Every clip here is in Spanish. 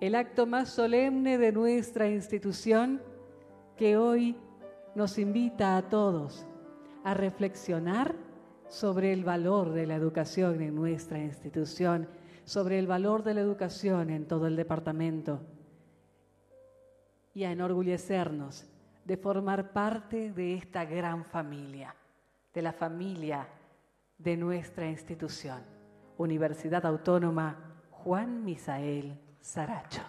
el acto más solemne de nuestra institución que hoy nos invita a todos a reflexionar sobre el valor de la educación en nuestra institución, sobre el valor de la educación en todo el departamento y a enorgullecernos de formar parte de esta gran familia, de la familia de nuestra institución, Universidad Autónoma Juan Misael Saracho.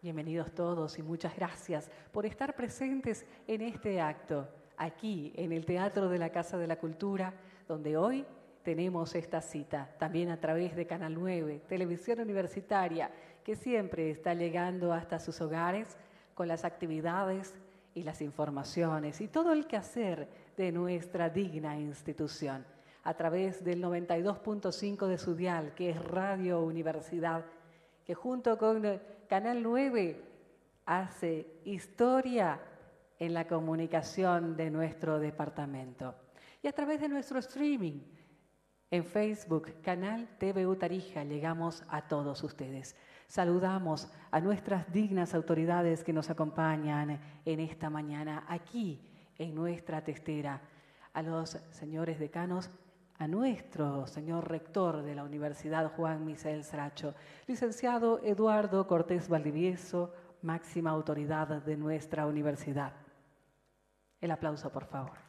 Bienvenidos todos y muchas gracias por estar presentes en este acto, aquí en el Teatro de la Casa de la Cultura, donde hoy tenemos esta cita, también a través de Canal 9, Televisión Universitaria, que siempre está llegando hasta sus hogares con las actividades y las informaciones y todo el quehacer de nuestra digna institución, a través del 92.5 de su dial, que es Radio Universidad, que junto con Canal 9 hace historia en la comunicación de nuestro departamento. Y a través de nuestro streaming en Facebook, Canal TVU Tarija, llegamos a todos ustedes. Saludamos a nuestras dignas autoridades que nos acompañan en esta mañana aquí en nuestra testera, a los señores decanos a nuestro señor rector de la Universidad Juan Misael Sracho, licenciado Eduardo Cortés Valdivieso, máxima autoridad de nuestra universidad. El aplauso, por favor.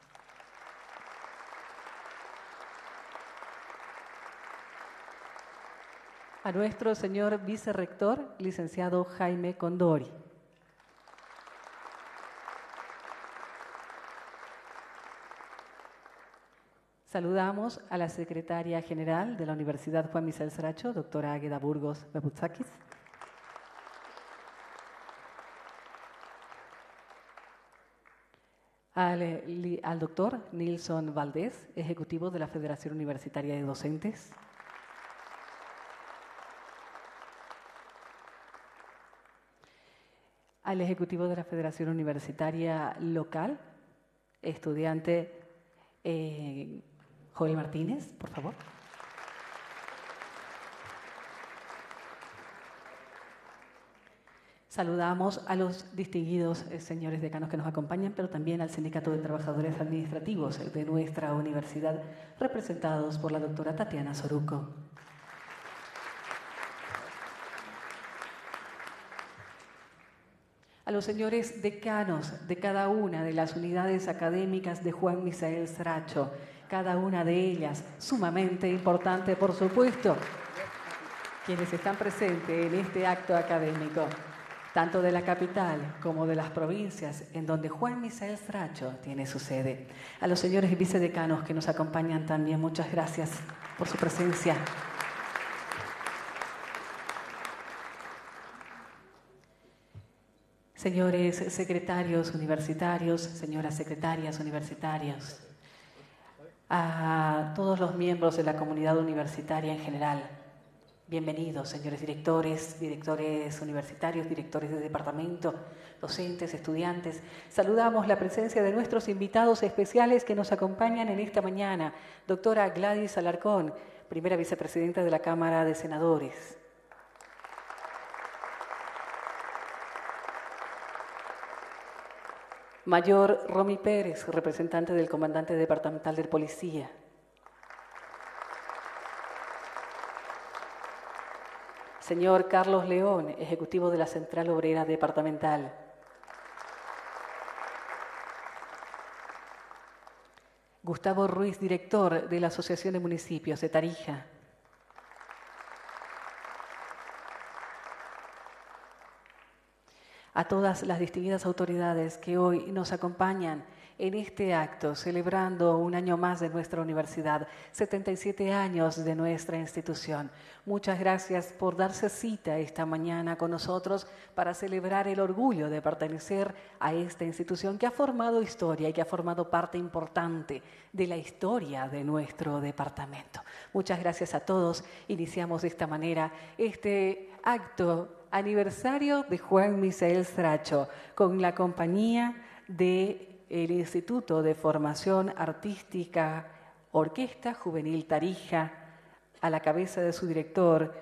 A nuestro señor vicerrector, licenciado Jaime Condori. Saludamos a la secretaria general de la Universidad Juan Misael Saracho, doctora Águeda Burgos Bebutzakis. Al, al doctor Nilson Valdés, ejecutivo de la Federación Universitaria de Docentes. Al ejecutivo de la Federación Universitaria Local, estudiante eh, Joel Martínez, por favor. Saludamos a los distinguidos eh, señores decanos que nos acompañan, pero también al Sindicato de Trabajadores Administrativos de nuestra universidad, representados por la doctora Tatiana Soruco. A los señores decanos de cada una de las unidades académicas de Juan Misael Sracho, cada una de ellas sumamente importante, por supuesto, quienes están presentes en este acto académico, tanto de la capital como de las provincias, en donde Juan Misael Sracho tiene su sede. A los señores vicedecanos que nos acompañan también, muchas gracias por su presencia. Señores secretarios universitarios, señoras secretarias universitarias, a todos los miembros de la comunidad universitaria en general. Bienvenidos, señores directores, directores universitarios, directores de departamento, docentes, estudiantes. Saludamos la presencia de nuestros invitados especiales que nos acompañan en esta mañana. Doctora Gladys Alarcón, primera vicepresidenta de la Cámara de Senadores. Mayor Romy Pérez, representante del comandante departamental de policía. Señor Carlos León, ejecutivo de la Central Obrera Departamental. Gustavo Ruiz, director de la Asociación de Municipios de Tarija. A todas las distinguidas autoridades que hoy nos acompañan en este acto, celebrando un año más de nuestra universidad, 77 años de nuestra institución. Muchas gracias por darse cita esta mañana con nosotros para celebrar el orgullo de pertenecer a esta institución que ha formado historia y que ha formado parte importante de la historia de nuestro departamento. Muchas gracias a todos. Iniciamos de esta manera este acto aniversario de Juan Misael Sracho con la compañía de el Instituto de Formación Artística Orquesta Juvenil Tarija, a la cabeza de su director,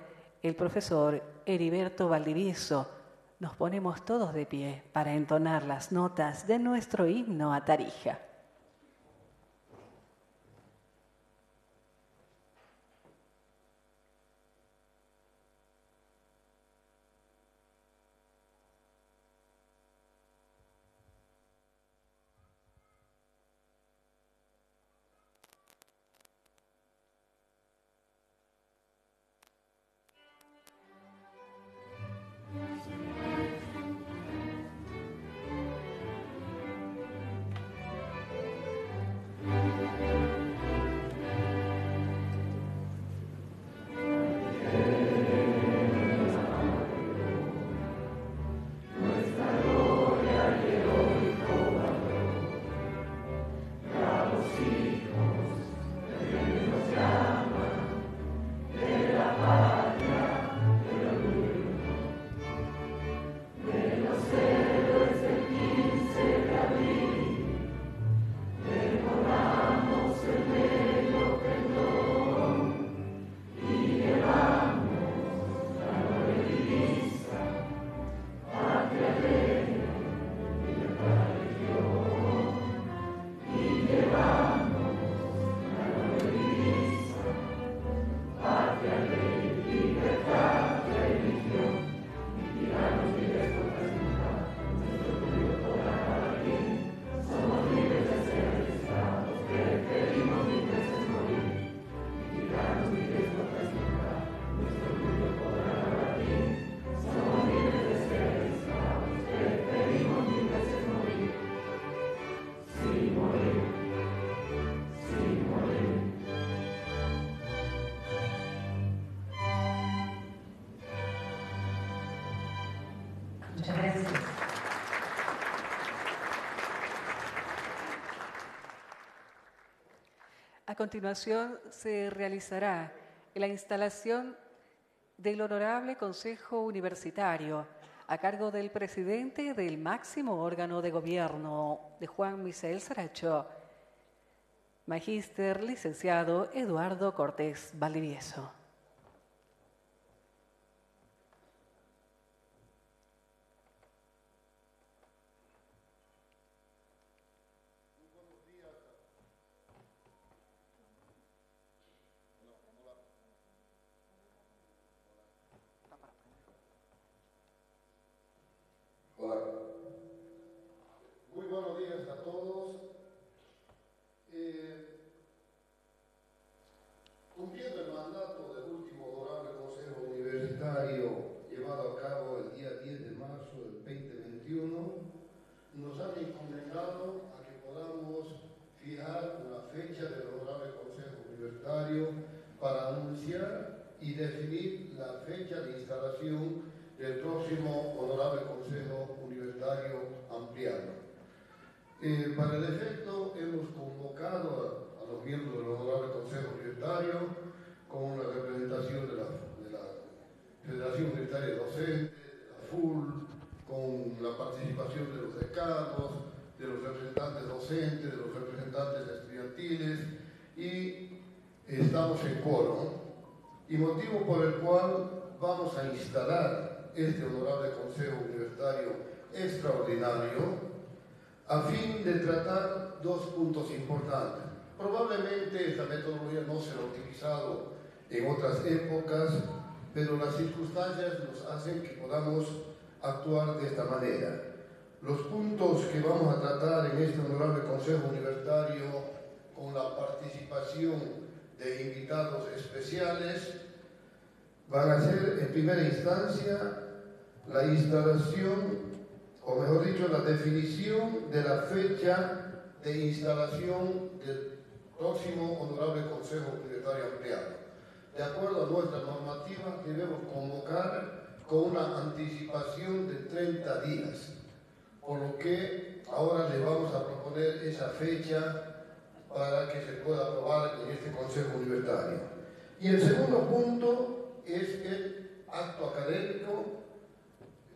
el profesor Heriberto Valdivieso, nos ponemos todos de pie para entonar las notas de nuestro himno a Tarija. Continuación se realizará la instalación del Honorable Consejo Universitario a cargo del presidente del máximo órgano de gobierno de Juan Misael Saracho, magíster licenciado Eduardo Cortés Valdivieso. Fin de tratar dos puntos importantes. Probablemente esta metodología no se ha utilizado en otras épocas, pero las circunstancias nos hacen que podamos actuar de esta manera. Los puntos que vamos a tratar en este honorable Consejo Universitario con la participación de invitados especiales van a ser en primera instancia la instalación, o mejor dicho, la definición de la fecha de instalación del próximo Honorable Consejo Universitario Ampliado. De acuerdo a nuestra normativa, debemos convocar con una anticipación de 30 días, por lo que ahora le vamos a proponer esa fecha para que se pueda aprobar en este Consejo Universitario. Y el segundo punto es el acto académico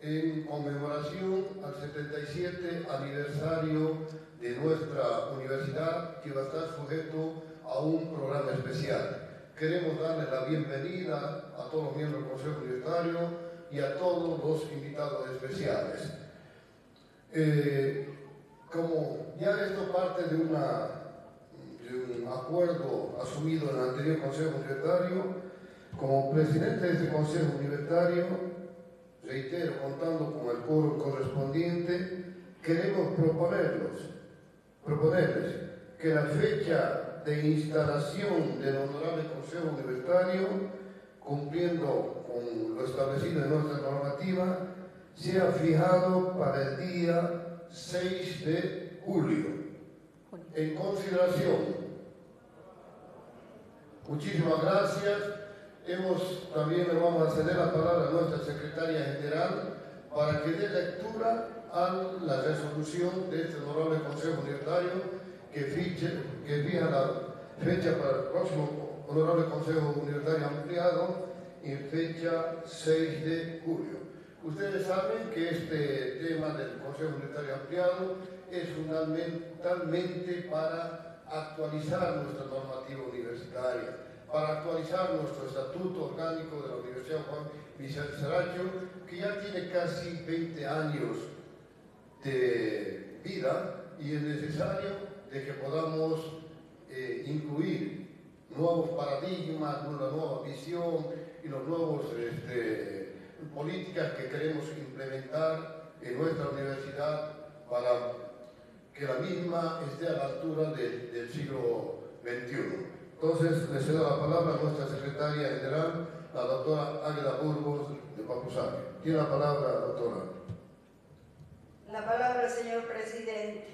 en conmemoración al 77 aniversario de nuestra universidad que va a estar sujeto a un programa especial. Queremos darle la bienvenida a todos los miembros del Consejo Universitario y a todos los invitados especiales. Eh, como ya esto parte de, una, de un acuerdo asumido en el anterior Consejo Universitario, como presidente de este Consejo Universitario, reitero, contando con el coro correspondiente, queremos proponerlos, proponerles que la fecha de instalación del Honorable Consejo Universitario, cumpliendo con lo establecido en nuestra normativa, sea fijado para el día 6 de julio. En consideración. Muchísimas gracias. Hemos, también le vamos a ceder la palabra a nuestra secretaria general para que dé lectura a la resolución de este honorable Consejo Universitario que, que fija la fecha para el próximo honorable Consejo Universitario ampliado en fecha 6 de julio. Ustedes saben que este tema del Consejo Universitario ampliado es fundamentalmente para actualizar nuestra normativa universitaria, para actualizar nuestro estatuto orgánico de la Universidad Juan Vicente Saracho, que ya tiene casi 20 años de vida y es necesario de que podamos eh, incluir nuevos paradigmas, una nueva visión y los nuevos este, políticas que queremos implementar en nuestra universidad para que la misma esté a la altura del siglo. Entonces, le cedo la palabra a nuestra secretaria general, la doctora Águeda Burgos de Papusari. Tiene la palabra, doctora. La palabra, señor presidente.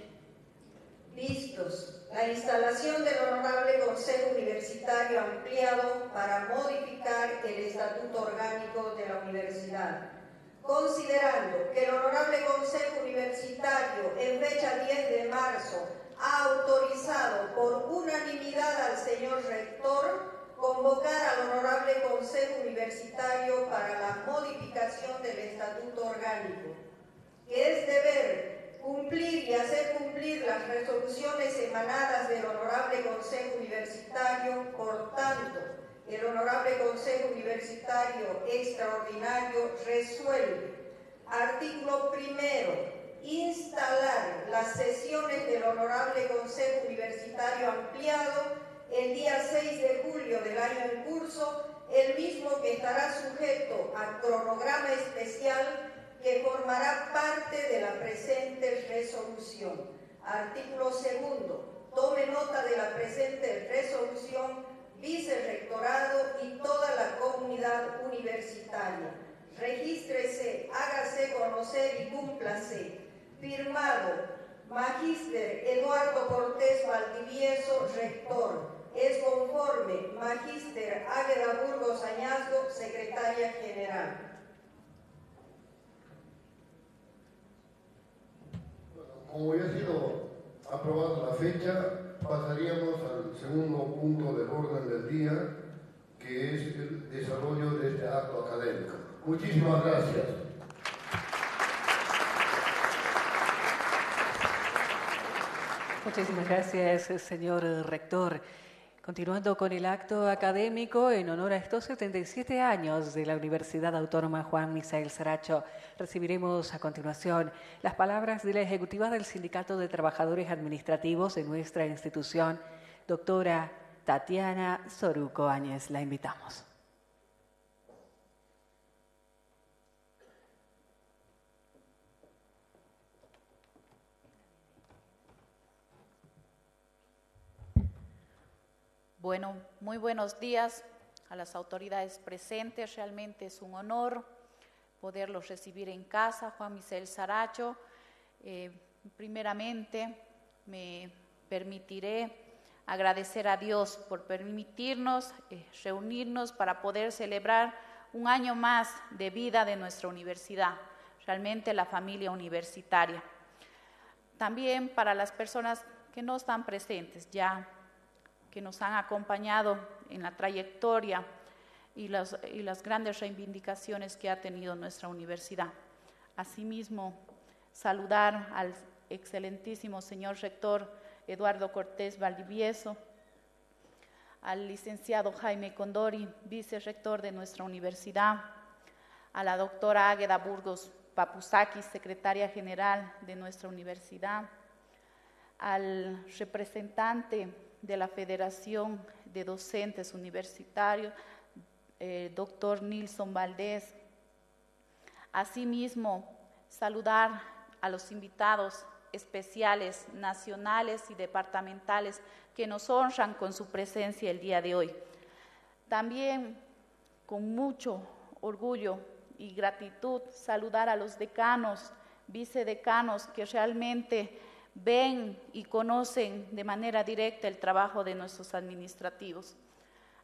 Vistos la instalación del Honorable Consejo Universitario ampliado para modificar el Estatuto Orgánico de la Universidad. Considerando que el Honorable Consejo Universitario en fecha 10 de marzo ha autorizado por unanimidad al señor Rector convocar al Honorable Consejo Universitario para la modificación del Estatuto Orgánico, que es deber cumplir y hacer cumplir las resoluciones emanadas del Honorable Consejo Universitario, por tanto, el Honorable Consejo Universitario Extraordinario resuelve, artículo primero, instalar las sesiones del Honorable Consejo Universitario ampliado el día 6 de julio del año en curso, el mismo que estará sujeto a cronograma especial que formará parte de la presente resolución. Artículo segundo. Tome nota de la presente resolución, vicerrectorado y toda la comunidad universitaria. Regístrese, hágase conocer y cúmplase. Firmado, Magíster Eduardo Cortés Valdivieso, rector. Es conforme, Magíster Águeda Burgos Añazgo, secretaria general. Como ya ha sido aprobada la fecha, pasaríamos al segundo punto del orden del día, que es el desarrollo de este acto académico. Muchísimas gracias. Muchísimas gracias, señor rector. Continuando con el acto académico en honor a estos 77 años de la Universidad Autónoma Juan Misael Saracho, recibiremos a continuación las palabras de la ejecutiva del Sindicato de Trabajadores Administrativos de nuestra institución, doctora Tatiana Soruco Áñez. La invitamos. Bueno, muy buenos días a las autoridades presentes. Realmente es un honor poderlos recibir en casa. Juan Michel Saracho, eh, primeramente me permitiré agradecer a Dios por permitirnos eh, reunirnos para poder celebrar un año más de vida de nuestra universidad, realmente la familia universitaria. También para las personas que no están presentes, ya que nos han acompañado en la trayectoria y las, y grandes reivindicaciones que ha tenido nuestra universidad. Asimismo, saludar al excelentísimo señor rector Eduardo Cortés Valdivieso, al licenciado Jaime Condori, vicerrector de nuestra universidad, a la doctora Águeda Burgos Papusaki, secretaria general de nuestra universidad, al representante de la Federación de Docentes Universitarios, eh, doctor Nilson Valdés. Asimismo, saludar a los invitados especiales nacionales y departamentales que nos honran con su presencia el día de hoy. También con mucho orgullo y gratitud saludar a los decanos, vicedecanos que realmente ven y conocen de manera directa el trabajo de nuestros administrativos.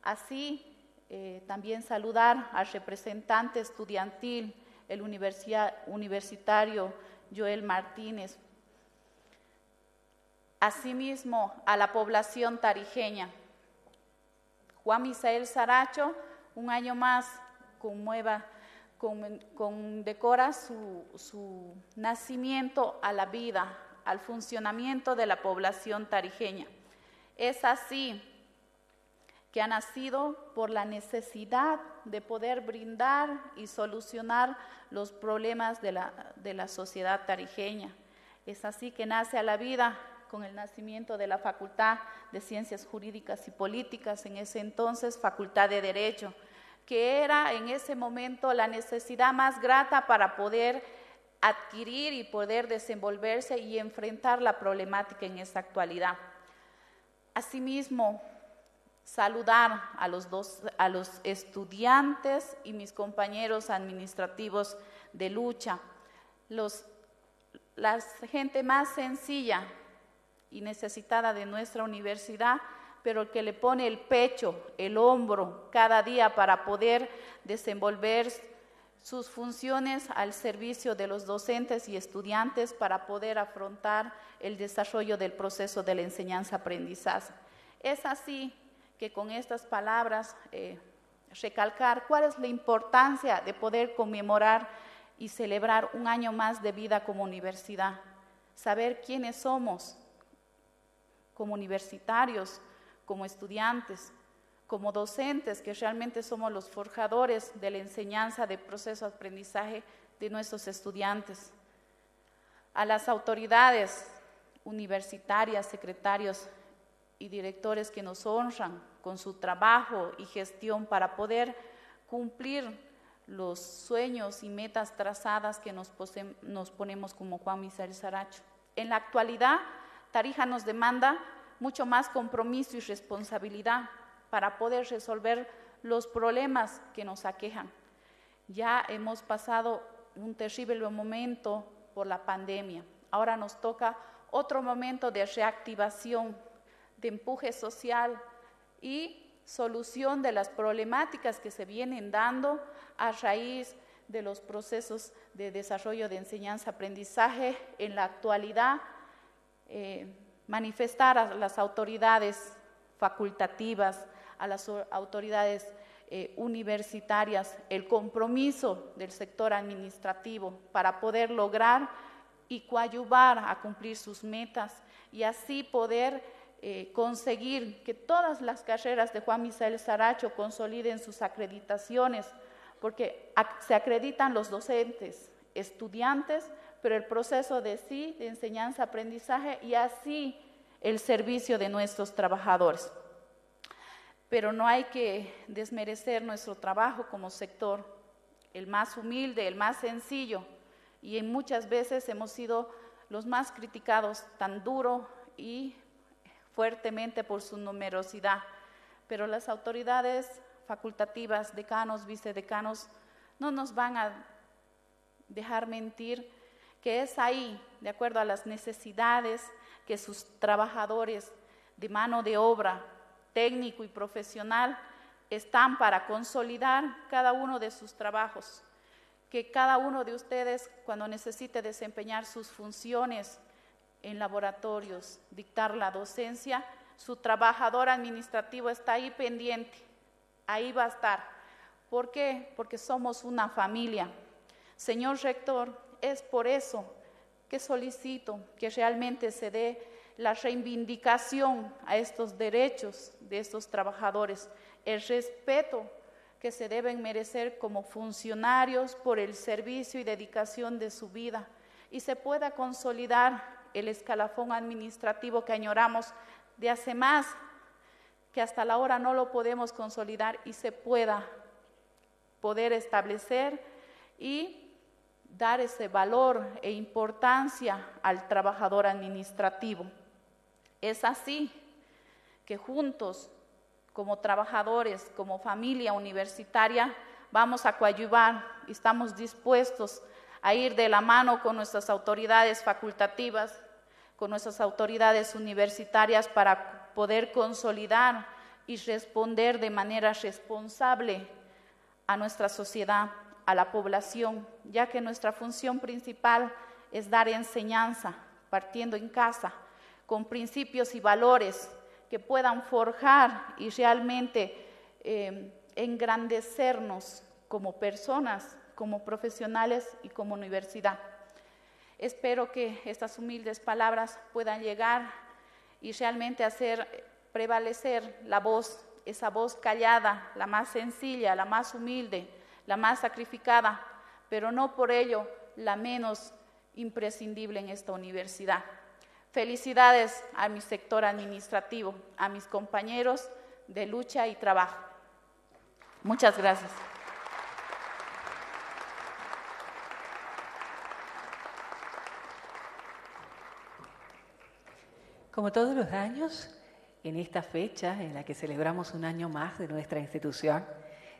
Así, eh, también saludar al representante estudiantil, el universitario Joel Martínez. Asimismo, a la población tarijeña. Juan Misael Saracho, un año más, conmueva, con, decora su, su nacimiento a la vida, al funcionamiento de la población tarijeña. Es así que ha nacido por la necesidad de poder brindar y solucionar los problemas de la, de la sociedad tarijeña. Es así que nace a la vida con el nacimiento de la Facultad de Ciencias Jurídicas y Políticas, en ese entonces Facultad de Derecho, que era en ese momento la necesidad más grata para poder adquirir y poder desenvolverse y enfrentar la problemática en esta actualidad. Asimismo, saludar a los, dos, a los estudiantes y mis compañeros administrativos de lucha, los, la gente más sencilla y necesitada de nuestra universidad, pero que le pone el pecho, el hombro cada día para poder desenvolverse sus funciones al servicio de los docentes y estudiantes para poder afrontar el desarrollo del proceso de la enseñanza-aprendizaje. Es así que con estas palabras eh, recalcar cuál es la importancia de poder conmemorar y celebrar un año más de vida como universidad, saber quiénes somos como universitarios, como estudiantes, como docentes, que realmente somos los forjadores de la enseñanza, del proceso de aprendizaje de nuestros estudiantes. A las autoridades universitarias, secretarios y directores que nos honran con su trabajo y gestión para poder cumplir los sueños y metas trazadas que nos, nos ponemos como Juan Misael Saracho. En la actualidad, Tarija nos demanda mucho más compromiso y responsabilidad para poder resolver los problemas que nos aquejan. Ya hemos pasado un terrible momento por la pandemia. Ahora nos toca otro momento de reactivación, de empuje social y solución de las problemáticas que se vienen dando a raíz de los procesos de desarrollo de enseñanza-aprendizaje en la actualidad, eh, manifestar a las autoridades facultativas, a las autoridades eh, universitarias el compromiso del sector administrativo para poder lograr y coadyuvar a cumplir sus metas y así poder eh, conseguir que todas las carreras de Juan Misael Saracho consoliden sus acreditaciones, porque se acreditan los docentes, estudiantes, pero el proceso de sí, de enseñanza-aprendizaje y así el servicio de nuestros trabajadores. Pero no hay que desmerecer nuestro trabajo como sector, el más humilde, el más sencillo, y muchas veces hemos sido los más criticados tan duro y fuertemente por su numerosidad. Pero las autoridades facultativas, decanos, vicedecanos, no nos van a dejar mentir que es ahí, de acuerdo a las necesidades que sus trabajadores de mano de obra, técnico y profesional, están para consolidar cada uno de sus trabajos. Que cada uno de ustedes, cuando necesite desempeñar sus funciones en laboratorios, dictar la docencia, su trabajador administrativo está ahí pendiente, ahí va a estar. ¿Por qué? Porque somos una familia. Señor rector, es por eso que solicito que realmente se dé la reivindicación a estos derechos de estos trabajadores, el respeto que se deben merecer como funcionarios por el servicio y dedicación de su vida y se pueda consolidar el escalafón administrativo que añoramos de hace más, que hasta la hora no lo podemos consolidar y se pueda poder establecer y dar ese valor e importancia al trabajador administrativo. Es así que juntos, como trabajadores, como familia universitaria, vamos a coadyuvar y estamos dispuestos a ir de la mano con nuestras autoridades facultativas, con nuestras autoridades universitarias para poder consolidar y responder de manera responsable a nuestra sociedad, a la población, ya que nuestra función principal es dar enseñanza, partiendo en casa, con principios y valores que puedan forjar y realmente eh, engrandecernos como personas, como profesionales y como universidad. Espero que estas humildes palabras puedan llegar y realmente hacer prevalecer la voz, esa voz callada, la más sencilla, la más humilde, la más sacrificada, pero no por ello la menos imprescindible en esta universidad. Felicidades a mi sector administrativo, a mis compañeros de lucha y trabajo. Muchas gracias. Como todos los años, en esta fecha en la que celebramos un año más de nuestra institución,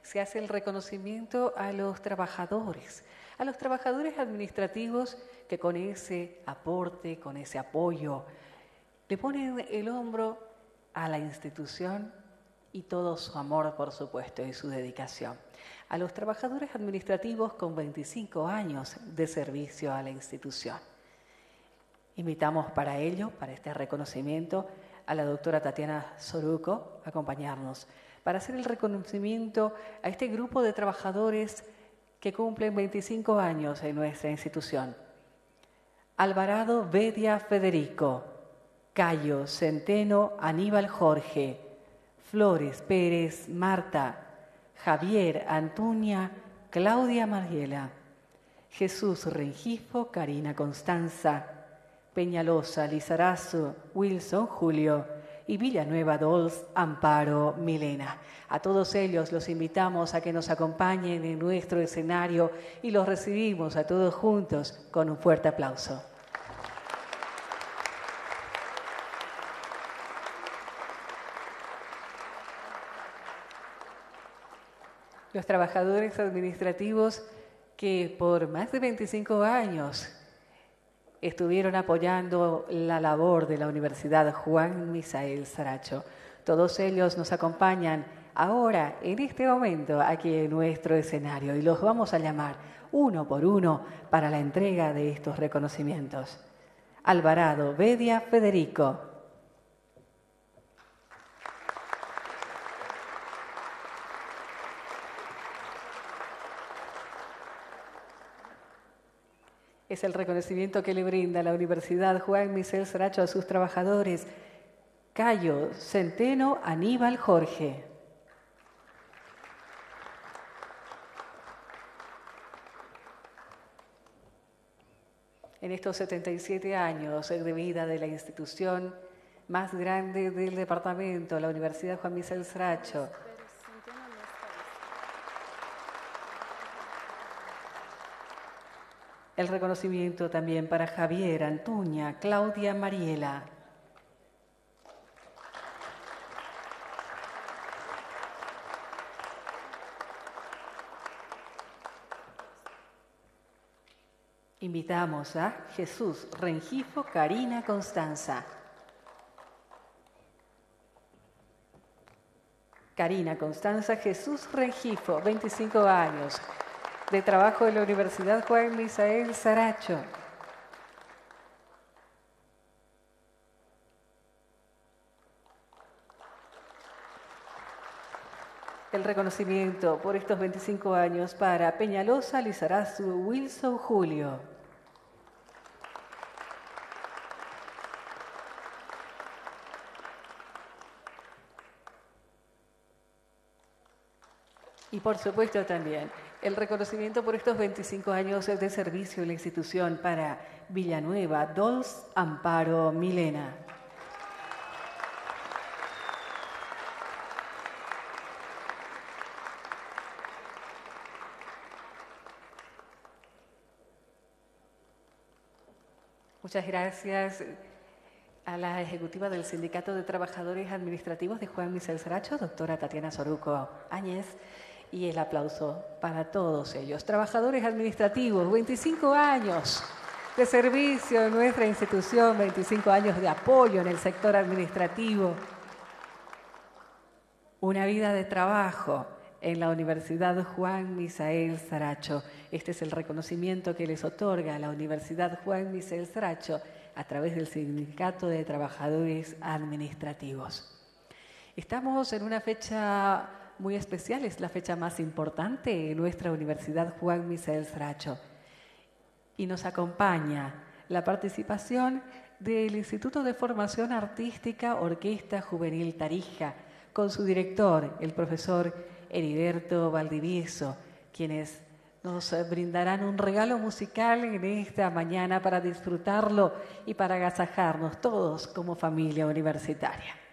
se hace el reconocimiento a los trabajadores, a los trabajadores administrativos que con ese aporte, con ese apoyo, le ponen el hombro a la institución y todo su amor, por supuesto, y su dedicación. A los trabajadores administrativos con 25 años de servicio a la institución. Invitamos para ello, para este reconocimiento, a la doctora Tatiana Soruco a acompañarnos para hacer el reconocimiento a este grupo de trabajadores que cumplen 25 años en nuestra institución. Alvarado Bedia Federico, Cayo Centeno Aníbal Jorge, Flores Pérez Marta, Javier Antuña Claudia Mariela, Jesús Rengifo Karina Constanza, Peñalosa Lizarazo Wilson Julio, y Villanueva Dolz, Amparo, Milena. A todos ellos los invitamos a que nos acompañen en nuestro escenario y los recibimos a todos juntos con un fuerte aplauso. Los trabajadores administrativos que por más de 25 años estuvieron apoyando la labor de la Universidad Juan Misael Saracho. Todos ellos nos acompañan ahora, en este momento, aquí en nuestro escenario y los vamos a llamar uno por uno para la entrega de estos reconocimientos. Alvarado Bedia Federico, Es el reconocimiento que le brinda la Universidad Juan Michel Saracho a sus trabajadores Cayo Centeno Aníbal Jorge. En estos 77 años de vida de la institución más grande del departamento, la Universidad Juan Michel Sracho, El reconocimiento también para Javier, Antuña, Claudia Mariela. Invitamos a Jesús Rengifo Karina Constanza. Karina Constanza Jesús Rengifo, 25 años, de trabajo de la Universidad Juan Misael Saracho. El reconocimiento por estos 25 años para Peñalosa Lizarazu Wilson Julio. Y por supuesto también el reconocimiento por estos 25 años de servicio en la institución para Villanueva, Dols Amparo Milena. Muchas gracias a la ejecutiva del Sindicato de Trabajadores Administrativos de Juan Michel Saracho, doctora Tatiana Soruco Áñez y el aplauso para todos ellos. Trabajadores administrativos, 25 años de servicio en nuestra institución, 25 años de apoyo en el sector administrativo, una vida de trabajo en la Universidad Juan Misael Saracho. Este es el reconocimiento que les otorga la Universidad Juan Misael Saracho a través del Sindicato de Trabajadores Administrativos. Estamos en una fecha muy especial, es la fecha más importante en nuestra Universidad Juan Misael Sracho. Y nos acompaña la participación del Instituto de Formación Artística Orquesta Juvenil Tarija, con su director, el profesor Heriberto Valdivieso, quienes nos brindarán un regalo musical en esta mañana para disfrutarlo y para agasajarnos todos como familia universitaria.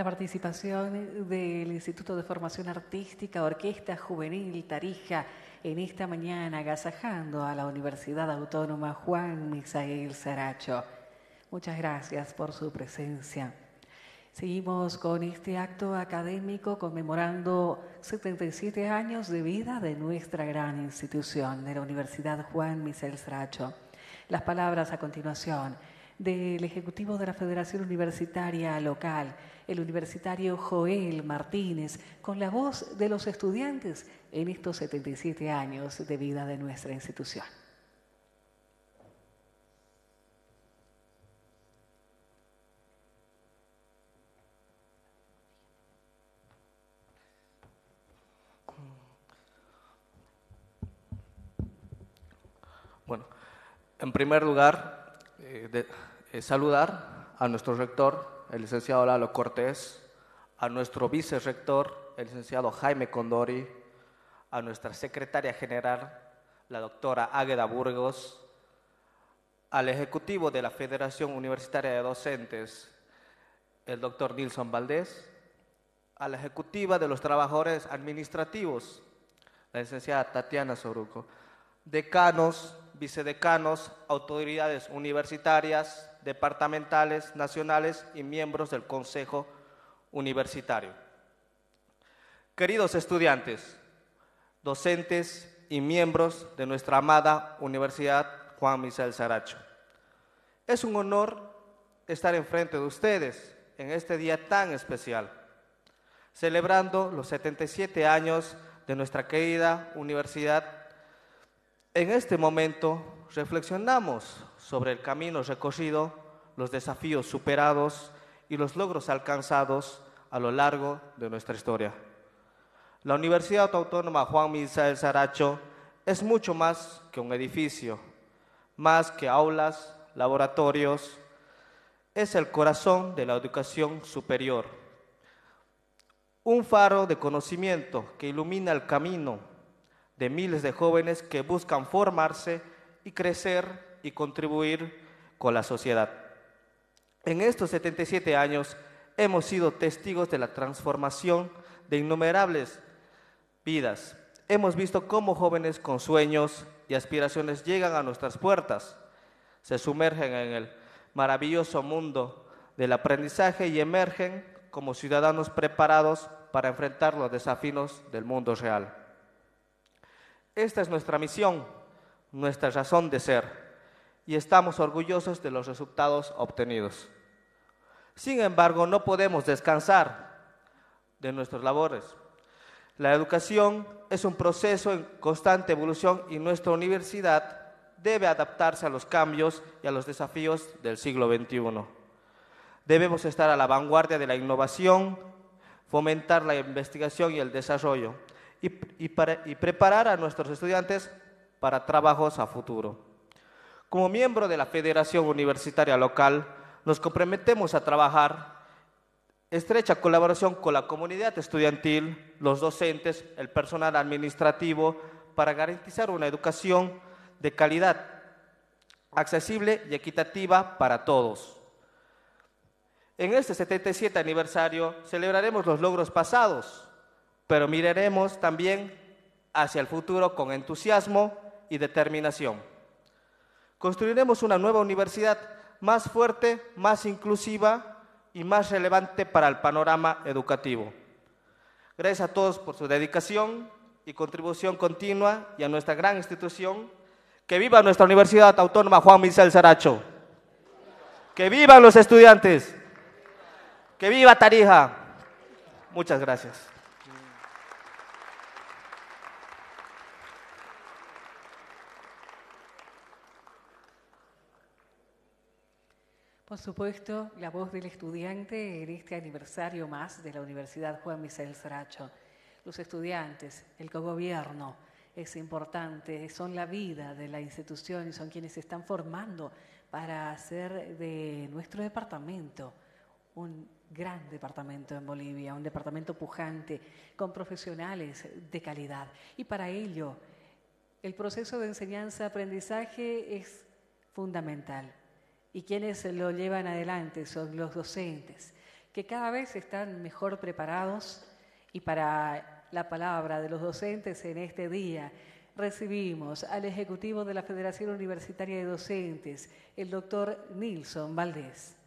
La participación del Instituto de Formación Artística, Orquesta Juvenil Tarija, en esta mañana agasajando a la Universidad Autónoma Juan Misael Saracho. Muchas gracias por su presencia. Seguimos con este acto académico conmemorando 77 años de vida de nuestra gran institución, de la Universidad Juan Misael Saracho. Las palabras a continuación del Ejecutivo de la Federación Universitaria Local, el universitario Joel Martínez, con la voz de los estudiantes en estos 77 años de vida de nuestra institución. Bueno, en primer lugar, eh, eh, saludar a nuestro rector, el licenciado Lalo Cortés, a nuestro vicerrector, el licenciado Jaime Condori, a nuestra secretaria general, la doctora Águeda Burgos, al ejecutivo de la Federación Universitaria de Docentes, el doctor Nilson Valdés, a la ejecutiva de los trabajadores administrativos, la licenciada Tatiana Soruco, decanos, vicedecanos, autoridades universitarias, departamentales, nacionales y miembros del Consejo Universitario. Queridos estudiantes, docentes y miembros de nuestra amada Universidad Juan Misael Saracho, es un honor estar enfrente de ustedes en este día tan especial, celebrando los 77 años de nuestra querida universidad en este momento reflexionamos sobre el camino recorrido, los desafíos superados y los logros alcanzados a lo largo de nuestra historia. La Universidad Autónoma Juan Misael Saracho es mucho más que un edificio, más que aulas, laboratorios, es el corazón de la educación superior, un faro de conocimiento que ilumina el camino de miles de jóvenes que buscan formarse y crecer y contribuir con la sociedad. En estos 77 años hemos sido testigos de la transformación de innumerables vidas. Hemos visto cómo jóvenes con sueños y aspiraciones llegan a nuestras puertas, se sumergen en el maravilloso mundo del aprendizaje y emergen como ciudadanos preparados para enfrentar los desafíos del mundo real. Esta es nuestra misión, nuestra razón de ser, y estamos orgullosos de los resultados obtenidos. Sin embargo, no podemos descansar de nuestras labores. La educación es un proceso en constante evolución y nuestra universidad debe adaptarse a los cambios y a los desafíos del siglo XXI. Debemos estar a la vanguardia de la innovación, fomentar la investigación y el desarrollo y, preparar a nuestros estudiantes para trabajos a futuro. Como miembro de la Federación Universitaria Local, nos comprometemos a trabajar estrecha colaboración con la comunidad estudiantil, los docentes, el personal administrativo, para garantizar una educación de calidad, accesible y equitativa para todos. En este 77 aniversario celebraremos los logros pasados, pero miraremos también hacia el futuro con entusiasmo y determinación. Construiremos una nueva universidad más fuerte, más inclusiva y más relevante para el panorama educativo. Gracias a todos por su dedicación y contribución continua y a nuestra gran institución. Que viva nuestra Universidad Autónoma Juan Michel Saracho. Que vivan los estudiantes. Que viva Tarija. Muchas gracias. Por supuesto, la voz del estudiante en este aniversario más de la Universidad Juan Misael Saracho. Los estudiantes, el cogobierno, es importante, son la vida de la institución y son quienes se están formando para hacer de nuestro departamento un gran departamento en Bolivia, un departamento pujante, con profesionales de calidad. Y para ello, el proceso de enseñanza-aprendizaje es fundamental y quienes lo llevan adelante son los docentes, que cada vez están mejor preparados y para la palabra de los docentes en este día recibimos al Ejecutivo de la Federación Universitaria de Docentes, el doctor Nilson Valdés.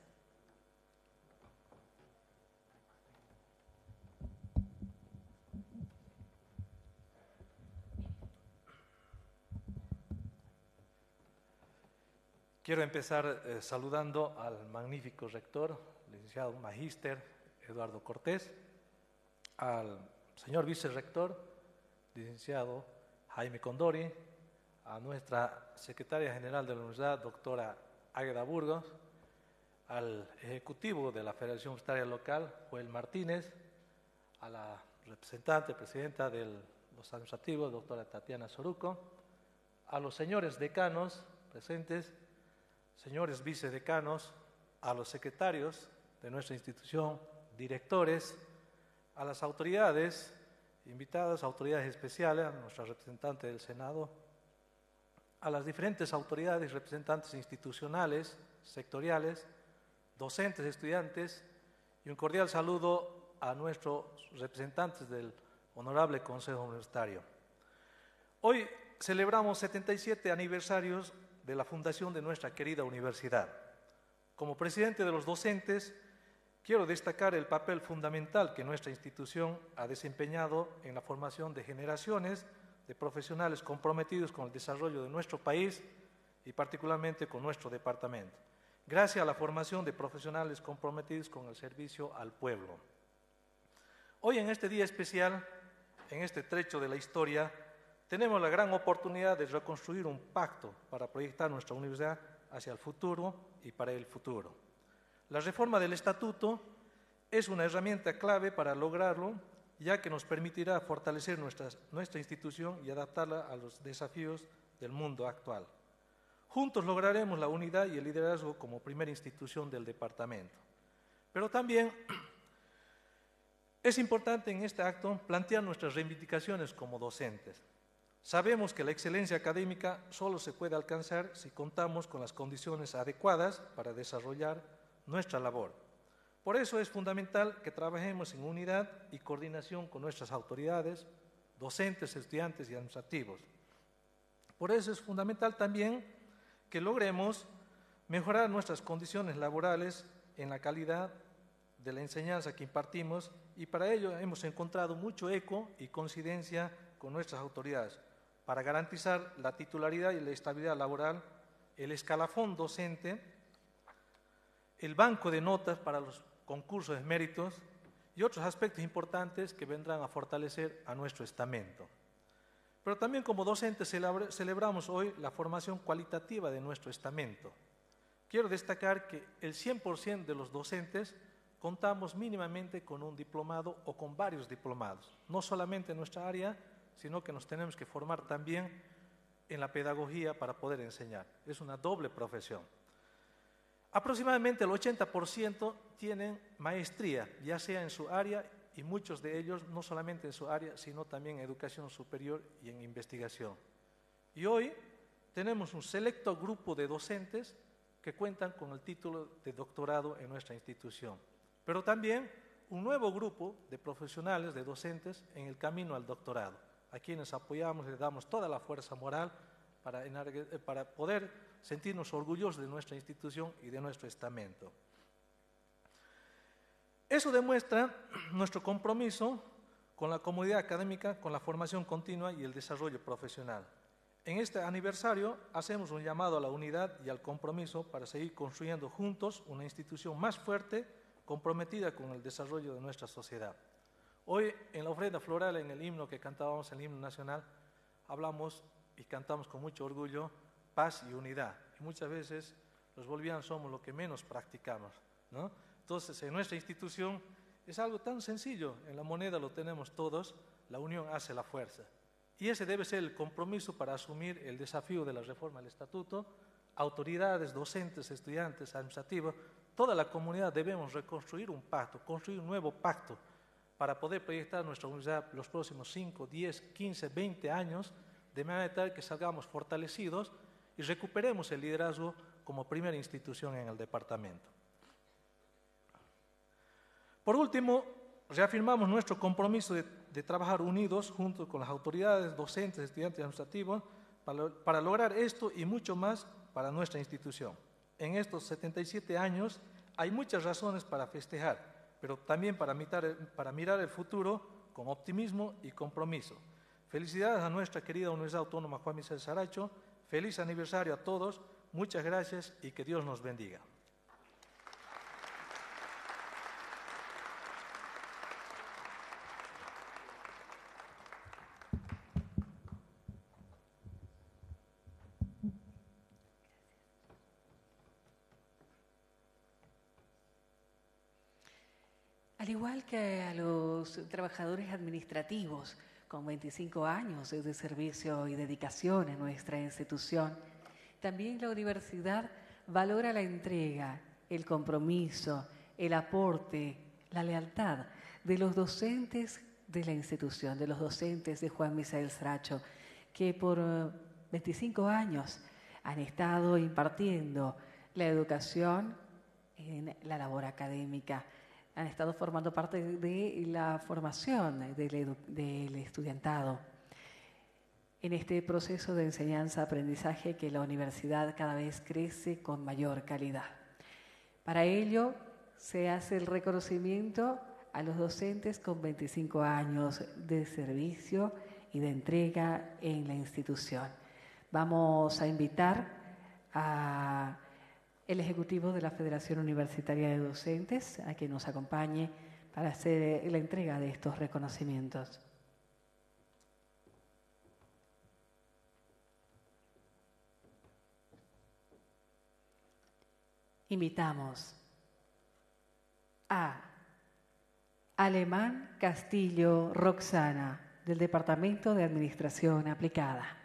Quiero empezar eh, saludando al magnífico rector, licenciado magíster Eduardo Cortés, al señor vicerrector, licenciado Jaime Condori, a nuestra secretaria general de la universidad, doctora Águeda Burgos, al ejecutivo de la Federación Universitaria Local, Joel Martínez, a la representante, presidenta de los administrativos, doctora Tatiana Soruco, a los señores decanos presentes, señores vicedecanos, a los secretarios de nuestra institución, directores, a las autoridades invitadas, autoridades especiales, a nuestra representante del Senado, a las diferentes autoridades representantes institucionales, sectoriales, docentes, estudiantes, y un cordial saludo a nuestros representantes del Honorable Consejo Universitario. Hoy celebramos 77 aniversarios de la fundación de nuestra querida universidad. Como presidente de los docentes, quiero destacar el papel fundamental que nuestra institución ha desempeñado en la formación de generaciones de profesionales comprometidos con el desarrollo de nuestro país y particularmente con nuestro departamento, gracias a la formación de profesionales comprometidos con el servicio al pueblo. Hoy en este día especial, en este trecho de la historia, tenemos la gran oportunidad de reconstruir un pacto para proyectar nuestra universidad hacia el futuro y para el futuro. La reforma del estatuto es una herramienta clave para lograrlo, ya que nos permitirá fortalecer nuestra, institución y adaptarla a los desafíos del mundo actual. Juntos lograremos la unidad y el liderazgo como primera institución del departamento. Pero también es importante en este acto plantear nuestras reivindicaciones como docentes. Sabemos que la excelencia académica solo se puede alcanzar si contamos con las condiciones adecuadas para desarrollar nuestra labor. Por eso es fundamental que trabajemos en unidad y coordinación con nuestras autoridades, docentes, estudiantes y administrativos. Por eso es fundamental también que logremos mejorar nuestras condiciones laborales en la calidad de la enseñanza que impartimos y para ello hemos encontrado mucho eco y coincidencia con nuestras autoridades para garantizar la titularidad y la estabilidad laboral, el escalafón docente, el banco de notas para los concursos de méritos y otros aspectos importantes que vendrán a fortalecer a nuestro estamento. Pero también como docentes celebramos hoy la formación cualitativa de nuestro estamento. Quiero destacar que el 100% de los docentes contamos mínimamente con un diplomado o con varios diplomados, no solamente en nuestra área, sino que nos tenemos que formar también en la pedagogía para poder enseñar. Es una doble profesión. Aproximadamente el 80% tienen maestría, ya sea en su área y muchos de ellos no solamente en su área, sino también en educación superior y en investigación. Y hoy tenemos un selecto grupo de docentes que cuentan con el título de doctorado en nuestra institución, pero también un nuevo grupo de profesionales, de docentes en el camino al doctorado a quienes apoyamos, les damos toda la fuerza moral para, eh, para poder sentirnos orgullosos de nuestra institución y de nuestro estamento. Eso demuestra nuestro compromiso con la comunidad académica, con la formación continua y el desarrollo profesional. En este aniversario hacemos un llamado a la unidad y al compromiso para seguir construyendo juntos una institución más fuerte, comprometida con el desarrollo de nuestra sociedad. Hoy en la ofrenda floral, en el himno que cantábamos, el himno nacional, hablamos y cantamos con mucho orgullo paz y unidad. Y muchas veces los bolivianos somos lo que menos practicamos. ¿no? Entonces, en nuestra institución es algo tan sencillo, en la moneda lo tenemos todos, la unión hace la fuerza. Y ese debe ser el compromiso para asumir el desafío de la reforma del estatuto. Autoridades, docentes, estudiantes, administrativos, toda la comunidad debemos reconstruir un pacto, construir un nuevo pacto para poder proyectar nuestra universidad los próximos 5, 10, 15, 20 años, de manera tal que salgamos fortalecidos y recuperemos el liderazgo como primera institución en el departamento. Por último, reafirmamos nuestro compromiso de, trabajar unidos junto con las autoridades, docentes, estudiantes administrativos para, para lograr esto y mucho más para nuestra institución. En estos 77 años hay muchas razones para festejar, pero también para mirar, el futuro con optimismo y compromiso. Felicidades a nuestra querida Universidad Autónoma Juan Michel Saracho. Feliz aniversario a todos. Muchas gracias y que Dios nos bendiga. Al igual que a trabajadores administrativos con 25 años de servicio y dedicación en nuestra institución, también la universidad valora la entrega, el compromiso, el aporte, la lealtad de los docentes de la institución, de los docentes de Juan Misael Sracho, que por 25 años han estado impartiendo la educación en la labor académica han estado formando parte de la formación del, del estudiantado en este proceso de enseñanza-aprendizaje que la universidad cada vez crece con mayor calidad. Para ello se hace el reconocimiento a los docentes con 25 años de servicio y de entrega en la institución. Vamos a invitar a el Ejecutivo de la Federación Universitaria de Docentes a que nos acompañe para hacer la entrega de estos reconocimientos. Invitamos a Alemán Castillo Roxana, del Departamento de Administración Aplicada.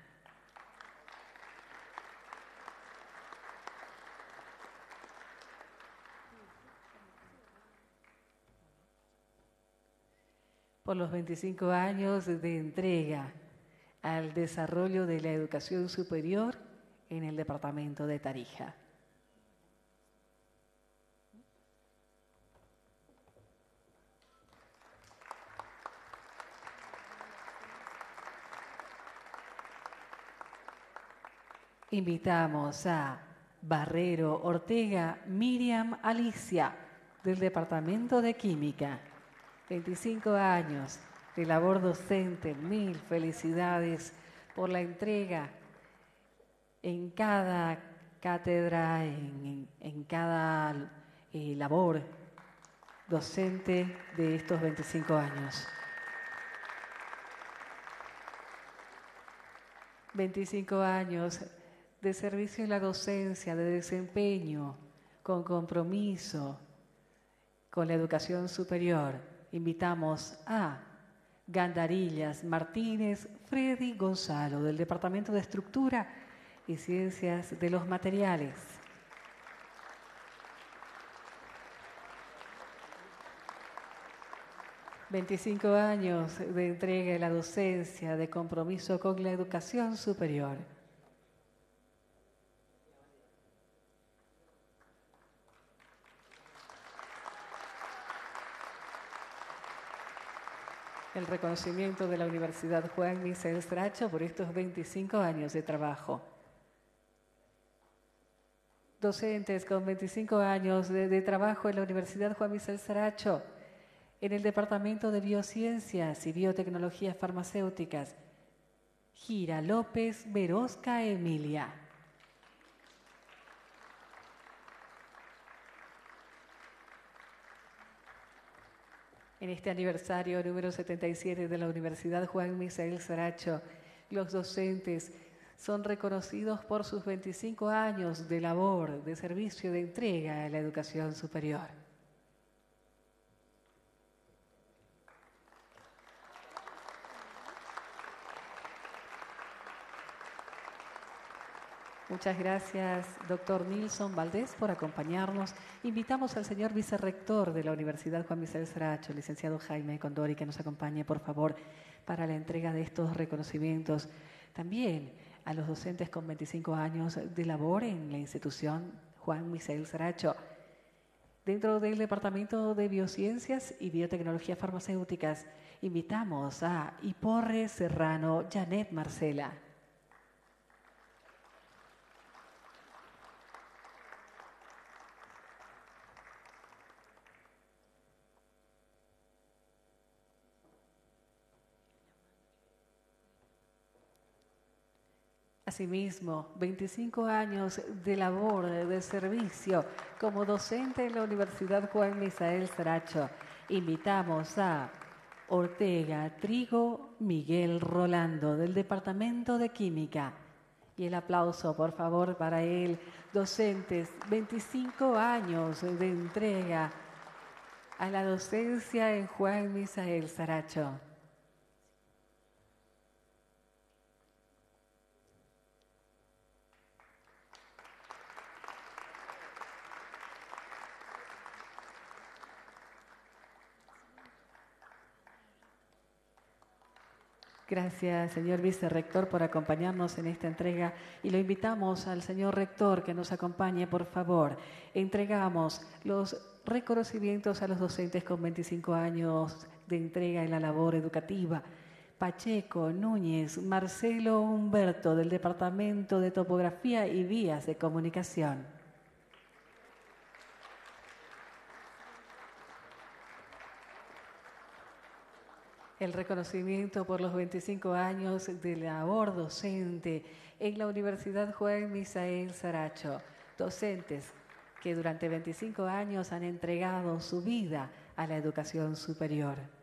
Por los 25 años de entrega al desarrollo de la educación superior en el departamento de Tarija. Invitamos a Barrero Ortega Miriam Alicia del Departamento de Química. 25 años de labor docente, mil felicidades por la entrega en cada cátedra, en, cada eh, labor docente de estos 25 años. 25 años de servicio en la docencia, de desempeño, con compromiso, con la educación superior invitamos a Gandarillas Martínez Freddy Gonzalo del Departamento de Estructura y Ciencias de los Materiales. Veinticinco años de entrega en la docencia, de compromiso con la educación superior. El reconocimiento de la Universidad Juan Misael Stracha por estos 25 años de trabajo. Docentes con 25 años de, trabajo en la Universidad Juan Misael Saracho, en el Departamento de Biociencias y Biotecnologías Farmacéuticas, Gira López Verosca Emilia. En este aniversario número 77 de la Universidad Juan Misael Saracho, los docentes son reconocidos por sus 25 años de labor, de servicio, de entrega a la educación superior. Muchas gracias, doctor Nilson Valdés, por acompañarnos. Invitamos al señor vicerrector de la Universidad Juan Misael Saracho, licenciado Jaime Condori, que nos acompañe, por favor, para la entrega de estos reconocimientos. También a los docentes con 25 años de labor en la institución Juan Misael Saracho. dentro del Departamento de Biociencias y Biotecnologías Farmacéuticas. Invitamos a Iporre Serrano Janet Marcela. Asimismo, 25 años de labor, de servicio como docente en la Universidad Juan Misael Saracho. Invitamos a Ortega Trigo Miguel Rolando del Departamento de Química. Y el aplauso, por favor, para él. Docentes, 25 años de entrega a la docencia en Juan Misael Saracho. Gracias, señor vicerrector, por acompañarnos en esta entrega y lo invitamos al señor rector que nos acompañe, por favor. Entregamos los reconocimientos a los docentes con 25 años de entrega en la labor educativa. Pacheco, Núñez, Marcelo Humberto del Departamento de Topografía y Vías de Comunicación. El reconocimiento por los 25 años de labor docente en la Universidad Juan Misael Saracho. Docentes que durante 25 años han entregado su vida a la educación superior.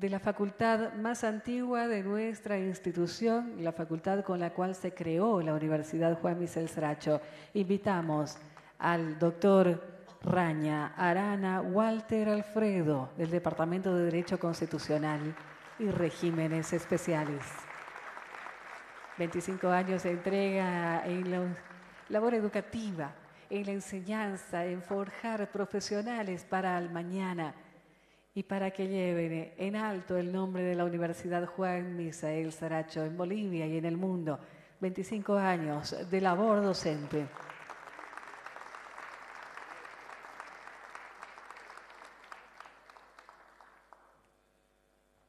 De la facultad más antigua de nuestra institución, la facultad con la cual se creó la Universidad Juan Michel Sracho. Invitamos al doctor Raña Arana Walter Alfredo del Departamento de Derecho Constitucional y Regímenes Especiales. 25 años de entrega en la labor educativa, en la enseñanza, en forjar profesionales para el mañana y para que lleven en alto el nombre de la Universidad Juan Misael Saracho en Bolivia y en el mundo. 25 años de labor docente.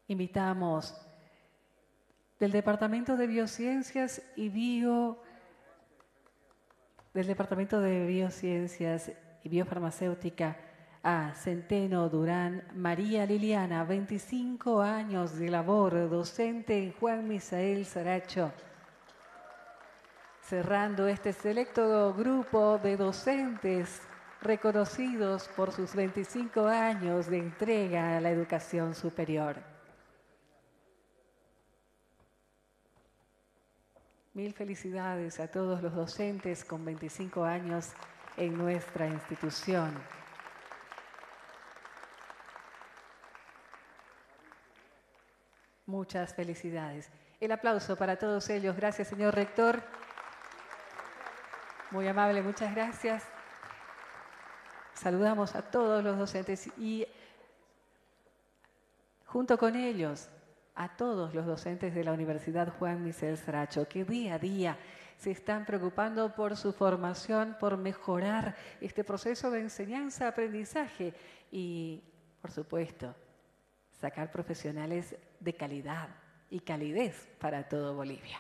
Invitamos del Departamento de Biociencias y Bio del Departamento de Biociencias y Biofarmacéutica a Centeno Durán María Liliana, 25 años de labor docente en Juan Misael Saracho. Cerrando este selecto grupo de docentes reconocidos por sus 25 años de entrega a la educación superior. Mil felicidades a todos los docentes con 25 años en nuestra institución. Muchas felicidades. El aplauso para todos ellos. Gracias, señor rector. Muy amable, muchas gracias. Saludamos a todos los docentes y junto con ellos a todos los docentes de la Universidad Juan Michel Saracho, que día a día se están preocupando por su formación, por mejorar este proceso de enseñanza-aprendizaje y, por supuesto, sacar profesionales de calidad y calidez para todo Bolivia.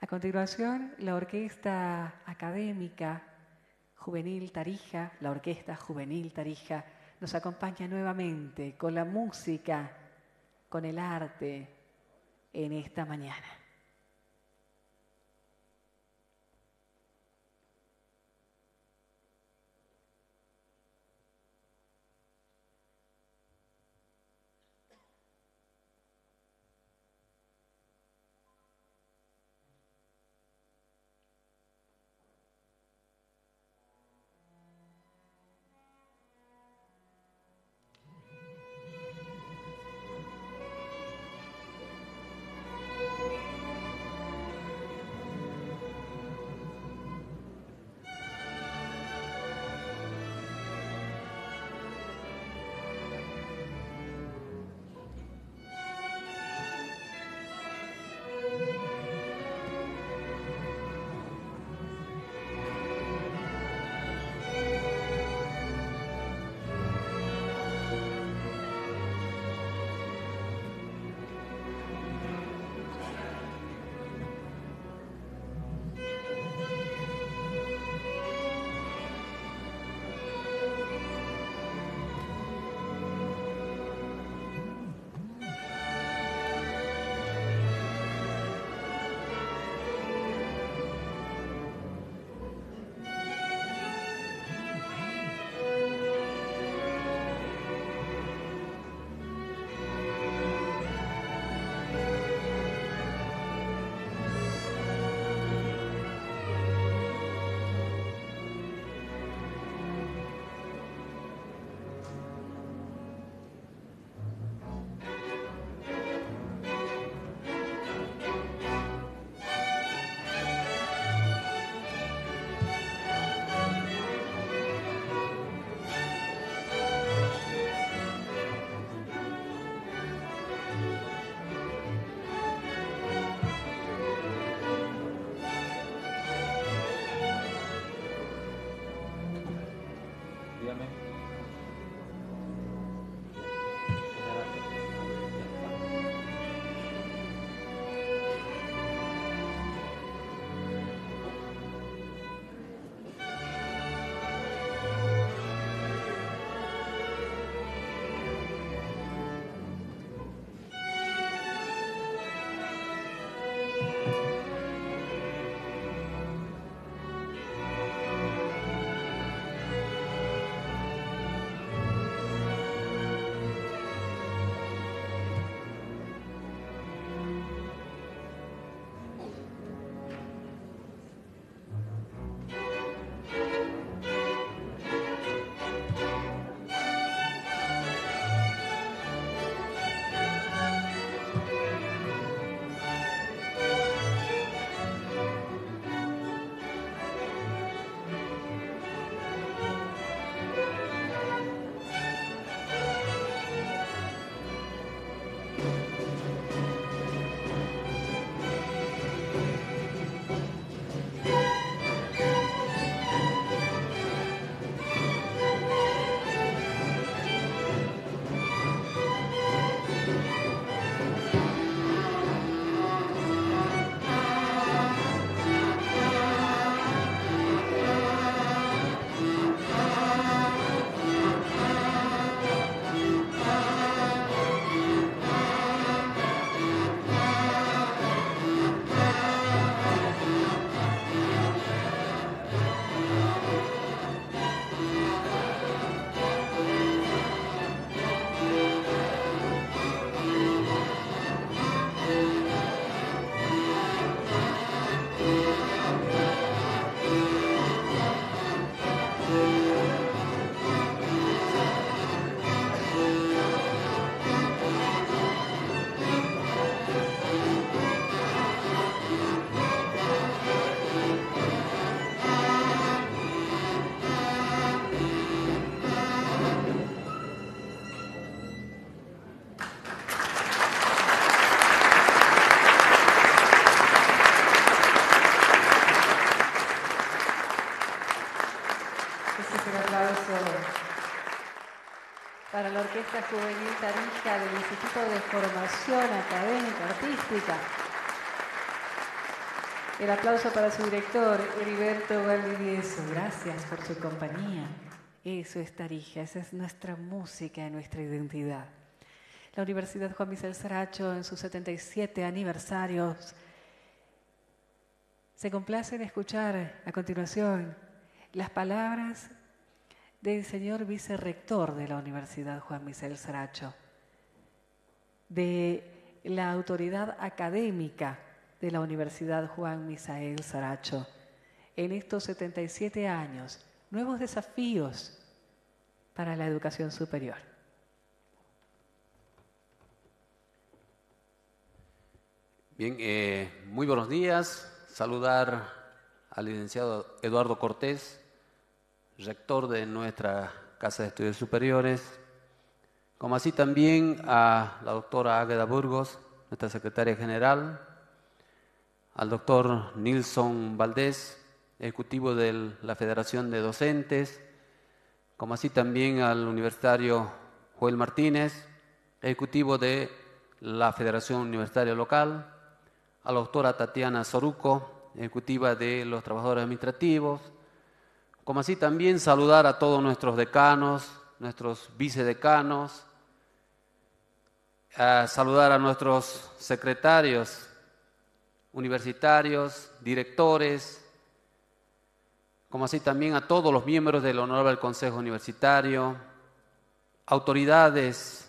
A continuación, la Orquesta Académica Juvenil Tarija, la Orquesta Juvenil Tarija, nos acompaña nuevamente con la música, con el arte en esta mañana. Orquesta Juvenil Tarija del Instituto de Formación Académica Artística. El aplauso para su director, Heriberto Valdivieso. Gracias por su compañía. Eso es Tarija, esa es nuestra música, nuestra identidad. La Universidad Juan Michel Saracho, en sus 77 aniversarios, se complace en escuchar a continuación las palabras del señor vicerrector de la Universidad Juan Michel Saracho, de la autoridad académica de la Universidad Juan Misael Saracho. En estos 77 años, nuevos desafíos para la educación superior. Bien, eh, muy buenos días. Saludar al licenciado Eduardo Cortés, rector de nuestra Casa de Estudios Superiores, como así también a la doctora Águeda Burgos, nuestra secretaria general, al doctor Nilson Valdés, ejecutivo de la Federación de Docentes, como así también al universitario Joel Martínez, ejecutivo de la Federación Universitaria Local, a la doctora Tatiana Soruco, ejecutiva de los trabajadores administrativos, como así también saludar a todos nuestros decanos, nuestros vicedecanos, a saludar a nuestros secretarios universitarios, directores, como así también a todos los miembros del Honorable Consejo Universitario, autoridades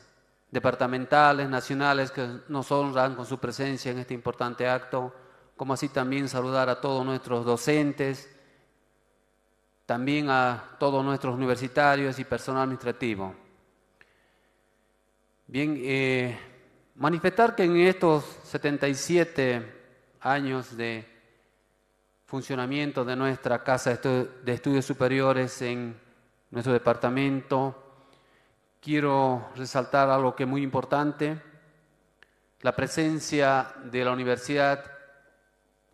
departamentales, nacionales que nos honran con su presencia en este importante acto, como así también saludar a todos nuestros docentes, también a todos nuestros universitarios y personal administrativo. Bien, eh, manifestar que en estos 77 años de funcionamiento de nuestra Casa de Estudios Superiores en nuestro departamento, quiero resaltar algo que es muy importante, la presencia de la universidad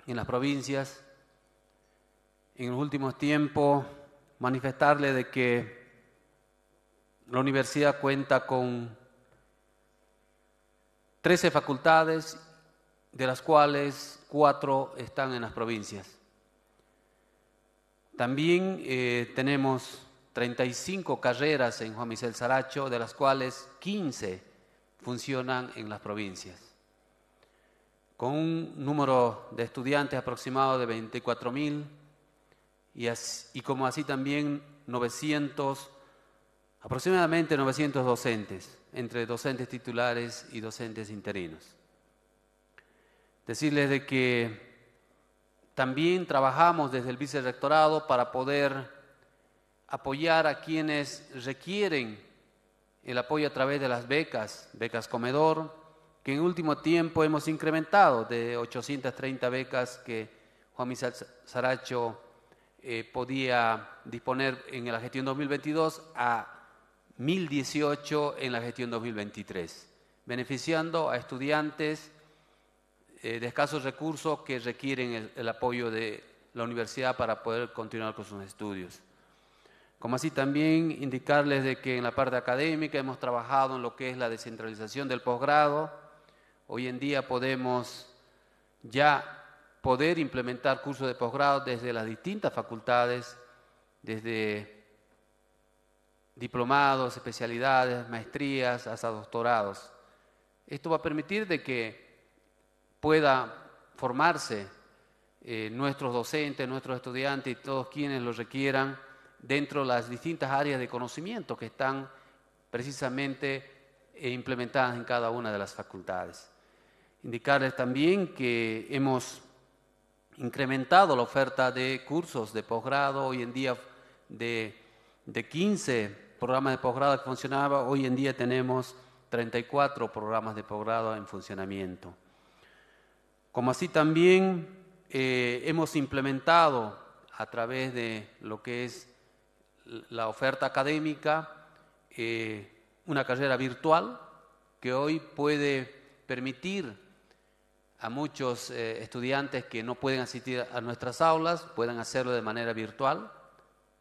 en las provincias, en los últimos tiempos manifestarle de que la universidad cuenta con 13 facultades, de las cuales cuatro están en las provincias. También eh, tenemos 35 carreras en Juan Michel Saracho, de las cuales 15 funcionan en las provincias. Con un número de estudiantes aproximado de 24 mil y, y como así también 900, aproximadamente 900 docentes, entre docentes titulares y docentes interinos. Decirles de que también trabajamos desde el vicerrectorado para poder apoyar a quienes requieren el apoyo a través de las becas, becas comedor, que en último tiempo hemos incrementado de 830 becas que Juan Michel Saracho eh, podía disponer en la gestión 2022 a 1018 en la gestión 2023, beneficiando a estudiantes eh, de escasos recursos que requieren el, apoyo de la universidad para poder continuar con sus estudios. Como así también indicarles de que en la parte académica hemos trabajado en lo que es la descentralización del posgrado. Hoy en día podemos ya poder implementar cursos de posgrado desde las distintas facultades, desde diplomados, especialidades, maestrías, hasta doctorados. Esto va a permitir de que pueda formarse eh, nuestros docentes, nuestros estudiantes y todos quienes lo requieran dentro de las distintas áreas de conocimiento que están precisamente eh, implementadas en cada una de las facultades. Indicarles también que hemos incrementado la oferta de cursos de posgrado, hoy en día de, de 15 programas de posgrado que funcionaba, hoy en día tenemos 34 programas de posgrado en funcionamiento. Como así también eh, hemos implementado a través de lo que es la oferta académica eh, una carrera virtual que hoy puede permitir a muchos eh, estudiantes que no pueden asistir a nuestras aulas, puedan hacerlo de manera virtual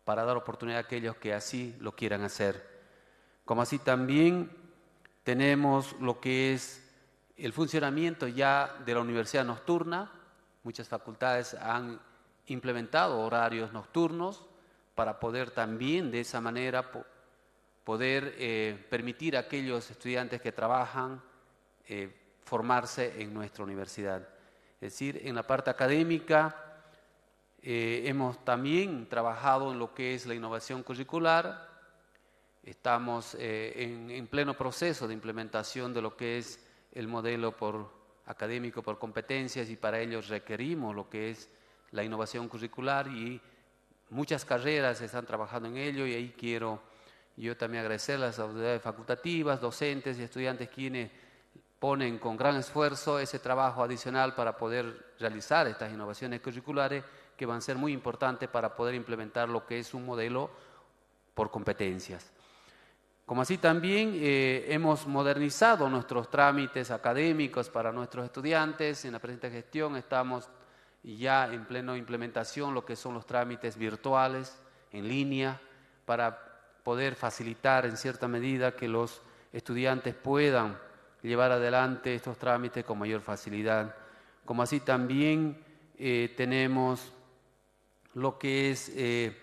para dar oportunidad a aquellos que así lo quieran hacer. Como así también tenemos lo que es el funcionamiento ya de la universidad nocturna. Muchas facultades han implementado horarios nocturnos para poder también de esa manera poder eh, permitir a aquellos estudiantes que trabajan eh, formarse en nuestra universidad. Es decir, en la parte académica eh, hemos también trabajado en lo que es la innovación curricular, estamos en pleno proceso de implementación de lo que es el modelo por académico por competencias y para ello requerimos lo que es la innovación curricular y muchas carreras están trabajando en ello y ahí quiero yo también agradecer a las autoridades facultativas, docentes y estudiantes quienes ponen con gran esfuerzo ese trabajo adicional para poder realizar estas innovaciones curriculares que van a ser muy importantes para poder implementar lo que es un modelo por competencias. Como así también eh, hemos modernizado nuestros trámites académicos para nuestros estudiantes. En la presente gestión estamos ya en pleno implementación lo que son los trámites virtuales en línea para poder facilitar en cierta medida que los estudiantes puedan llevar adelante estos trámites con mayor facilidad. Como así también eh, tenemos lo que es eh,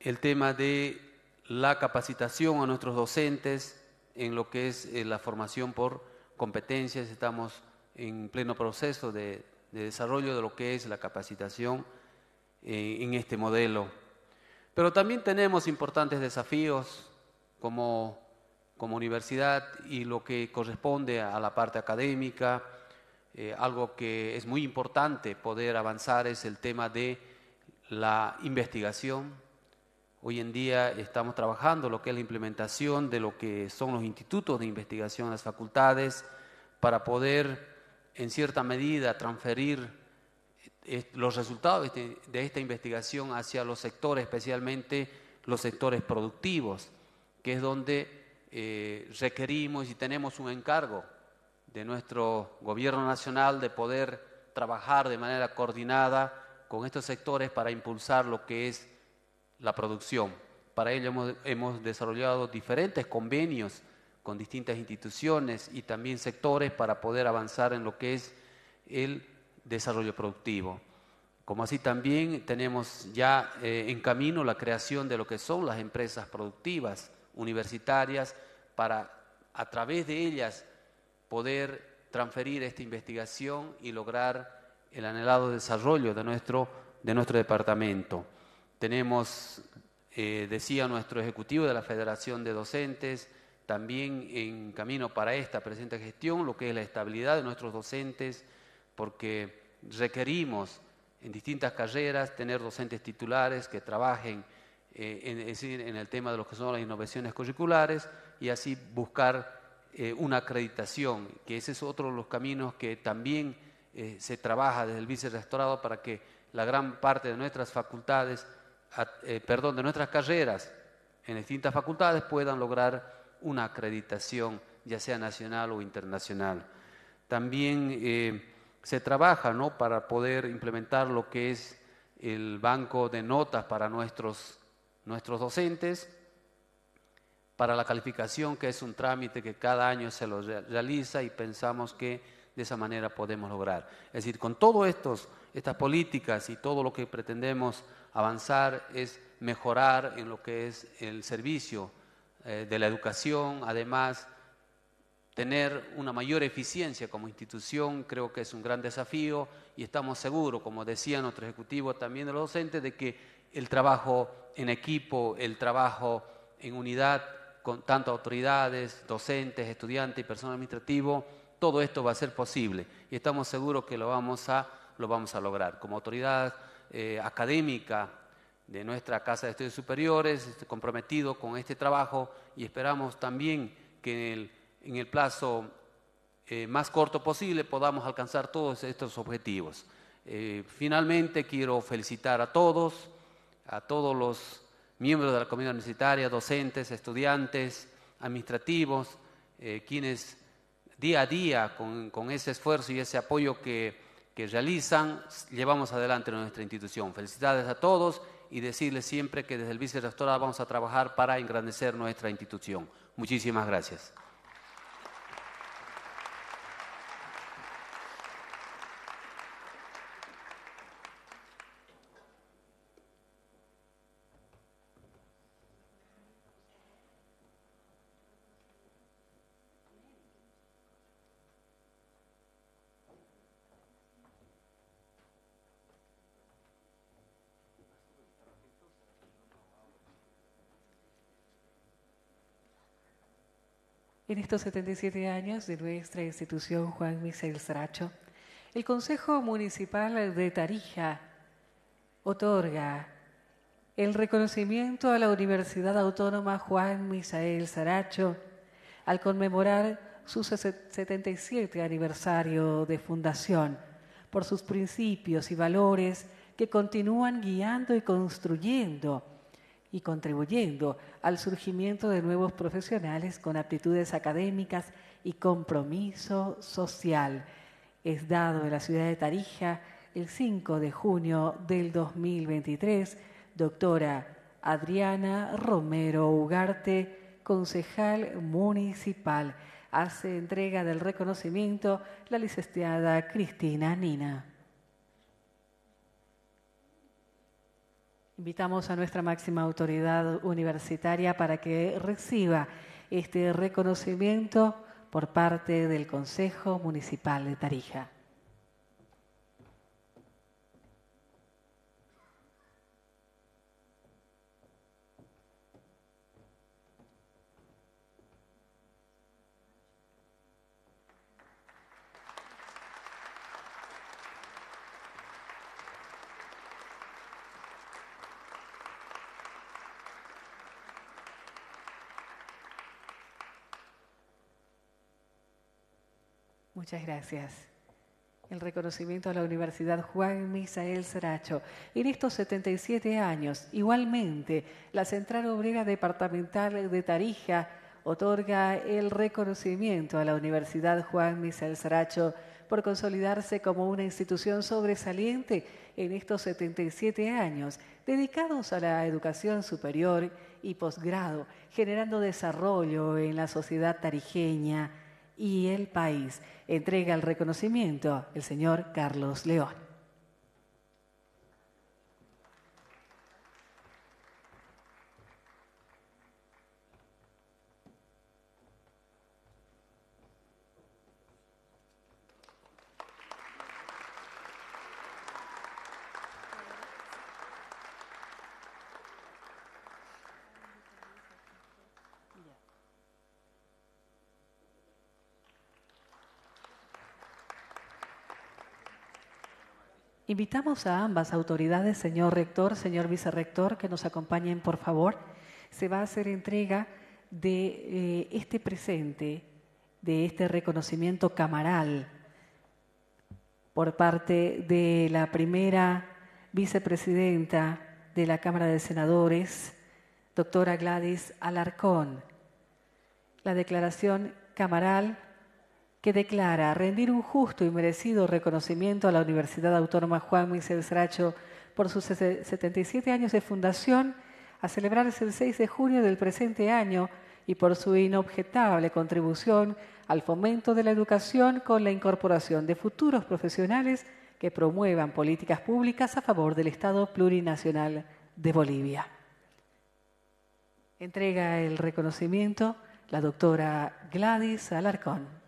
el tema de la capacitación a nuestros docentes en lo que es eh, la formación por competencias. Estamos en pleno proceso de, desarrollo de lo que es la capacitación en este modelo. Pero también tenemos importantes desafíos como, como universidad y lo que corresponde a la parte académica. Eh, algo que es muy importante poder avanzar es el tema de la investigación, Hoy en día estamos trabajando lo que es la implementación de lo que son los institutos de investigación en las facultades para poder, en cierta medida, transferir eh, los resultados de esta investigación hacia los sectores, especialmente los sectores productivos, que es donde eh, requerimos y tenemos un encargo de nuestro gobierno nacional de poder trabajar de manera coordinada con estos sectores para impulsar lo que es la producción, Para ello hemos, desarrollado diferentes convenios con distintas instituciones y también sectores para poder avanzar en lo que es el desarrollo productivo. Como así también tenemos ya eh, en camino la creación de lo que son las empresas productivas universitarias para a través de ellas poder transferir esta investigación y lograr el anhelado desarrollo de nuestro, de nuestro departamento. Tenemos, eh, decía nuestro ejecutivo de la Federación de Docentes, también en camino para esta presente gestión, lo que es la estabilidad de nuestros docentes, porque requerimos en distintas carreras tener docentes titulares que trabajen eh, en, decir, en el tema de lo que son las innovaciones curriculares y así buscar eh, una acreditación, que ese es otro de los caminos que también eh, se trabaja desde el vicerrectorado para que la gran parte de nuestras facultades, perdón, de nuestras carreras en distintas facultades puedan lograr una acreditación, ya sea nacional o internacional. También se trabaja ¿no? para poder implementar lo que es el banco de notas para nuestros, nuestros docentes, para la calificación, que es un trámite que cada año se lo realiza y pensamos que de esa manera podemos lograr. Es decir, con todas estas políticas y todo lo que pretendemos avanzar es mejorar en lo que es el servicio eh, de la educación, además tener una mayor eficiencia como institución creo que es un gran desafío y estamos seguros, como decía nuestro ejecutivo también de los docentes, de que el trabajo en equipo, el trabajo en unidad con tantas autoridades, docentes, estudiantes y personal administrativo, todo esto va a ser posible y estamos seguros que lo vamos a, lo vamos a lograr. Como autoridad eh, académica de nuestra Casa de Estudios Superiores, comprometido con este trabajo y esperamos también que en el plazo eh, más corto posible podamos alcanzar todos estos objetivos. Eh, finalmente quiero felicitar a todos, a todos los miembros de la comunidad universitaria, docentes, estudiantes, administrativos, eh, quienes día a día con, ese esfuerzo y ese apoyo que, que realizan, llevamos adelante nuestra institución. Felicidades a todos y decirles siempre que desde el vicerrectorado vamos a trabajar para engrandecer nuestra institución. Muchísimas gracias. En estos 77 años de nuestra institución Juan Misael Saracho, el Consejo Municipal de Tarija otorga el reconocimiento a la Universidad Autónoma Juan Misael Saracho al conmemorar su 77 aniversario de fundación por sus principios y valores que continúan guiando y construyendo y contribuyendo al surgimiento de nuevos profesionales con aptitudes académicas y compromiso social. Es dado en la ciudad de Tarija el 5 de junio del 2023, doctora Adriana Romero Ugarte, concejal municipal. Hace entrega del reconocimiento la licenciada Cristina Nina. Invitamos a nuestra máxima autoridad universitaria para que reciba este reconocimiento por parte del Consejo Municipal de Tarija. Muchas gracias. El reconocimiento a la Universidad Juan Misael Saracho. En estos 77 años, igualmente, la Central Obrera Departamental de Tarija otorga el reconocimiento a la Universidad Juan Misael Saracho por consolidarse como una institución sobresaliente en estos 77 años dedicados a la educación superior y posgrado, generando desarrollo en la sociedad tarijeña y el país. Entrega el reconocimiento el señor Carlos León. Invitamos a ambas autoridades, señor rector, señor vicerrector, que nos acompañen, por favor. Se va a hacer entrega de eh, este presente, de este reconocimiento camaral por parte de la primera vicepresidenta de la Cámara de Senadores, doctora Gladys Alarcón. La declaración camaral que declara rendir un justo y merecido reconocimiento a la Universidad Autónoma Juan Michel Sracho por sus 77 años de fundación, a celebrarse el 6 de junio del presente año y por su inobjetable contribución al fomento de la educación con la incorporación de futuros profesionales que promuevan políticas públicas a favor del Estado plurinacional de Bolivia. Entrega el reconocimiento la doctora Gladys Alarcón.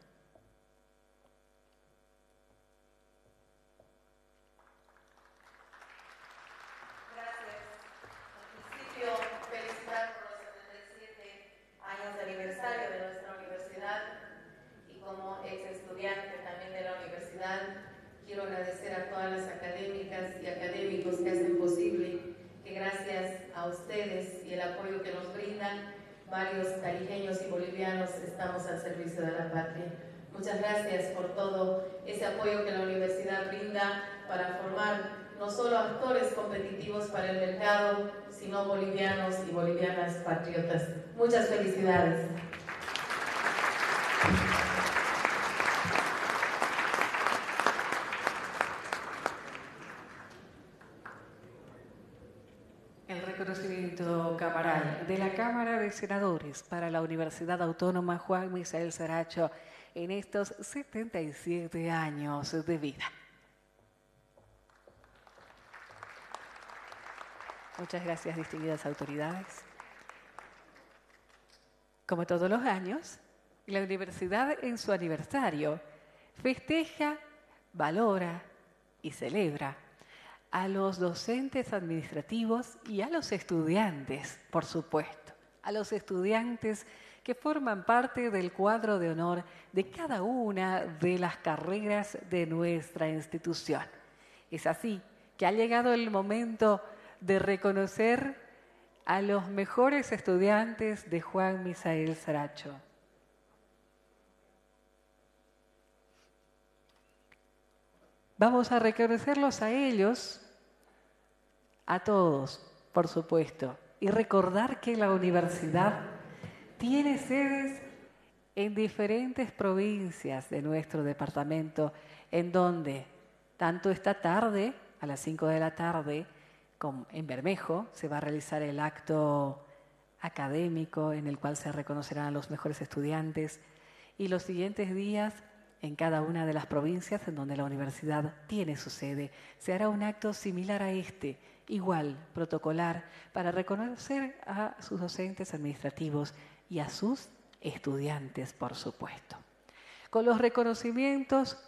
varios tarijeños y bolivianos estamos al de la patria. Muchas gracias por todo ese apoyo que la universidad brinda para formar no solo actores competitivos para el mercado, sino bolivianos y bolivianas patriotas. Muchas felicidades. De la Cámara de Senadores para la Universidad Autónoma Juan Misael Saracho en estos 77 años de vida. Muchas gracias, distinguidas autoridades. Como todos los años, la universidad en su aniversario festeja, valora y celebra a los docentes administrativos y a los estudiantes, por supuesto, a los estudiantes que forman parte del cuadro de honor de cada una de las carreras de nuestra institución. Es así que ha llegado el momento de reconocer a los mejores estudiantes de Juan Misael Saracho. Vamos a reconocerlos a ellos a todos, por supuesto, y recordar que la universidad tiene sedes en diferentes provincias de nuestro departamento, en donde tanto esta tarde, a las 5 de la tarde, en Bermejo, se va a realizar el acto académico en el cual se reconocerán a los mejores estudiantes y los siguientes días en cada una de las provincias en donde la universidad tiene su sede. Se hará un acto similar a este igual, protocolar, para reconocer a sus docentes administrativos y a sus estudiantes, por supuesto. Con los reconocimientos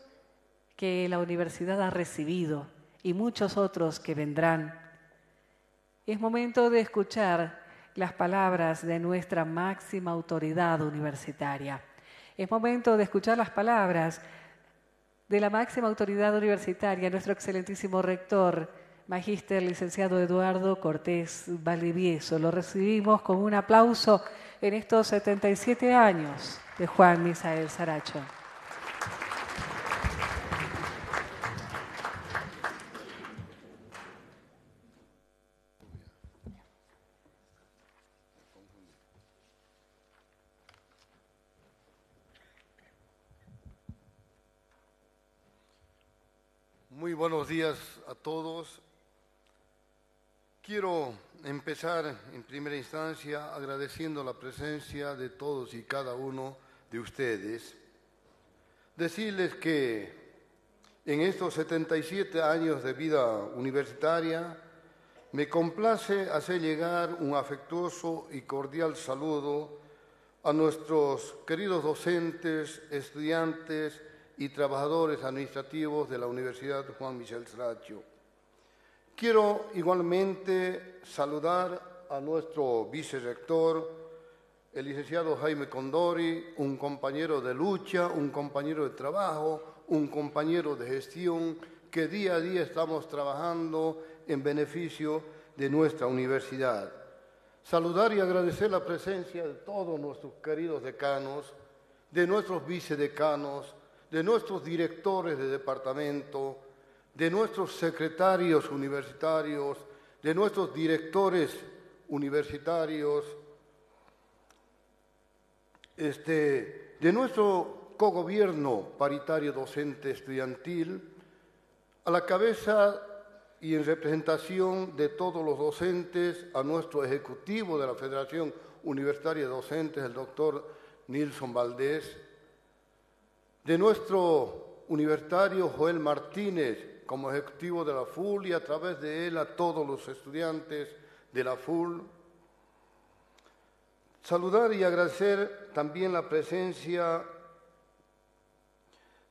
que la universidad ha recibido y muchos otros que vendrán, es momento de escuchar las palabras de nuestra máxima autoridad universitaria. Es momento de escuchar las palabras de la máxima autoridad universitaria, nuestro excelentísimo rector, Magíster licenciado Eduardo Cortés Valdivieso. Lo recibimos con un aplauso en estos 77 años de Juan Misael Saracho. Buenos días a todos Quiero empezar en primera instancia agradeciendo la presencia de todos y cada uno de ustedes. Decirles que en estos 77 años de vida universitaria me complace hacer llegar un afectuoso y cordial saludo a nuestros queridos docentes, estudiantes y trabajadores administrativos de la Universidad Juan Michel Sracho Quiero igualmente saludar a nuestro vicerrector, el licenciado Jaime Condori, un compañero de lucha, un compañero de trabajo, un compañero de gestión, que día a día estamos trabajando en beneficio de nuestra universidad. Saludar y agradecer la presencia de todos nuestros queridos decanos, de nuestros vicedecanos, de nuestros directores de departamento, de nuestros secretarios universitarios, de nuestros directores universitarios, este, de nuestro cogobierno paritario docente estudiantil, a la cabeza y en representación de todos los docentes, a nuestro ejecutivo de la Federación Universitaria de Docentes, el doctor Nilson Valdés, de nuestro universitario Joel Martínez, como ejecutivo de la FUL y a través de él a todos los estudiantes de la FUL. Saludar y agradecer también la presencia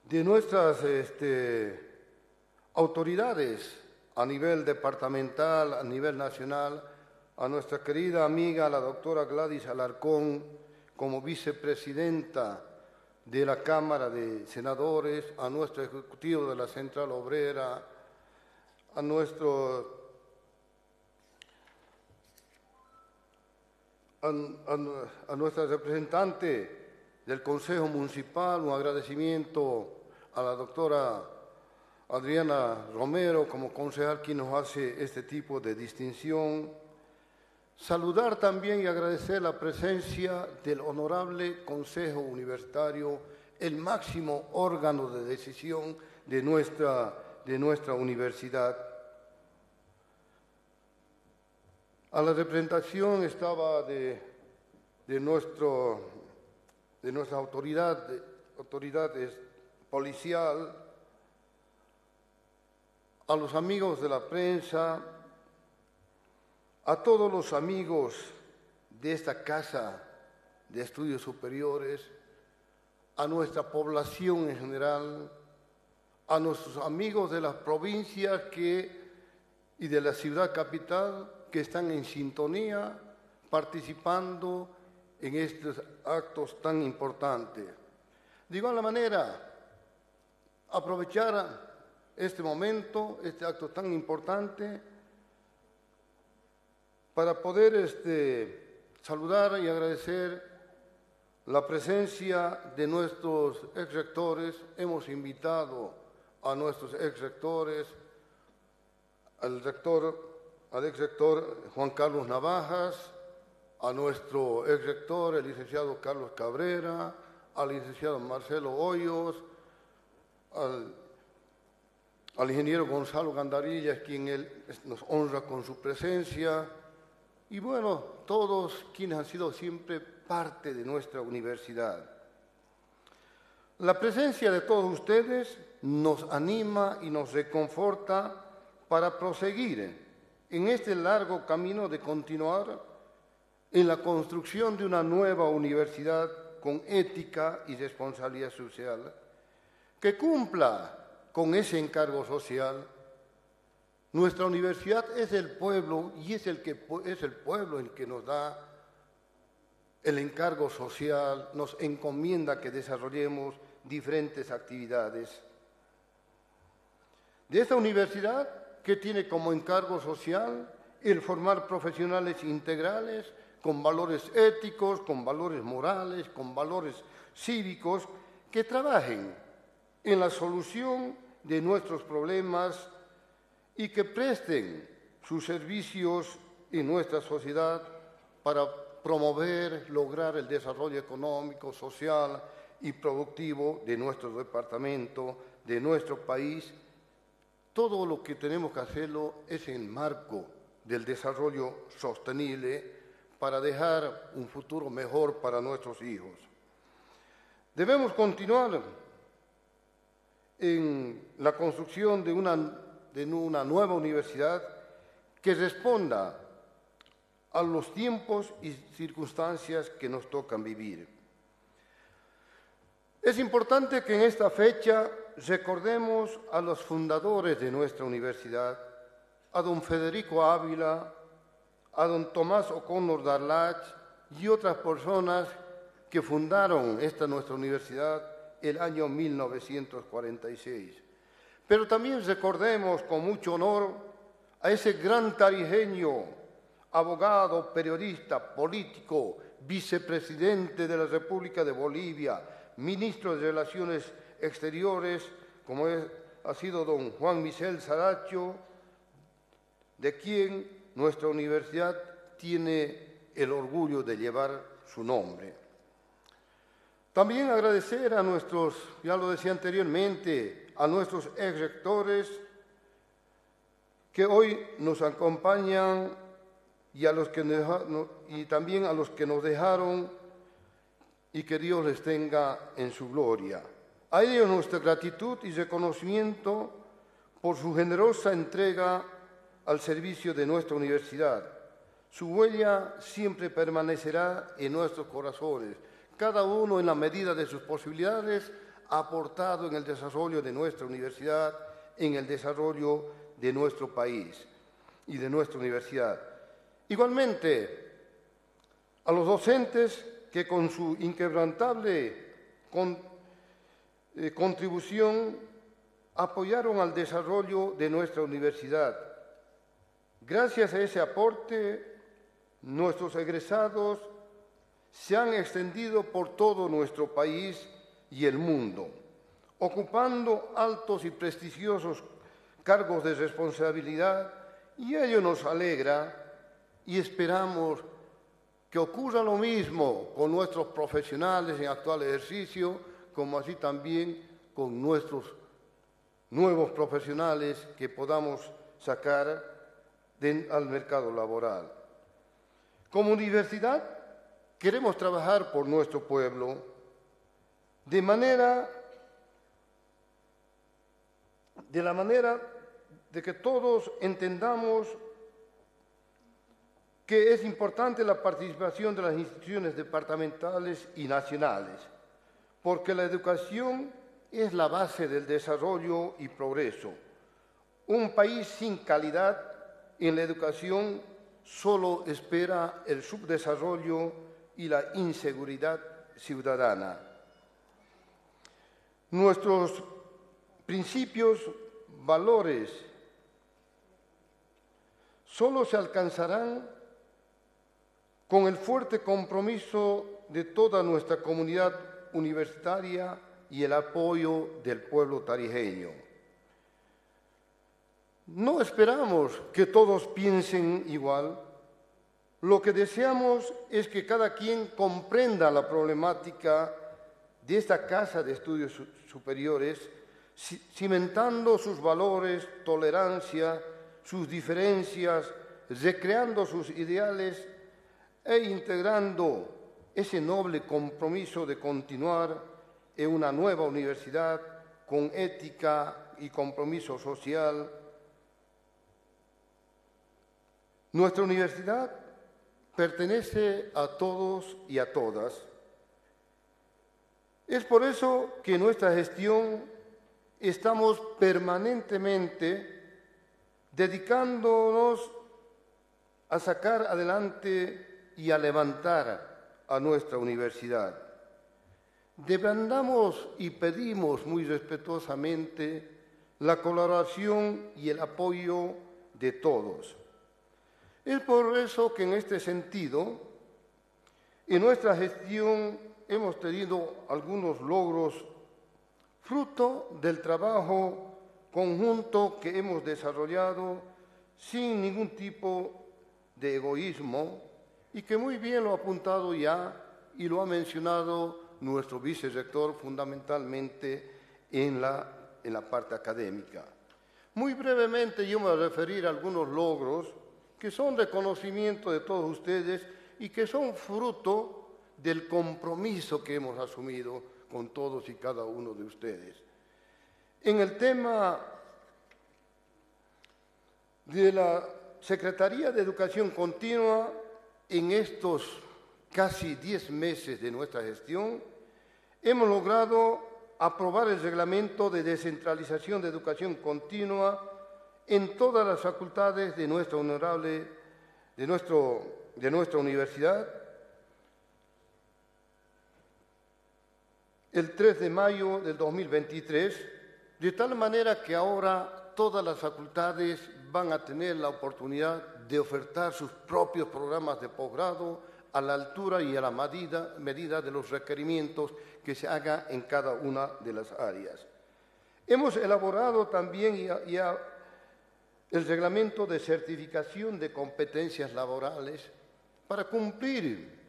de nuestras este, autoridades a nivel departamental, a nivel nacional, a nuestra querida amiga la doctora Gladys Alarcón como vicepresidenta de la Cámara de Senadores, a nuestro Ejecutivo de la Central Obrera, a nuestro a, nuestra representante del Consejo Municipal, un agradecimiento a la doctora Adriana Romero como concejal quien nos hace este tipo de distinción Saludar también y agradecer la presencia del Honorable Consejo Universitario, el máximo órgano de decisión de nuestra, de nuestra universidad. A la representación estaba de, de, nuestro, de nuestra autoridad, autoridad policial, a los amigos de la prensa, a todos los amigos de esta casa de estudios superiores, a nuestra población en general, a nuestros amigos de las provincias que, y de la ciudad capital que están en sintonía participando en estos actos tan importantes. De igual manera, aprovechar este momento, este acto tan importante, para poder este, saludar y agradecer la presencia de nuestros ex rectores. Hemos invitado a nuestros ex rectores, al rector, al ex rector Juan Carlos Navajas, a nuestro ex rector, el licenciado Carlos Cabrera, al licenciado Marcelo Hoyos, al, ingeniero Gonzalo Gandarilla, quien nos honra con su presencia, y bueno, todos quienes han sido siempre parte de nuestra universidad. La presencia de todos ustedes nos anima y nos reconforta para proseguir en este largo camino de continuar en la construcción de una nueva universidad con ética y responsabilidad social, que cumpla con ese encargo social nuestra universidad es el pueblo y es el, que, es el pueblo el que nos da el encargo social, nos encomienda que desarrollemos diferentes actividades. De esta universidad, que tiene como encargo social el formar profesionales integrales con valores éticos, con valores morales, con valores cívicos, que trabajen en la solución de nuestros problemas y que presten sus servicios en nuestra sociedad para promover, lograr el desarrollo económico, social y productivo de nuestro departamento, de nuestro país. Todo lo que tenemos que hacerlo es en marco del desarrollo sostenible para dejar un futuro mejor para nuestros hijos. Debemos continuar en la construcción de una, de una nueva universidad que responda a los tiempos y circunstancias que nos tocan vivir. Es importante que en esta fecha recordemos a los fundadores de nuestra universidad, a don Federico Ávila, a don Tomás O'Connor Darlach y otras personas que fundaron esta nuestra universidad el año 1946. Pero también recordemos con mucho honor a ese gran tarijeño, abogado, periodista, político, vicepresidente de la República de Bolivia, ministro de Relaciones Exteriores, como ha sido don Juan Michel Saracho, de quien nuestra universidad tiene el orgullo de llevar su nombre. También agradecer a nuestros, ya lo decía anteriormente, a nuestros ex rectores que hoy nos acompañan y, a los que y también a los que nos dejaron y que Dios les tenga en su gloria. A ellos nuestra gratitud y reconocimiento por su generosa entrega al servicio de nuestra universidad. Su huella siempre permanecerá en nuestros corazones. Cada uno en la medida de sus posibilidades aportado en el desarrollo de nuestra universidad, en el desarrollo de nuestro país y de nuestra universidad. Igualmente, a los docentes que con su inquebrantable eh, contribución apoyaron al desarrollo de nuestra universidad. Gracias a ese aporte, nuestros egresados se han extendido por todo nuestro país y el mundo, ocupando altos y prestigiosos cargos de responsabilidad, y ello nos alegra y esperamos que ocurra lo mismo con nuestros profesionales en actual ejercicio, como así también con nuestros nuevos profesionales que podamos sacar al mercado laboral. Como universidad queremos trabajar por nuestro pueblo de manera de la manera de que todos entendamos que es importante la participación de las instituciones departamentales y nacionales, porque la educación es la base del desarrollo y progreso. Un país sin calidad en la educación solo espera el subdesarrollo y la inseguridad ciudadana. Nuestros principios, valores, solo se alcanzarán con el fuerte compromiso de toda nuestra comunidad universitaria y el apoyo del pueblo tarijeño. No esperamos que todos piensen igual. Lo que deseamos es que cada quien comprenda la problemática de esta casa de estudios superiores, cimentando sus valores, tolerancia, sus diferencias, recreando sus ideales e integrando ese noble compromiso de continuar en una nueva universidad con ética y compromiso social. Nuestra universidad pertenece a todos y a todas. Es por eso que en nuestra gestión estamos permanentemente dedicándonos a sacar adelante y a levantar a nuestra universidad. Demandamos y pedimos muy respetuosamente la colaboración y el apoyo de todos. Es por eso que en este sentido, en nuestra gestión hemos tenido algunos logros fruto del trabajo conjunto que hemos desarrollado sin ningún tipo de egoísmo y que muy bien lo ha apuntado ya y lo ha mencionado nuestro vicerrector fundamentalmente en la, en la parte académica. Muy brevemente yo me voy a referir a algunos logros que son reconocimiento de todos ustedes y que son fruto del compromiso que hemos asumido con todos y cada uno de ustedes. En el tema de la Secretaría de Educación Continua, en estos casi 10 meses de nuestra gestión, hemos logrado aprobar el reglamento de descentralización de educación continua en todas las facultades de nuestra honorable, de, nuestro, de nuestra universidad. El 3 de mayo del 2023, de tal manera que ahora todas las facultades van a tener la oportunidad de ofertar sus propios programas de posgrado a la altura y a la medida, medida de los requerimientos que se haga en cada una de las áreas. Hemos elaborado también ya el reglamento de certificación de competencias laborales para cumplir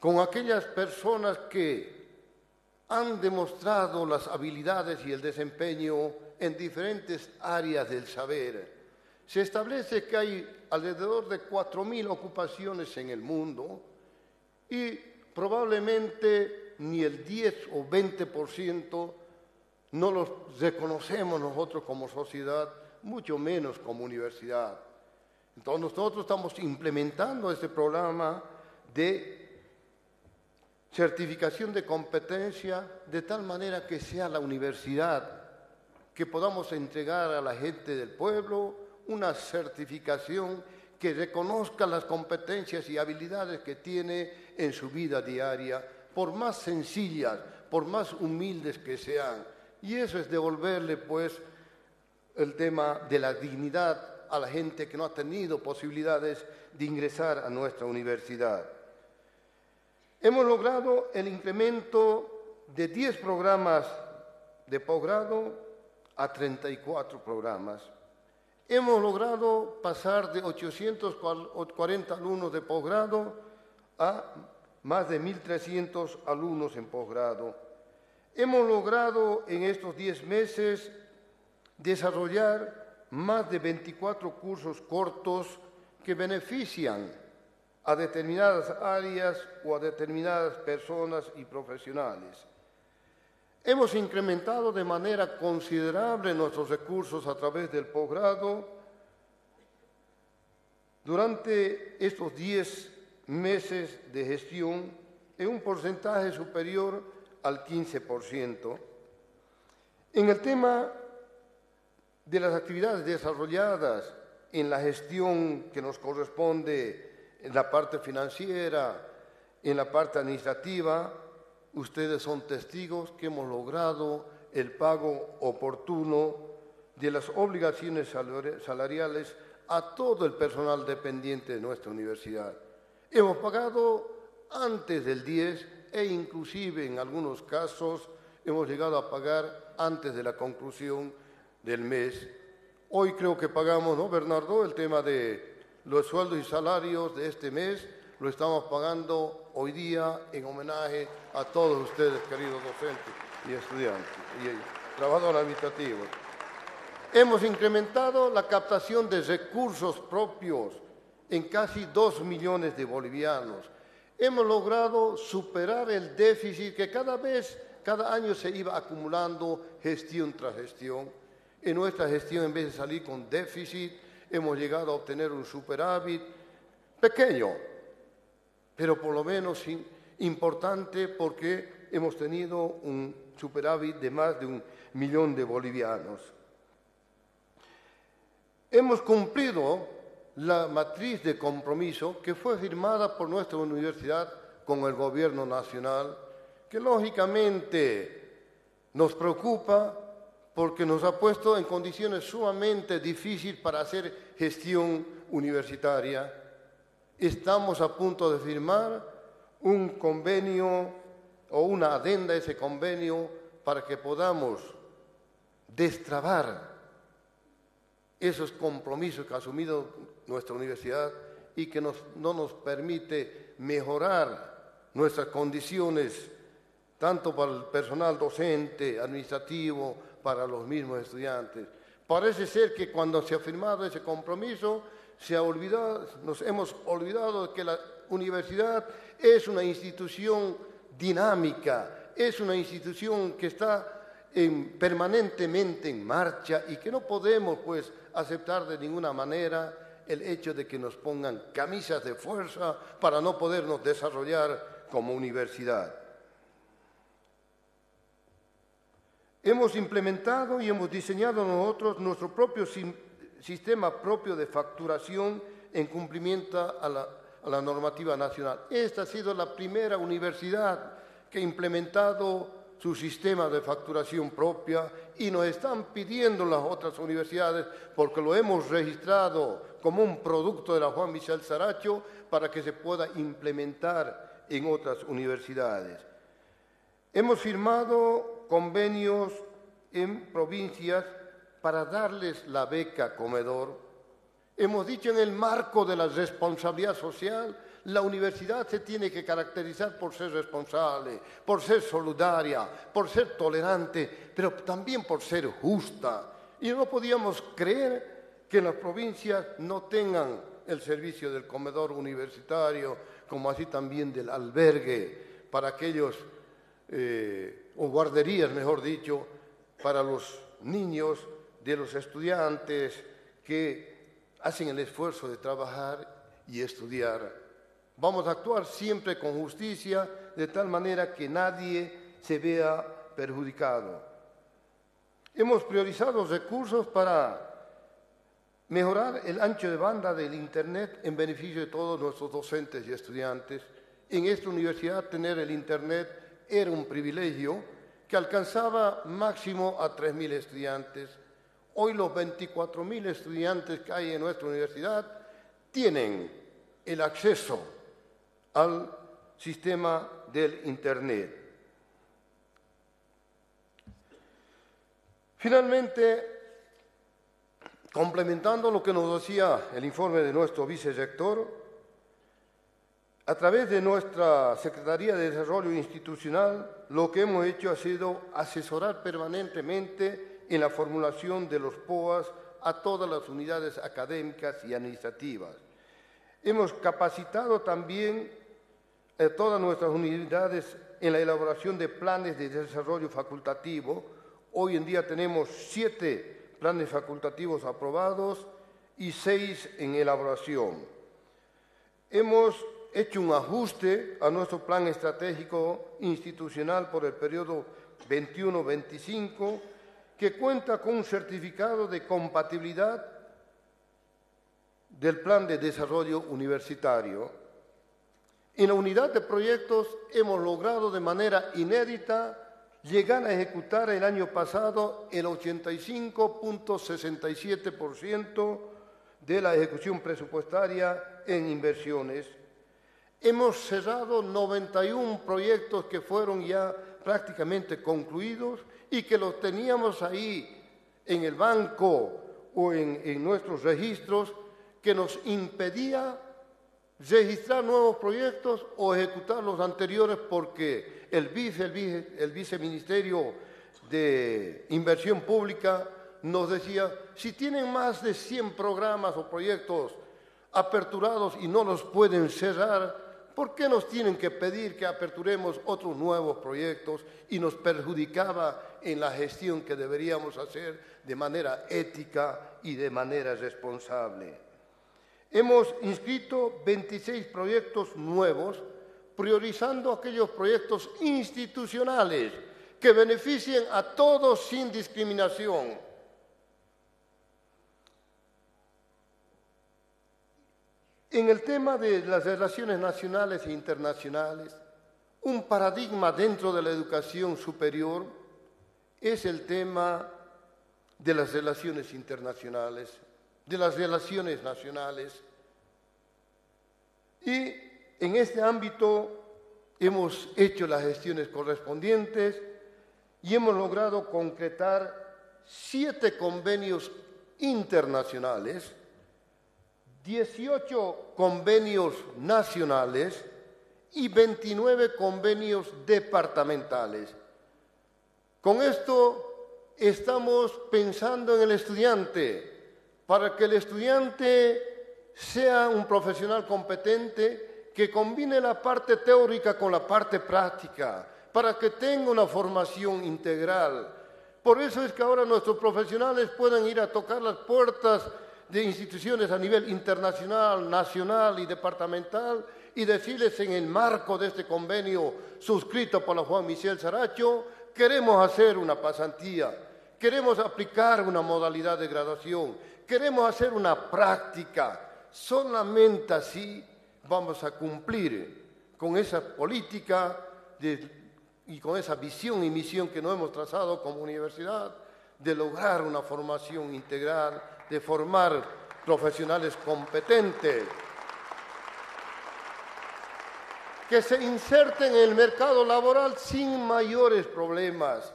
con aquellas personas que han demostrado las habilidades y el desempeño en diferentes áreas del saber. Se establece que hay alrededor de 4.000 ocupaciones en el mundo y probablemente ni el 10 o 20% no los reconocemos nosotros como sociedad mucho menos como universidad. Entonces nosotros estamos implementando este programa de certificación de competencia de tal manera que sea la universidad que podamos entregar a la gente del pueblo una certificación que reconozca las competencias y habilidades que tiene en su vida diaria, por más sencillas, por más humildes que sean. Y eso es devolverle pues el tema de la dignidad a la gente que no ha tenido posibilidades de ingresar a nuestra universidad. Hemos logrado el incremento de 10 programas de posgrado a 34 programas. Hemos logrado pasar de 840 alumnos de posgrado a más de 1.300 alumnos en posgrado. Hemos logrado en estos 10 meses desarrollar más de 24 cursos cortos que benefician a determinadas áreas o a determinadas personas y profesionales. Hemos incrementado de manera considerable nuestros recursos a través del posgrado. Durante estos 10 meses de gestión, en un porcentaje superior al 15%. En el tema de las actividades desarrolladas en la gestión que nos corresponde en la parte financiera, en la parte administrativa, ustedes son testigos que hemos logrado el pago oportuno de las obligaciones salariales a todo el personal dependiente de nuestra universidad. Hemos pagado antes del 10 e inclusive en algunos casos hemos llegado a pagar antes de la conclusión del mes. Hoy creo que pagamos, ¿no, Bernardo? El tema de los sueldos y salarios de este mes lo estamos pagando hoy día en homenaje a todos ustedes, queridos docentes y estudiantes y trabajadores administrativos. Hemos incrementado la captación de recursos propios en casi dos millones de bolivianos. Hemos logrado superar el déficit que cada vez, cada año se iba acumulando gestión tras gestión en nuestra gestión, en vez de salir con déficit, hemos llegado a obtener un superávit pequeño, pero por lo menos importante porque hemos tenido un superávit de más de un millón de bolivianos. Hemos cumplido la matriz de compromiso que fue firmada por nuestra universidad con el gobierno nacional, que lógicamente nos preocupa porque nos ha puesto en condiciones sumamente difíciles para hacer gestión universitaria. Estamos a punto de firmar un convenio o una adenda a ese convenio para que podamos destrabar esos compromisos que ha asumido nuestra universidad y que no nos permite mejorar nuestras condiciones, tanto para el personal docente, administrativo, para los mismos estudiantes. Parece ser que cuando se ha firmado ese compromiso, se ha olvidado, nos hemos olvidado que la universidad es una institución dinámica, es una institución que está permanentemente en marcha y que no podemos pues aceptar de ninguna manera el hecho de que nos pongan camisas de fuerza para no podernos desarrollar como universidad. Hemos implementado y hemos diseñado nosotros nuestro propio sistema propio de facturación en cumplimiento a la, a la normativa nacional. Esta ha sido la primera universidad que ha implementado su sistema de facturación propia y nos están pidiendo las otras universidades, porque lo hemos registrado como un producto de la Juan Michel Saracho, para que se pueda implementar en otras universidades. Hemos firmado convenios en provincias para darles la beca comedor. Hemos dicho en el marco de la responsabilidad social la universidad se tiene que caracterizar por ser responsable, por ser solidaria, por ser tolerante, pero también por ser justa. Y no podíamos creer que las provincias no tengan el servicio del comedor universitario, como así también del albergue para aquellos, eh, o guarderías, mejor dicho, para los niños de los estudiantes que hacen el esfuerzo de trabajar y estudiar Vamos a actuar siempre con justicia, de tal manera que nadie se vea perjudicado. Hemos priorizado recursos para mejorar el ancho de banda del Internet en beneficio de todos nuestros docentes y estudiantes. En esta universidad tener el Internet era un privilegio que alcanzaba máximo a 3.000 estudiantes. Hoy los 24.000 estudiantes que hay en nuestra universidad tienen el acceso al sistema del Internet. Finalmente, complementando lo que nos decía el informe de nuestro vicerrector, a través de nuestra Secretaría de Desarrollo Institucional, lo que hemos hecho ha sido asesorar permanentemente en la formulación de los POAS a todas las unidades académicas y administrativas. Hemos capacitado también todas nuestras unidades en la elaboración de planes de desarrollo facultativo. Hoy en día tenemos siete planes facultativos aprobados y seis en elaboración. Hemos hecho un ajuste a nuestro plan estratégico institucional por el periodo 21-25 que cuenta con un certificado de compatibilidad del plan de desarrollo universitario en la unidad de proyectos hemos logrado de manera inédita llegar a ejecutar el año pasado el 85.67% de la ejecución presupuestaria en inversiones. Hemos cerrado 91 proyectos que fueron ya prácticamente concluidos y que los teníamos ahí en el banco o en, nuestros registros que nos impedía registrar nuevos proyectos o ejecutar los anteriores porque el, vice, el, viceministerio de Inversión Pública nos decía, si tienen más de 100 programas o proyectos aperturados y no los pueden cerrar, ¿por qué nos tienen que pedir que aperturemos otros nuevos proyectos? Y nos perjudicaba en la gestión que deberíamos hacer de manera ética y de manera responsable. Hemos inscrito 26 proyectos nuevos, priorizando aquellos proyectos institucionales que beneficien a todos sin discriminación. En el tema de las relaciones nacionales e internacionales, un paradigma dentro de la educación superior es el tema de las relaciones internacionales de las relaciones nacionales. Y en este ámbito hemos hecho las gestiones correspondientes y hemos logrado concretar siete convenios internacionales, 18 convenios nacionales y 29 convenios departamentales. Con esto estamos pensando en el estudiante, para que el estudiante sea un profesional competente que combine la parte teórica con la parte práctica, para que tenga una formación integral. Por eso es que ahora nuestros profesionales pueden ir a tocar las puertas de instituciones a nivel internacional, nacional y departamental y decirles en el marco de este convenio suscrito por la Juan Michel Saracho, queremos hacer una pasantía, queremos aplicar una modalidad de graduación, queremos hacer una práctica. Solamente así vamos a cumplir con esa política y con esa visión y misión que nos hemos trazado como universidad de lograr una formación integral, de formar profesionales competentes que se inserten en el mercado laboral sin mayores problemas.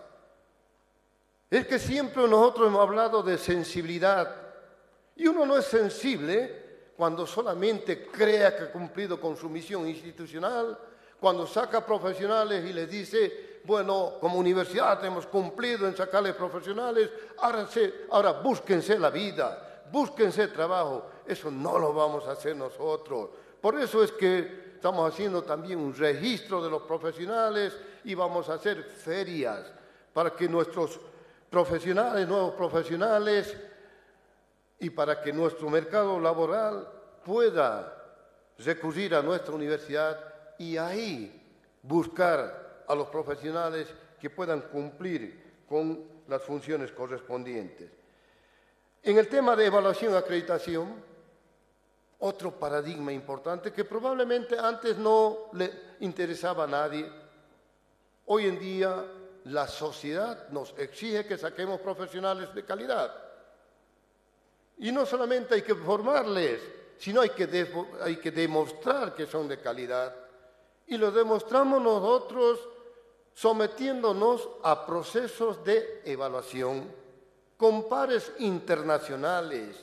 Es que siempre nosotros hemos hablado de sensibilidad y uno no es sensible cuando solamente crea que ha cumplido con su misión institucional, cuando saca profesionales y les dice, bueno, como universidad hemos cumplido en sacarles profesionales, ahora, ahora búsquense la vida, búsquense trabajo. Eso no lo vamos a hacer nosotros. Por eso es que Estamos haciendo también un registro de los profesionales y vamos a hacer ferias para que nuestros profesionales, nuevos profesionales, y para que nuestro mercado laboral pueda recurrir a nuestra universidad y ahí buscar a los profesionales que puedan cumplir con las funciones correspondientes. En el tema de evaluación y acreditación, otro paradigma importante que probablemente antes no le interesaba a nadie. Hoy en día la sociedad nos exige que saquemos profesionales de calidad. Y no solamente hay que formarles, sino hay que, hay que demostrar que son de calidad. Y lo demostramos nosotros sometiéndonos a procesos de evaluación con pares internacionales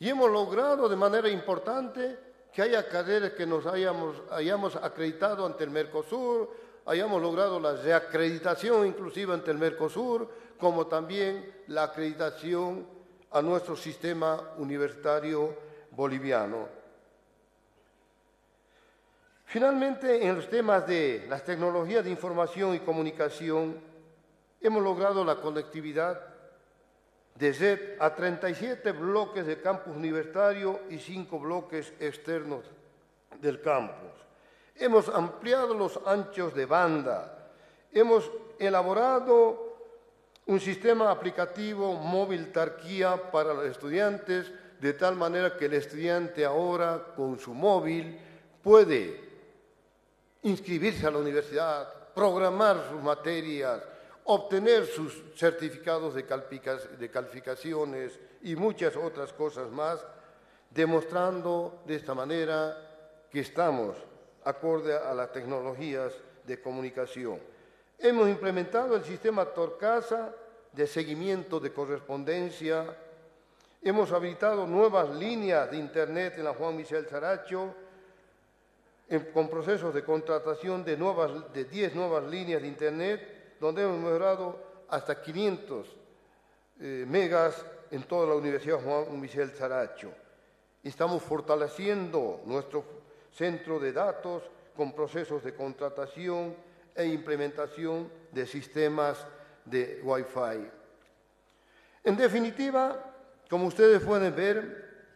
y hemos logrado de manera importante que haya carreras que nos hayamos, hayamos acreditado ante el Mercosur, hayamos logrado la reacreditación inclusive ante el Mercosur, como también la acreditación a nuestro sistema universitario boliviano. Finalmente, en los temas de las tecnologías de información y comunicación, hemos logrado la conectividad de a 37 bloques de campus universitario y 5 bloques externos del campus. Hemos ampliado los anchos de banda, hemos elaborado un sistema aplicativo móvil Tarquía para los estudiantes, de tal manera que el estudiante ahora con su móvil puede inscribirse a la universidad, programar sus materias, obtener sus certificados de, calificaciones y muchas otras cosas más, demostrando de esta manera que estamos acorde a las tecnologías de comunicación. Hemos implementado el sistema Torcasa de seguimiento de correspondencia, hemos habilitado nuevas líneas de Internet en la Juan Michel Saracho, con procesos de contratación de, nuevas, de 10 nuevas líneas de Internet donde hemos mejorado hasta 500 eh, megas en toda la Universidad Juan Michel Saracho. Estamos fortaleciendo nuestro centro de datos con procesos de contratación e implementación de sistemas de Wi-Fi. En definitiva, como ustedes pueden ver,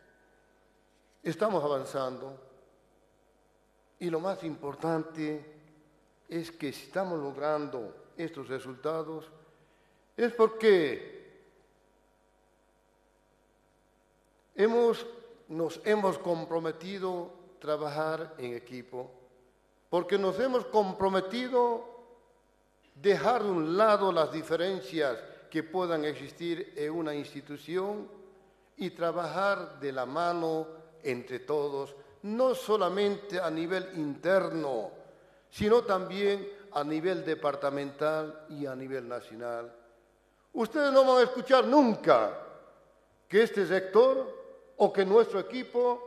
estamos avanzando y lo más importante es que estamos logrando estos resultados es porque hemos, nos hemos comprometido a trabajar en equipo, porque nos hemos comprometido a dejar de un lado las diferencias que puedan existir en una institución y trabajar de la mano entre todos, no solamente a nivel interno, sino también a nivel departamental y a nivel nacional. Ustedes no van a escuchar nunca que este sector o que nuestro equipo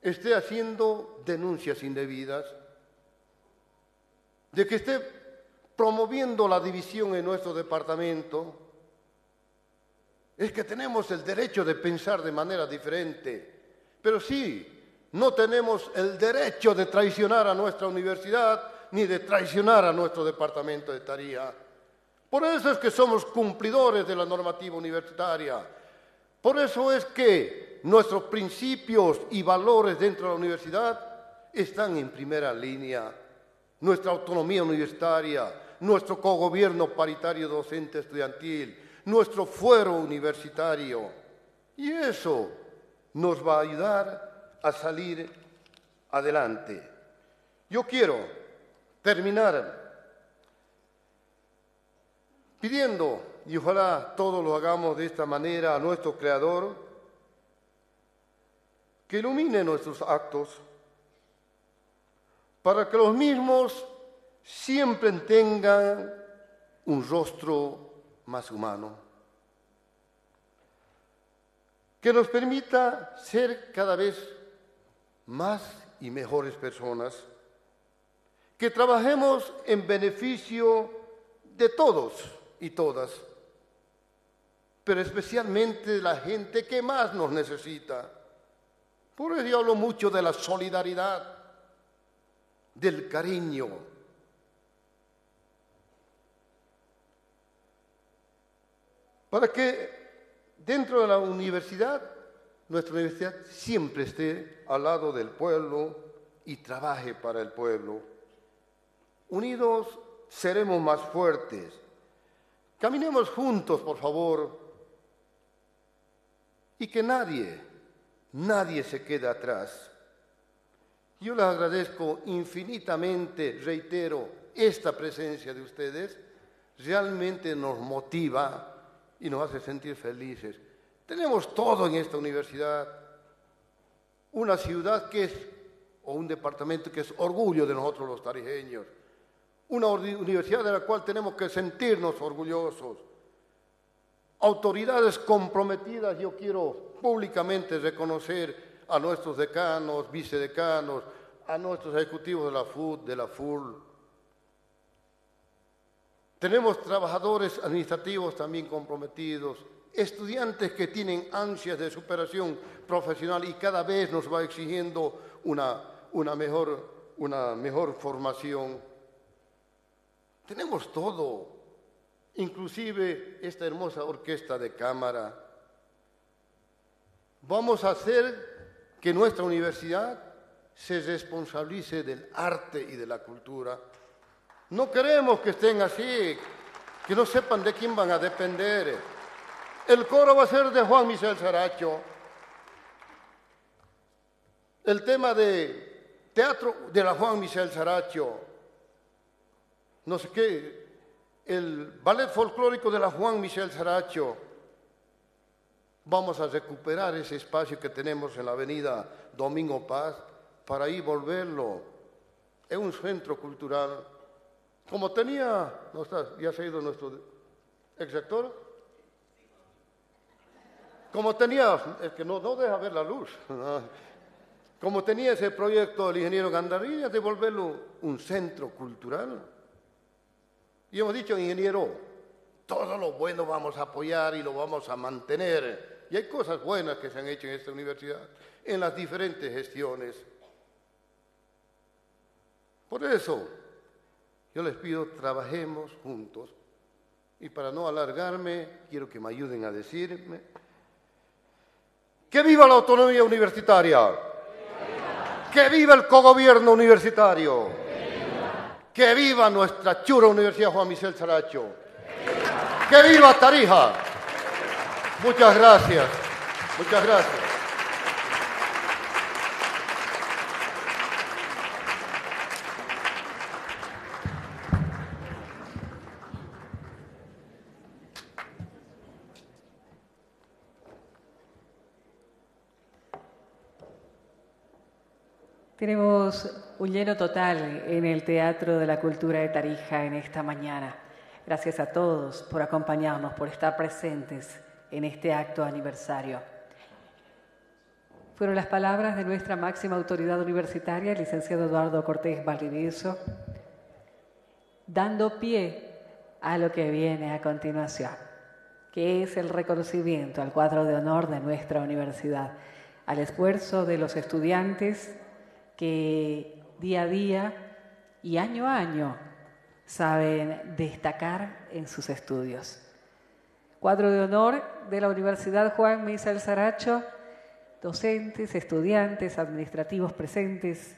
esté haciendo denuncias indebidas, de que esté promoviendo la división en nuestro departamento, es que tenemos el derecho de pensar de manera diferente, pero sí, no tenemos el derecho de traicionar a nuestra universidad ni de traicionar a nuestro departamento de Taría. Por eso es que somos cumplidores de la normativa universitaria. Por eso es que nuestros principios y valores dentro de la universidad están en primera línea. Nuestra autonomía universitaria, nuestro cogobierno paritario docente estudiantil, nuestro fuero universitario. Y eso nos va a ayudar a salir adelante. Yo quiero terminar pidiendo, y ojalá todos lo hagamos de esta manera, a nuestro Creador, que ilumine nuestros actos, para que los mismos siempre tengan un rostro más humano, que nos permita ser cada vez más y mejores personas, que trabajemos en beneficio de todos y todas, pero especialmente de la gente que más nos necesita. Por eso hablo mucho de la solidaridad, del cariño, para que dentro de la universidad, nuestra universidad siempre esté al lado del pueblo y trabaje para el pueblo. Unidos seremos más fuertes. Caminemos juntos, por favor, y que nadie, nadie se quede atrás. Yo les agradezco infinitamente, reitero, esta presencia de ustedes realmente nos motiva y nos hace sentir felices. Tenemos todo en esta universidad. Una ciudad que es, o un departamento que es orgullo de nosotros los tarijeños. Una universidad de la cual tenemos que sentirnos orgullosos. Autoridades comprometidas, yo quiero públicamente reconocer a nuestros decanos, vicedecanos, a nuestros ejecutivos de la FUD, de la FUL, tenemos trabajadores administrativos también comprometidos, estudiantes que tienen ansias de superación profesional y cada vez nos va exigiendo una, una, mejor, una mejor formación. Tenemos todo, inclusive esta hermosa orquesta de cámara. Vamos a hacer que nuestra universidad se responsabilice del arte y de la cultura no queremos que estén así, que no sepan de quién van a depender. El coro va a ser de Juan Michel Saracho. El tema de teatro de la Juan Michel Saracho. No sé qué. El ballet folclórico de la Juan Michel Saracho. Vamos a recuperar ese espacio que tenemos en la avenida Domingo Paz para ahí volverlo. Es un centro cultural como tenía, no está, ya se ha ido nuestro ex rector, como tenía, es que no, deja ver la luz, como tenía ese proyecto del ingeniero Gandarilla de volverlo un centro cultural. Y hemos dicho, ingeniero, todo lo bueno vamos a apoyar y lo vamos a mantener. Y hay cosas buenas que se han hecho en esta universidad, en las diferentes gestiones. Por eso, yo les pido, trabajemos juntos. Y para no alargarme, quiero que me ayuden a decirme, que viva la autonomía universitaria, que viva el cogobierno universitario, que viva nuestra chura Universidad Juan Michel Saracho, que viva Tarija. Muchas gracias, muchas gracias. Tenemos un lleno total en el Teatro de la Cultura de Tarija en esta mañana. Gracias a todos por acompañarnos, por estar presentes en este acto aniversario. Fueron las palabras de nuestra máxima autoridad universitaria, el licenciado Eduardo Cortés Valdivieso, dando pie a lo que viene a continuación. que es el reconocimiento al cuadro de honor de nuestra universidad, al esfuerzo de los estudiantes que día a día y año a año saben destacar en sus estudios. Cuadro de honor de la Universidad Juan Misael Saracho, docentes, estudiantes, administrativos presentes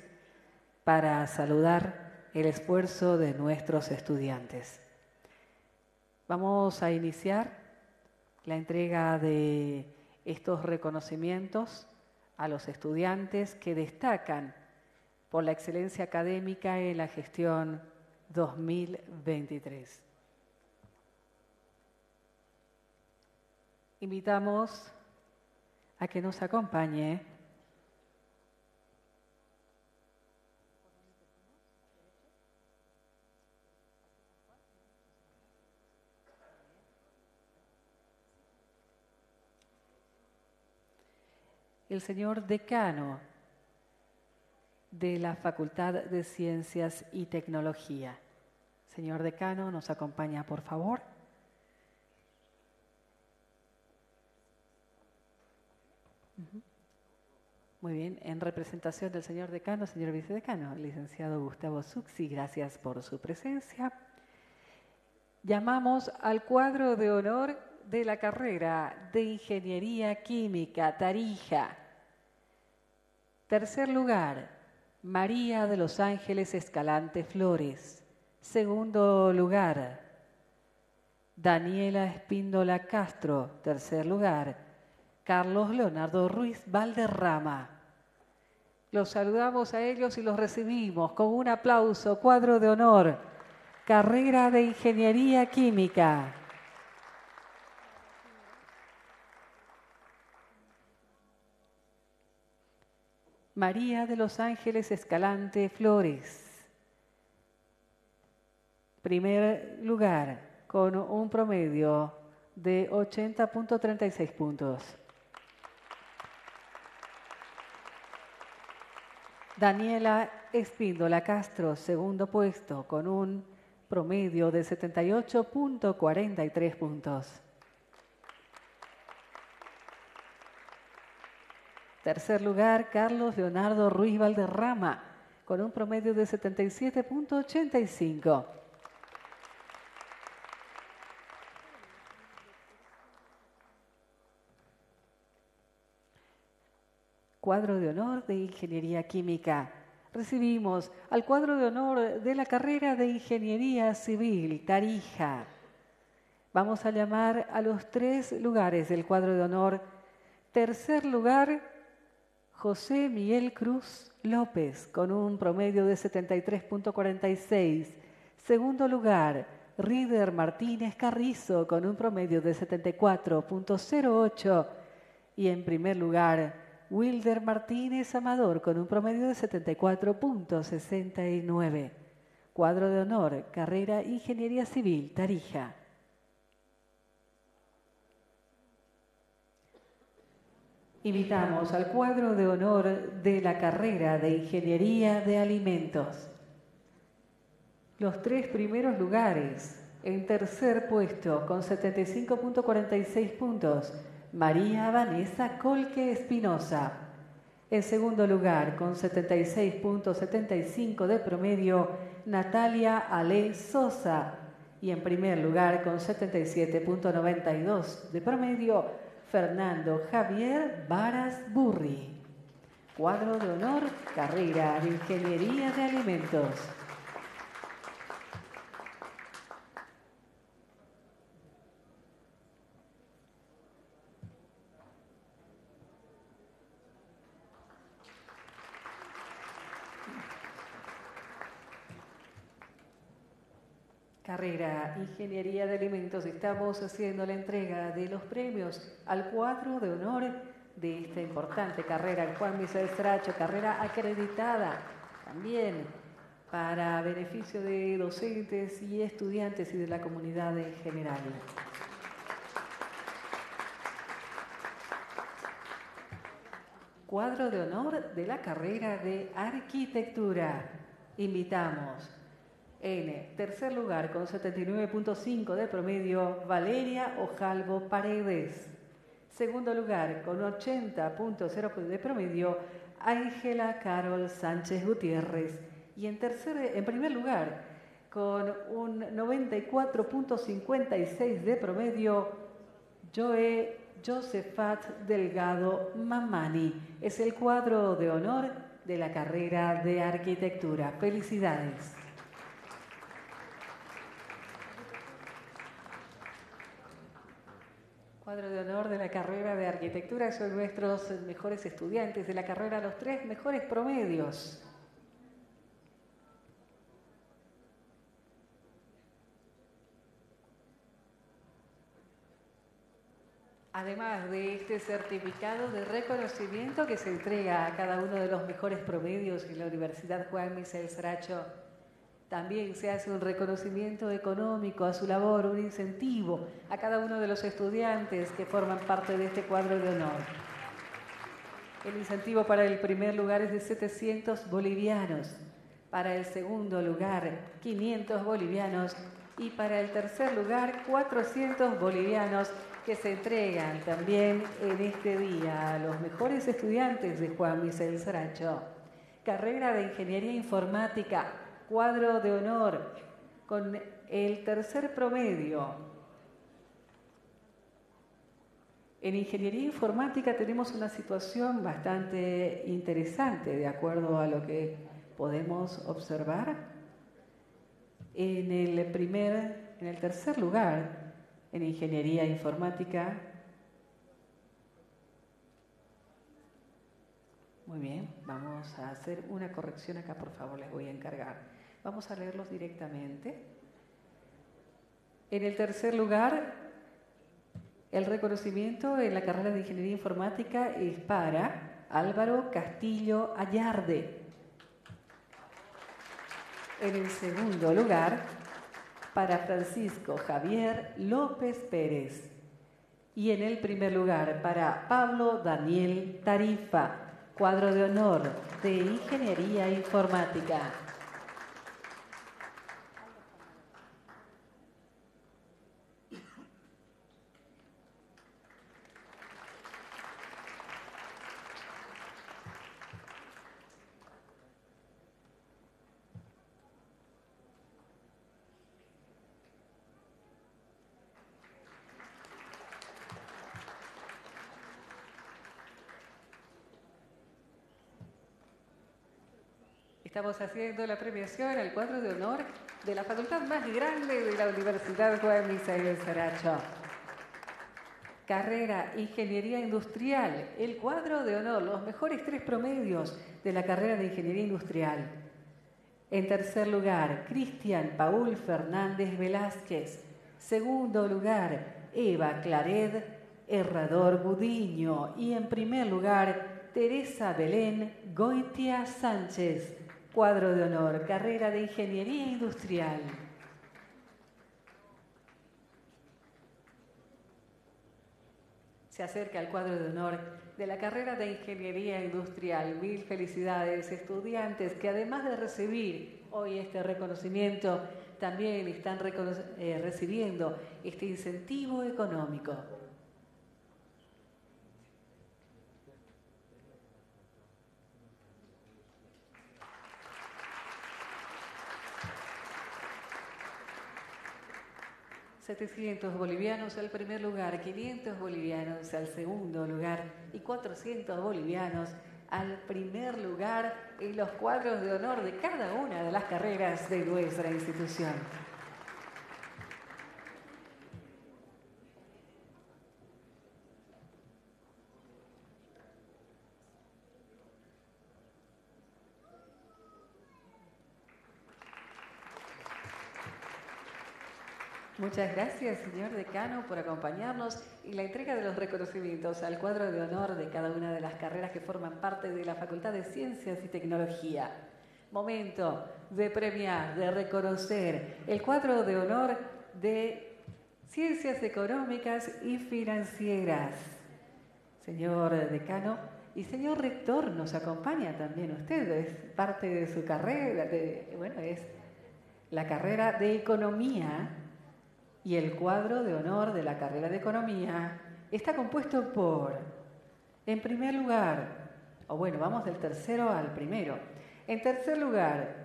para saludar el esfuerzo de nuestros estudiantes. Vamos a iniciar la entrega de estos reconocimientos a los estudiantes que destacan por la excelencia académica en la gestión 2023. Invitamos a que nos acompañe el señor decano de la Facultad de Ciencias y Tecnología. Señor decano, nos acompaña, por favor. Muy bien, en representación del señor decano, señor vicedecano, licenciado Gustavo Suxi, gracias por su presencia. Llamamos al cuadro de honor de la carrera de Ingeniería Química Tarija Tercer lugar, María de los Ángeles Escalante Flores. Segundo lugar, Daniela Espíndola Castro. Tercer lugar, Carlos Leonardo Ruiz Valderrama. Los saludamos a ellos y los recibimos con un aplauso, cuadro de honor, carrera de Ingeniería Química. María de los Ángeles Escalante Flores. Primer lugar, con un promedio de 80.36 puntos. Daniela Espíndola Castro, segundo puesto, con un promedio de 78.43 puntos. Tercer lugar, Carlos Leonardo Ruiz Valderrama, con un promedio de 77.85. Cuadro de honor de Ingeniería Química. Recibimos al cuadro de honor de la carrera de Ingeniería Civil, Tarija. Vamos a llamar a los tres lugares del cuadro de honor. Tercer lugar, José Miguel Cruz López, con un promedio de 73.46. Segundo lugar, Rider Martínez Carrizo, con un promedio de 74.08. Y en primer lugar, Wilder Martínez Amador, con un promedio de 74.69. Cuadro de honor, carrera Ingeniería Civil, Tarija. Invitamos al cuadro de honor de la carrera de Ingeniería de Alimentos. Los tres primeros lugares, en tercer puesto con 75.46 puntos, María Vanessa Colque Espinosa. En segundo lugar, con 76.75 de promedio, Natalia Ale Sosa. Y en primer lugar, con 77.92 de promedio, Fernando Javier Varas Burri. Cuadro de honor, carrera de Ingeniería de Alimentos. Carrera Ingeniería de Alimentos estamos haciendo la entrega de los premios al cuadro de honor de esta importante carrera, Juan Misael Stracho, carrera acreditada también para beneficio de docentes y estudiantes y de la comunidad en general. Cuadro de honor de la carrera de arquitectura. Invitamos En tercer lugar, con 79.5 de promedio, Valeria Ojalvo Paredes. Segundo lugar, con 80.0 de promedio, Ángela Carol Sánchez Gutiérrez. Y en, tercer, en primer lugar, con un 94.56 de promedio, Joe Josefat Delgado Mamani. Es el cuadro de honor de la carrera de arquitectura. Felicidades. Cuadro de honor de la carrera de arquitectura son nuestros mejores estudiantes de la carrera, los tres mejores promedios. Además de este certificado de reconocimiento que se entrega a cada uno de los mejores promedios en la Universidad Juan Michel Saracho, también se hace un reconocimiento económico a su labor, un incentivo a cada uno de los estudiantes que forman parte de este cuadro de honor. El incentivo para el primer lugar es de 700 bolivianos, para el segundo lugar 500 bolivianos y para el tercer lugar 400 bolivianos que se entregan también en este día a los mejores estudiantes de Juan Michel Saracho. Carrera de Ingeniería Informática cuadro de honor con el tercer promedio. En ingeniería informática tenemos una situación bastante interesante de acuerdo a lo que podemos observar. En el primer, en el tercer lugar, en ingeniería informática. Muy bien, vamos a hacer una corrección acá, por favor, les voy a encargar. Vamos a leerlos directamente. En el tercer lugar, el reconocimiento en la carrera de Ingeniería Informática es para Álvaro Castillo Ayarde. En el segundo lugar, para Francisco Javier López Pérez. Y en el primer lugar, para Pablo Daniel Tarifa, cuadro de honor de Ingeniería Informática. Estamos haciendo la premiación al cuadro de honor de la facultad más grande de la Universidad Juan Misael Saracho. Carrera Ingeniería Industrial, el cuadro de honor, los mejores tres promedios de la carrera de Ingeniería Industrial. En tercer lugar, Cristian Paul Fernández Velázquez. Segundo lugar, Eva Clared Herrador Budiño. Y en primer lugar, Teresa Belén Goitia Sánchez. Cuadro de honor, carrera de Ingeniería Industrial. Se acerca el cuadro de honor de la carrera de Ingeniería Industrial. Mil felicidades, estudiantes que además de recibir hoy este reconocimiento, también están eh, recibiendo este incentivo económico. 700 bolivianos al primer lugar, 500 bolivianos al segundo lugar y 400 bolivianos al primer lugar en los cuadros de honor de cada una de las carreras de nuestra institución. Muchas gracias, señor decano, por acompañarnos y la entrega de los reconocimientos al cuadro de honor de cada una de las carreras que forman parte de la Facultad de Ciencias y Tecnología. Momento de premiar, de reconocer el cuadro de honor de Ciencias Económicas y Financieras. Señor decano y señor rector, nos acompaña también usted, es parte de su carrera, bueno, es la carrera de Economía y el cuadro de honor de la carrera de Economía está compuesto por, en primer lugar, o bueno, vamos del tercero al primero. En tercer lugar,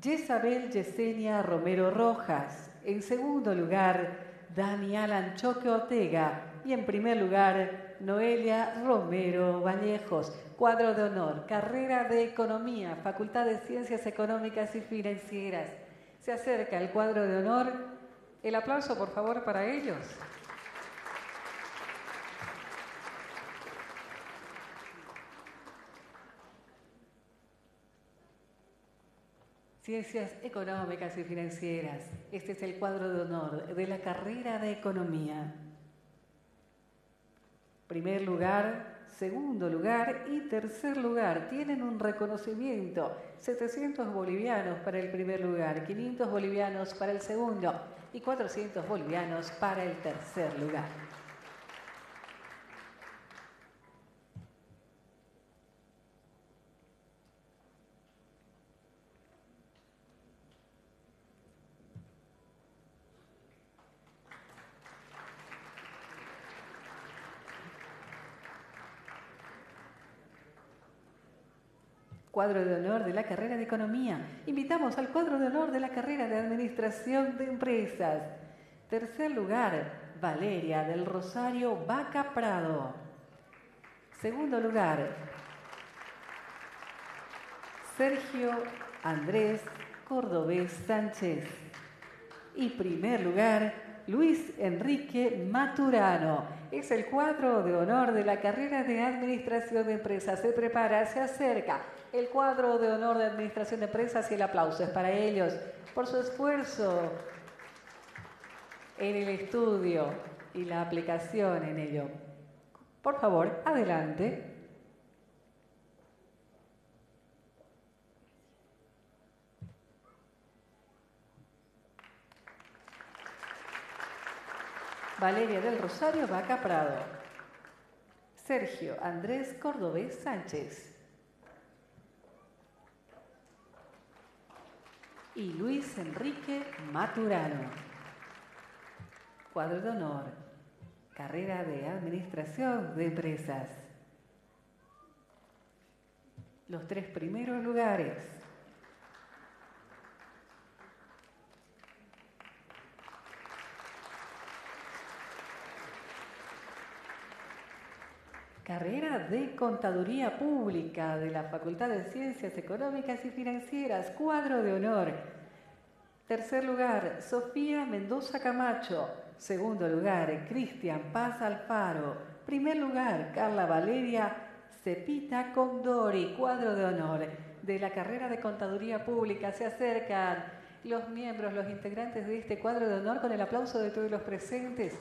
Jezabel Yesenia Romero Rojas. En segundo lugar, Dani Alan Choque Ortega. Y en primer lugar, Noelia Romero Vallejos. Cuadro de honor, carrera de Economía, Facultad de Ciencias Económicas y Financieras. Se acerca el cuadro de honor. El aplauso, por favor, para ellos. Ciencias Económicas y Financieras. Este es el cuadro de honor de la carrera de Economía. Primer lugar, segundo lugar y tercer lugar. Tienen un reconocimiento. 700 bolivianos para el primer lugar, 500 bolivianos para el segundo y 400 bolivianos para el tercer lugar. Cuadro de honor de la carrera de Economía. Invitamos al cuadro de honor de la carrera de Administración de Empresas. Tercer lugar, Valeria del Rosario Vaca Prado. Segundo lugar, Sergio Andrés Cordobés Sánchez. Y primer lugar, Luis Enrique Maturano. Es el cuadro de honor de la carrera de Administración de Empresas. Se prepara, se acerca el cuadro de honor de Administración de Empresas y el aplauso es para ellos por su esfuerzo en el estudio y la aplicación en ello. Por favor, adelante. Valeria del Rosario Vaca Prado. Sergio Andrés Cordobés Sánchez. Y Luis Enrique Maturano. Cuadro de honor, carrera de administración de empresas. Los tres primeros lugares. Carrera de Contaduría Pública de la Facultad de Ciencias Económicas y Financieras, cuadro de honor. Tercer lugar, Sofía Mendoza Camacho. Segundo lugar, Cristian Paz Alfaro. Primer lugar, Carla Valeria Cepita Condori, cuadro de honor de la carrera de Contaduría Pública. Se acercan los miembros, los integrantes de este cuadro de honor con el aplauso de todos los presentes.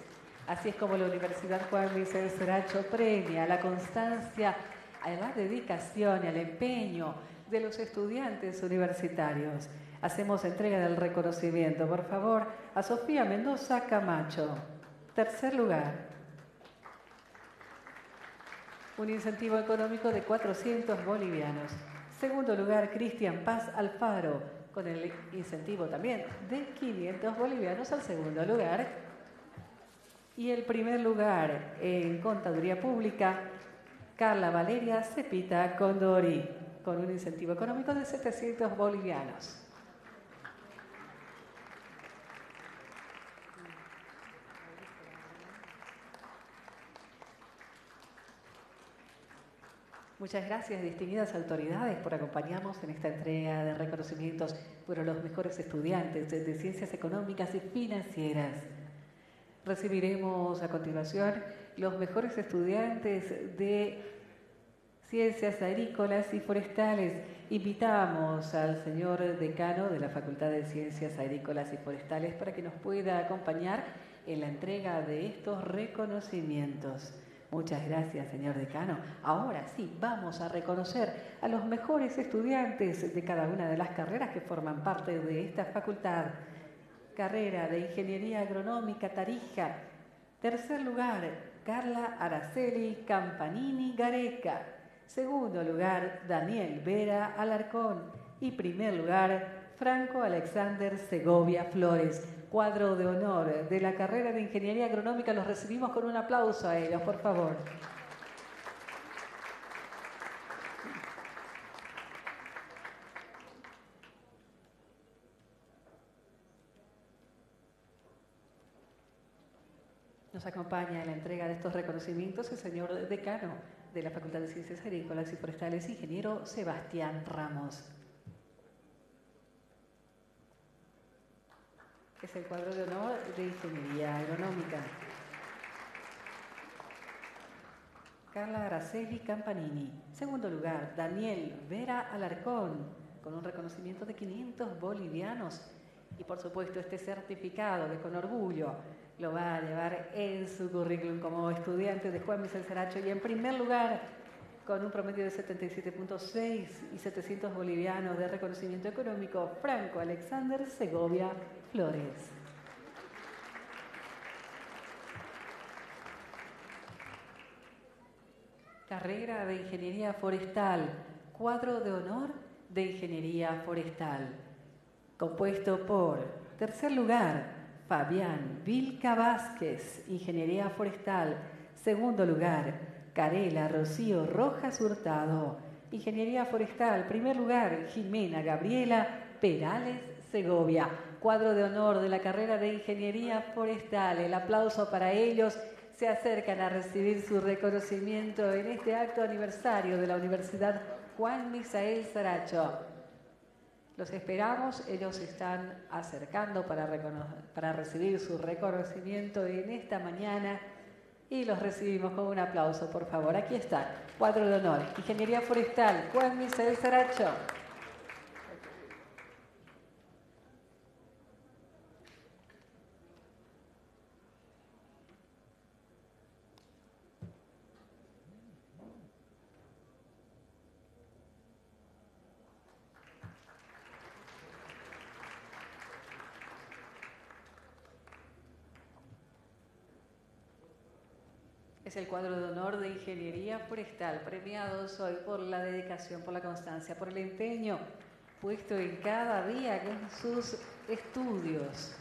Así es como la Universidad Juan Luis Seracho premia la constancia, a la dedicación y al empeño de los estudiantes universitarios. Hacemos entrega del reconocimiento, por favor, a Sofía Mendoza Camacho. Tercer lugar. Un incentivo económico de 400 bolivianos. Segundo lugar, Cristian Paz Alfaro, con el incentivo también de 500 bolivianos al segundo lugar. Y el primer lugar en Contaduría Pública, Carla Valeria Cepita Condori, con un incentivo económico de 700 bolivianos. Muchas gracias, distinguidas autoridades, por acompañarnos en esta entrega de reconocimientos por los mejores estudiantes de ciencias económicas y financieras. Recibiremos a continuación los mejores estudiantes de Ciencias Agrícolas y Forestales. Invitamos al señor decano de la Facultad de Ciencias Agrícolas y Forestales para que nos pueda acompañar en la entrega de estos reconocimientos. Muchas gracias, señor decano. Ahora sí, vamos a reconocer a los mejores estudiantes de cada una de las carreras que forman parte de esta facultad carrera de Ingeniería Agronómica Tarija. Tercer lugar, Carla Araceli Campanini Gareca. Segundo lugar, Daniel Vera Alarcón. Y primer lugar, Franco Alexander Segovia Flores. Cuadro de honor de la carrera de Ingeniería Agronómica. Los recibimos con un aplauso a ellos, por favor. Nos acompaña en la entrega de estos reconocimientos el señor decano de la Facultad de Ciencias Agrícolas y Forestales, ingeniero Sebastián Ramos. Es el cuadro de honor de Ingeniería Agronómica. Carla Araceli Campanini. Segundo lugar, Daniel Vera Alarcón, con un reconocimiento de 500 bolivianos. Y por supuesto este certificado que con orgullo lo va a llevar en su currículum como estudiante de Juan Michel Saracho y en primer lugar con un promedio de 77.6 y 700 bolivianos de reconocimiento económico, Franco Alexander Segovia Flores. Carrera de Ingeniería Forestal, cuadro de honor de Ingeniería Forestal, compuesto por, tercer lugar, Fabián Vilca Vázquez, Ingeniería Forestal. Segundo lugar, Carela Rocío Rojas Hurtado, Ingeniería Forestal. Primer lugar, Jimena Gabriela Perales Segovia. Cuadro de honor de la carrera de Ingeniería Forestal. El aplauso para ellos. Se acercan a recibir su reconocimiento en este acto aniversario de la Universidad Juan Misael Saracho. Los esperamos, ellos están acercando para, recibir su reconocimiento en esta mañana y los recibimos con un aplauso, por favor. Aquí está, cuadro de honor, Ingeniería Forestal, Juan Misael Saracho. Es el cuadro de honor de Ingeniería Forestal, premiados hoy por la dedicación, por la constancia, por el empeño puesto en cada día en sus estudios.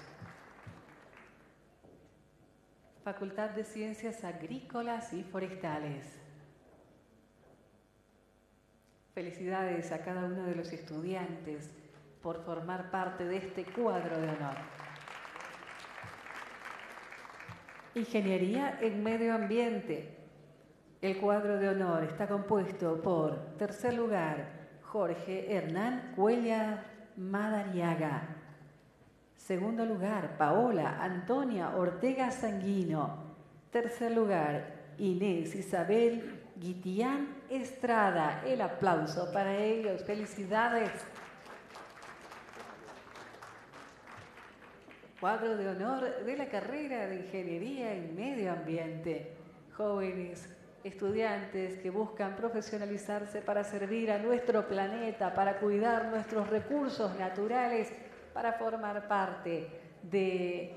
Facultad de Ciencias Agrícolas y Forestales. Felicidades a cada uno de los estudiantes por formar parte de este cuadro de honor. Ingeniería en Medio Ambiente. El cuadro de honor está compuesto por, tercer lugar, Jorge Hernán Cuellar Madariaga. Segundo lugar, Paola Antonia Ortega Sanguino. Tercer lugar, Inés Isabel Guitián Estrada. El aplauso para ellos. Felicidades. Cuadro de honor de la carrera de Ingeniería en Medio Ambiente. Jóvenes estudiantes que buscan profesionalizarse para servir a nuestro planeta, para cuidar nuestros recursos naturales, para formar parte de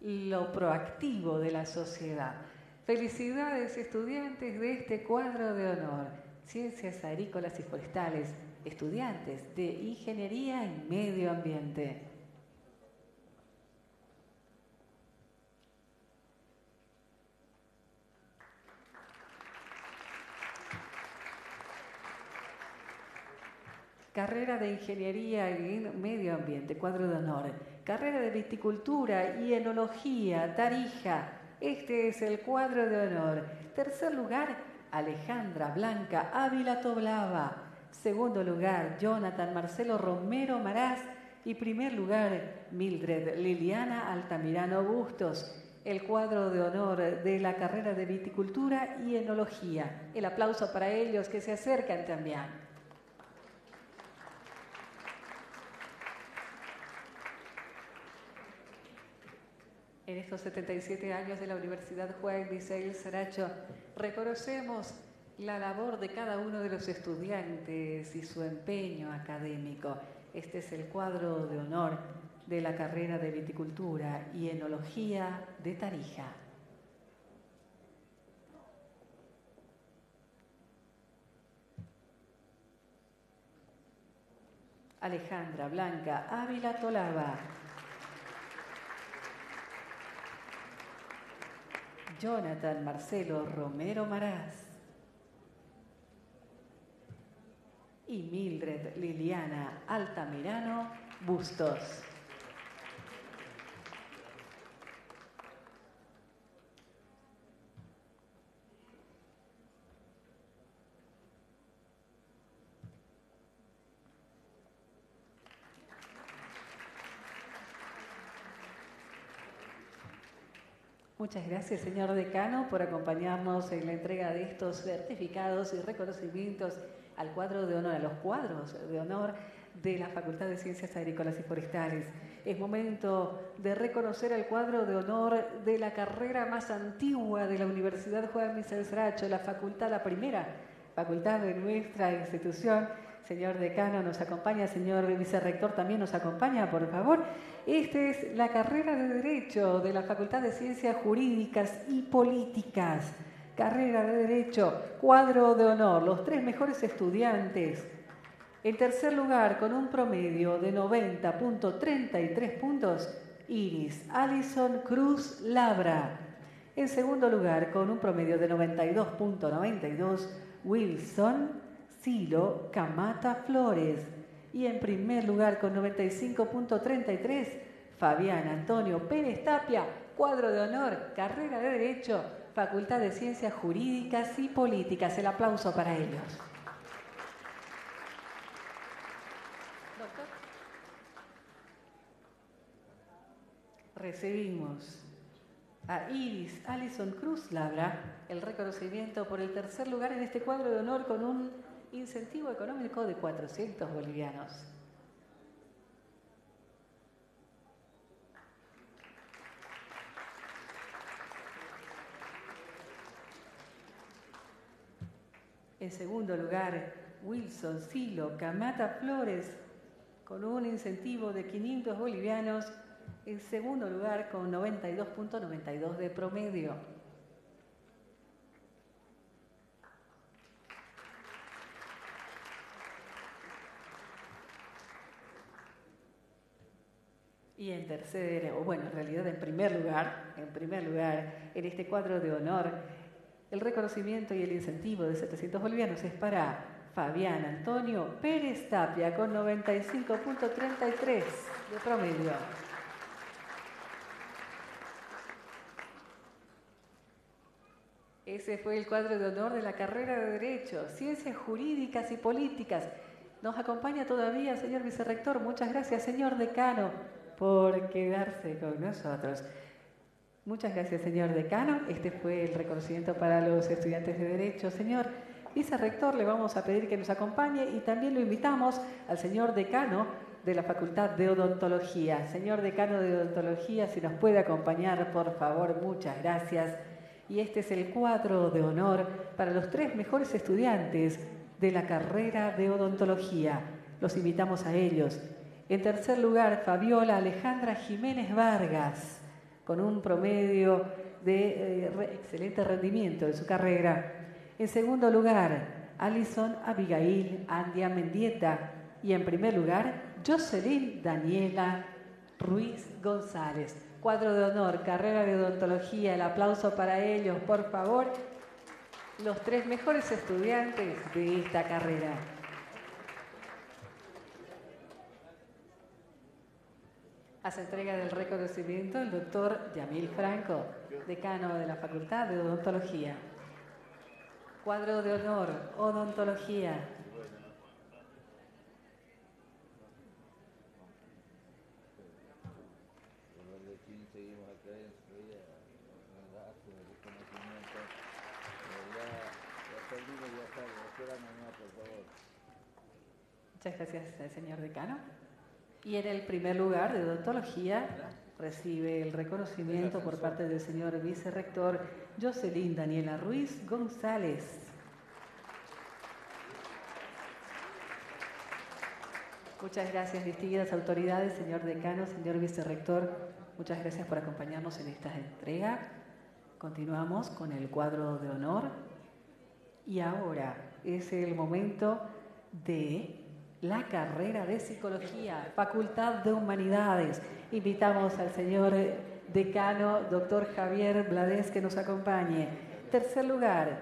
lo proactivo de la sociedad. Felicidades estudiantes de este cuadro de honor, Ciencias Agrícolas y Forestales, estudiantes de Ingeniería en Medio Ambiente. Carrera de Ingeniería en Medio Ambiente, cuadro de honor. Carrera de Viticultura y Enología, Tarija. Este es el cuadro de honor. Tercer lugar, Alejandra Blanca Ávila Toblava. Segundo lugar, Jonathan Marcelo Romero Marás. Y primer lugar, Mildred Liliana Altamirano Bustos. El cuadro de honor de la carrera de Viticultura y Enología. El aplauso para ellos que se acercan también. En estos 77 años de la Universidad Juan Misael Saracho, reconocemos la labor de cada uno de los estudiantes y su empeño académico. Este es el cuadro de honor de la carrera de viticultura y enología de Tarija. Alejandra Blanca Ávila Tolaba. Jonathan Marcelo Romero Maraz. Y Mildred Liliana Altamirano Bustos. Muchas gracias, señor decano, por acompañarnos en la entrega de estos certificados y reconocimientos al cuadro de honor, a los cuadros de honor de la Facultad de Ciencias Agrícolas y Forestales. Es momento de reconocer el cuadro de honor de la carrera más antigua de la Universidad Juan Michel Sracho, la facultad, la primera facultad de nuestra institución. Señor decano nos acompaña, señor vicerrector también nos acompaña, por favor. Esta es la carrera de Derecho de la Facultad de Ciencias Jurídicas y Políticas. Carrera de Derecho, cuadro de honor, los tres mejores estudiantes. En tercer lugar, con un promedio de 90.33 puntos, Iris Alison Cruz Labra. En segundo lugar, con un promedio de 92.92, Wilson Silo Camata Flores. Y en primer lugar, con 95.33, Fabián Antonio Pérez Tapia, cuadro de honor, carrera de Derecho, Facultad de Ciencias Jurídicas y Políticas. El aplauso para ellos. Recibimos a Iris Alison Cruz Labra el reconocimiento por el tercer lugar en este cuadro de honor con un incentivo económico de 400 bolivianos. En segundo lugar, Wilson Silo Camata Flores con un incentivo de 500 bolivianos. En segundo lugar, con 92.92 de promedio. Y en tercer, o bueno, en realidad en primer lugar, en primer lugar, en este cuadro de honor, el reconocimiento y el incentivo de 700 bolivianos es para Fabián Antonio Pérez Tapia con 95.33 de promedio. Ese fue el cuadro de honor de la carrera de Derecho, Ciencias Jurídicas y Políticas. Nos acompaña todavía, señor vicerrector. Muchas gracias, señor decano por quedarse con nosotros. Muchas gracias, señor decano. Este fue el reconocimiento para los estudiantes de Derecho. Señor vicerrector, le vamos a pedir que nos acompañe y también lo invitamos al señor decano de la Facultad de Odontología. Señor decano de Odontología, si nos puede acompañar, por favor, muchas gracias. Y este es el cuadro de honor para los tres mejores estudiantes de la carrera de odontología. Los invitamos a ellos. En tercer lugar, Fabiola Alejandra Jiménez Vargas, con un promedio de eh, excelente rendimiento en su carrera. En segundo lugar, Alison Abigail Andia Mendieta. Y en primer lugar, Jocelyn Daniela Ruiz González. Cuadro de honor, carrera de odontología. El aplauso para ellos, por favor. Los tres mejores estudiantes de esta carrera. Hace entrega del reconocimiento el doctor Yamil Franco, decano de la Facultad de Odontología. Cuadro de honor, odontología. Muchas gracias, señor decano. Y en el primer lugar de odontología recibe el reconocimiento por parte del señor vicerrector Jocelyn Daniela Ruiz González. Muchas gracias, distinguidas autoridades, señor decano, señor vicerrector. Muchas gracias por acompañarnos en esta entrega. Continuamos con el cuadro de honor. Y ahora es el momento de la carrera de Psicología, Facultad de Humanidades. Invitamos al señor decano, doctor Javier Blades, que nos acompañe. Tercer lugar,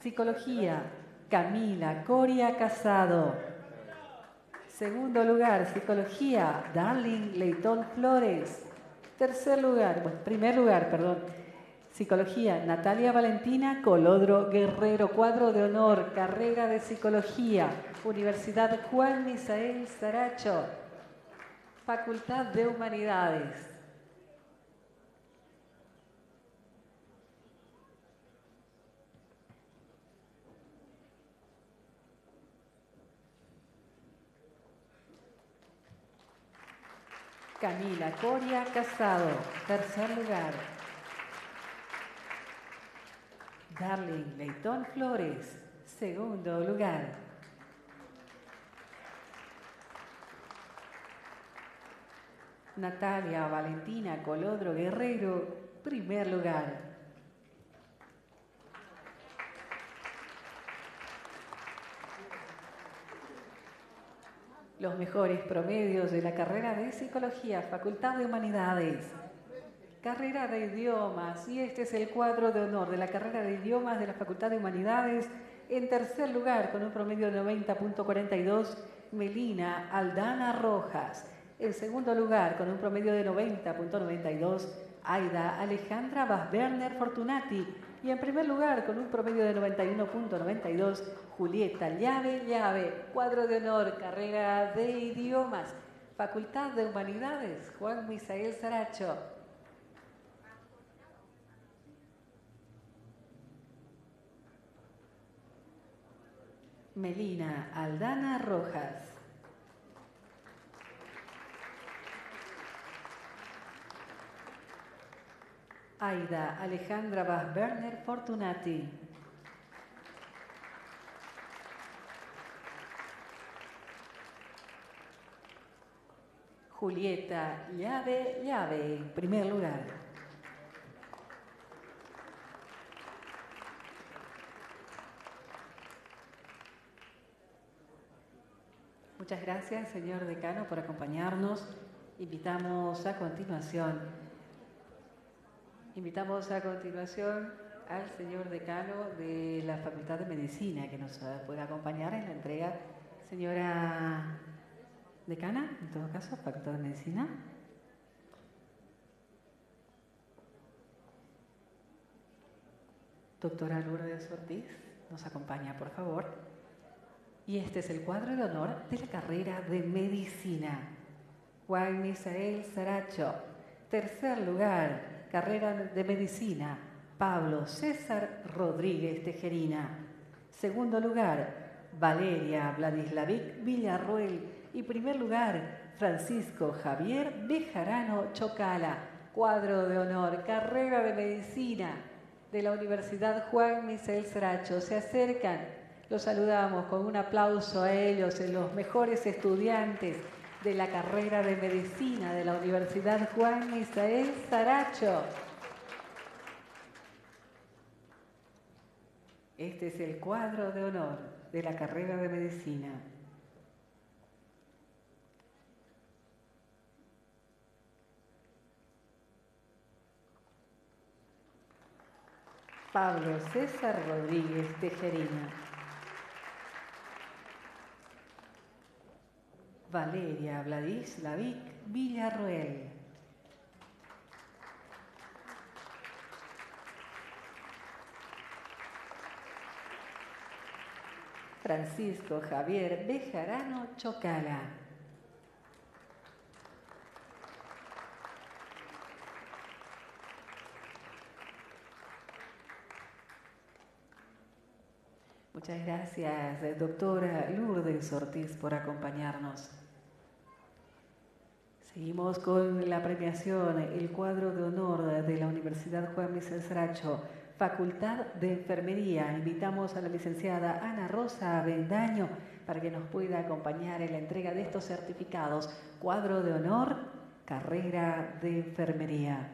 Psicología, Camila Coria Casado. Segundo lugar, Psicología, Darling Leitón Flores. Tercer lugar, bueno, primer lugar, perdón, Psicología, Natalia Valentina Colodro Guerrero, cuadro de honor, carrera de Psicología, Universidad Juan Misael Saracho, Facultad de Humanidades. Camila Coria Casado, tercer lugar. Darling Leitón Flores, segundo lugar. Natalia Valentina Colodro Guerrero, primer lugar. Los mejores promedios de la carrera de Psicología, Facultad de Humanidades. Carrera de Idiomas, y este es el cuadro de honor de la carrera de Idiomas de la Facultad de Humanidades. En tercer lugar, con un promedio de 90.42, Melina Aldana Rojas. En segundo lugar, con un promedio de 90.92, Aida Alejandra Basberner Fortunati. Y en primer lugar, con un promedio de 91.92, Julieta Llave Llave. Cuadro de honor, carrera de idiomas, Facultad de Humanidades, Juan Misael Saracho. Melina Aldana Rojas. Aida Alejandra Basberner Fortunati. Julieta Llave Llave, primer lugar. Muchas gracias, señor decano, por acompañarnos. Invitamos a continuación, invitamos a continuación al señor decano de la Facultad de Medicina que nos pueda acompañar en la entrega. Señora decana, en todo caso, Facultad de Medicina. Doctora Lourdes Ortiz, nos acompaña, por favor. Y este es el cuadro de honor de la carrera de Medicina. Juan Misael Saracho. Tercer lugar, carrera de Medicina, Pablo César Rodríguez Tejerina. Segundo lugar, Valeria Vladislavic Villarruel. Y primer lugar, Francisco Javier Bejarano Chocala. Cuadro de honor, carrera de Medicina de la Universidad Juan Misael Saracho. Se acercan los saludamos con un aplauso a ellos, los mejores estudiantes de la carrera de medicina de la Universidad Juan Misael Saracho. Este es el cuadro de honor de la carrera de medicina. Pablo César Rodríguez Tejerina. Valeria Vladislavic Villarroel. Francisco Javier Bejarano Chocala. Muchas gracias, doctora Lourdes Ortiz, por acompañarnos. Seguimos con la premiación, el cuadro de honor de la Universidad Juan Mises Sracho, Facultad de Enfermería. Invitamos a la licenciada Ana Rosa Avendaño para que nos pueda acompañar en la entrega de estos certificados. Cuadro de honor, carrera de enfermería.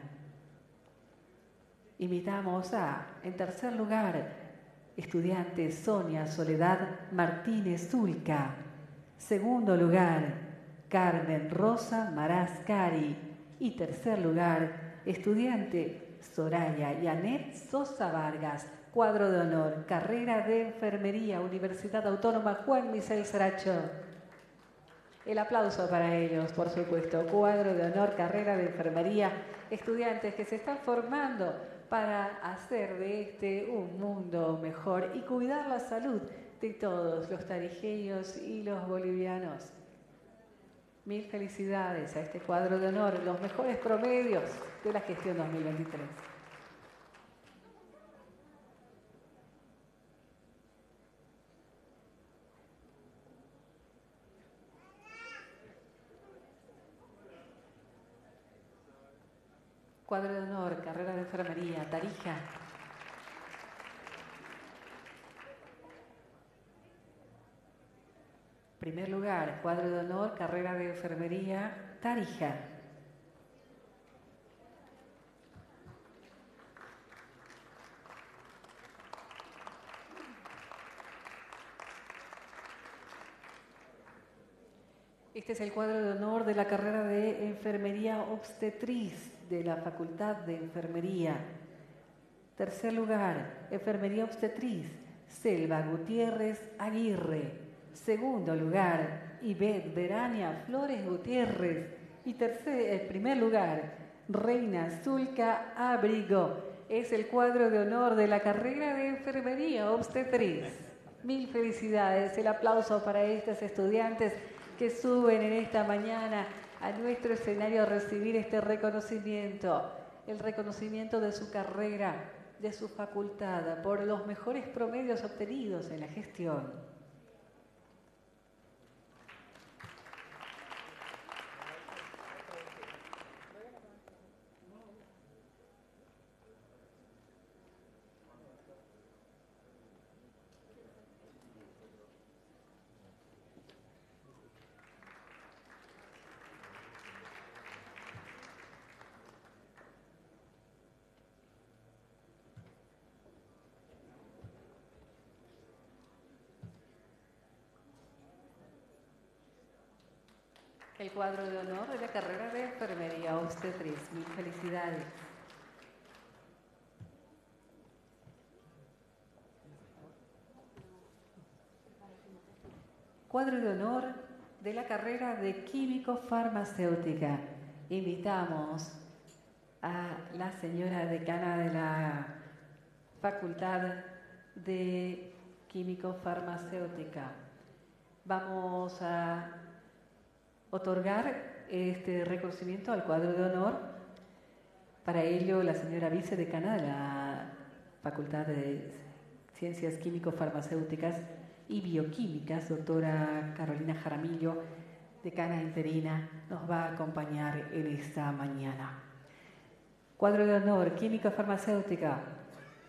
Invitamos a, en tercer lugar, estudiante Sonia Soledad Martínez Zulca. Segundo lugar, Carmen Rosa Marascari. Y tercer lugar, estudiante Soraya Yanet Sosa Vargas. Cuadro de honor, carrera de enfermería, Universidad Autónoma Juan Michel Saracho. El aplauso para ellos, por supuesto. Cuadro de honor, carrera de enfermería, estudiantes que se están formando para hacer de este un mundo mejor y cuidar la salud de todos los tarijeños y los bolivianos. Mil felicidades a este cuadro de honor, los mejores promedios de la gestión 2023. Cuadro de honor, carrera de enfermería, Tarija. Primer lugar, cuadro de honor, carrera de enfermería, Tarija. Este es el cuadro de honor de la carrera de enfermería obstetriz de la Facultad de Enfermería. Tercer lugar, enfermería obstetriz, Selva Gutiérrez Aguirre. Segundo lugar, Ivette Verania Flores Gutiérrez. Y tercer, el primer lugar, Reina Zulca Abrigo. Es el cuadro de honor de la carrera de enfermería obstetriz. Mil felicidades, el aplauso para estos estudiantes que suben en esta mañana a nuestro escenario a recibir este reconocimiento, el reconocimiento de su carrera, de su facultad, por los mejores promedios obtenidos en la gestión. Cuadro de honor de la carrera de enfermería obstetriz. Mil felicidades. Cuadro de honor de la carrera de químico farmacéutica. Invitamos a la señora decana de la Facultad de Químico Farmacéutica. Vamos a otorgar este reconocimiento al cuadro de honor. Para ello, la señora vicedecana de la Facultad de Ciencias Químico-Farmacéuticas y Bioquímicas, doctora Carolina Jaramillo, decana interina, nos va a acompañar en esta mañana. Cuadro de honor, Químico-Farmacéutica.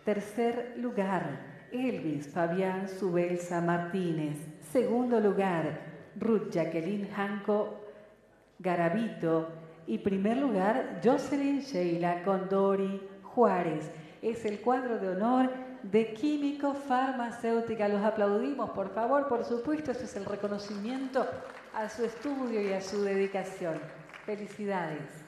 Tercer lugar, Elvis Fabián Subelsa Martínez. Segundo lugar, Ruth Jacqueline Hanco Garavito y primer lugar Jocelyn Sheila Condori Juárez. Es el cuadro de honor de Químico Farmacéutica. Los aplaudimos, por favor, por supuesto, este es el reconocimiento a su estudio y a su dedicación. Felicidades.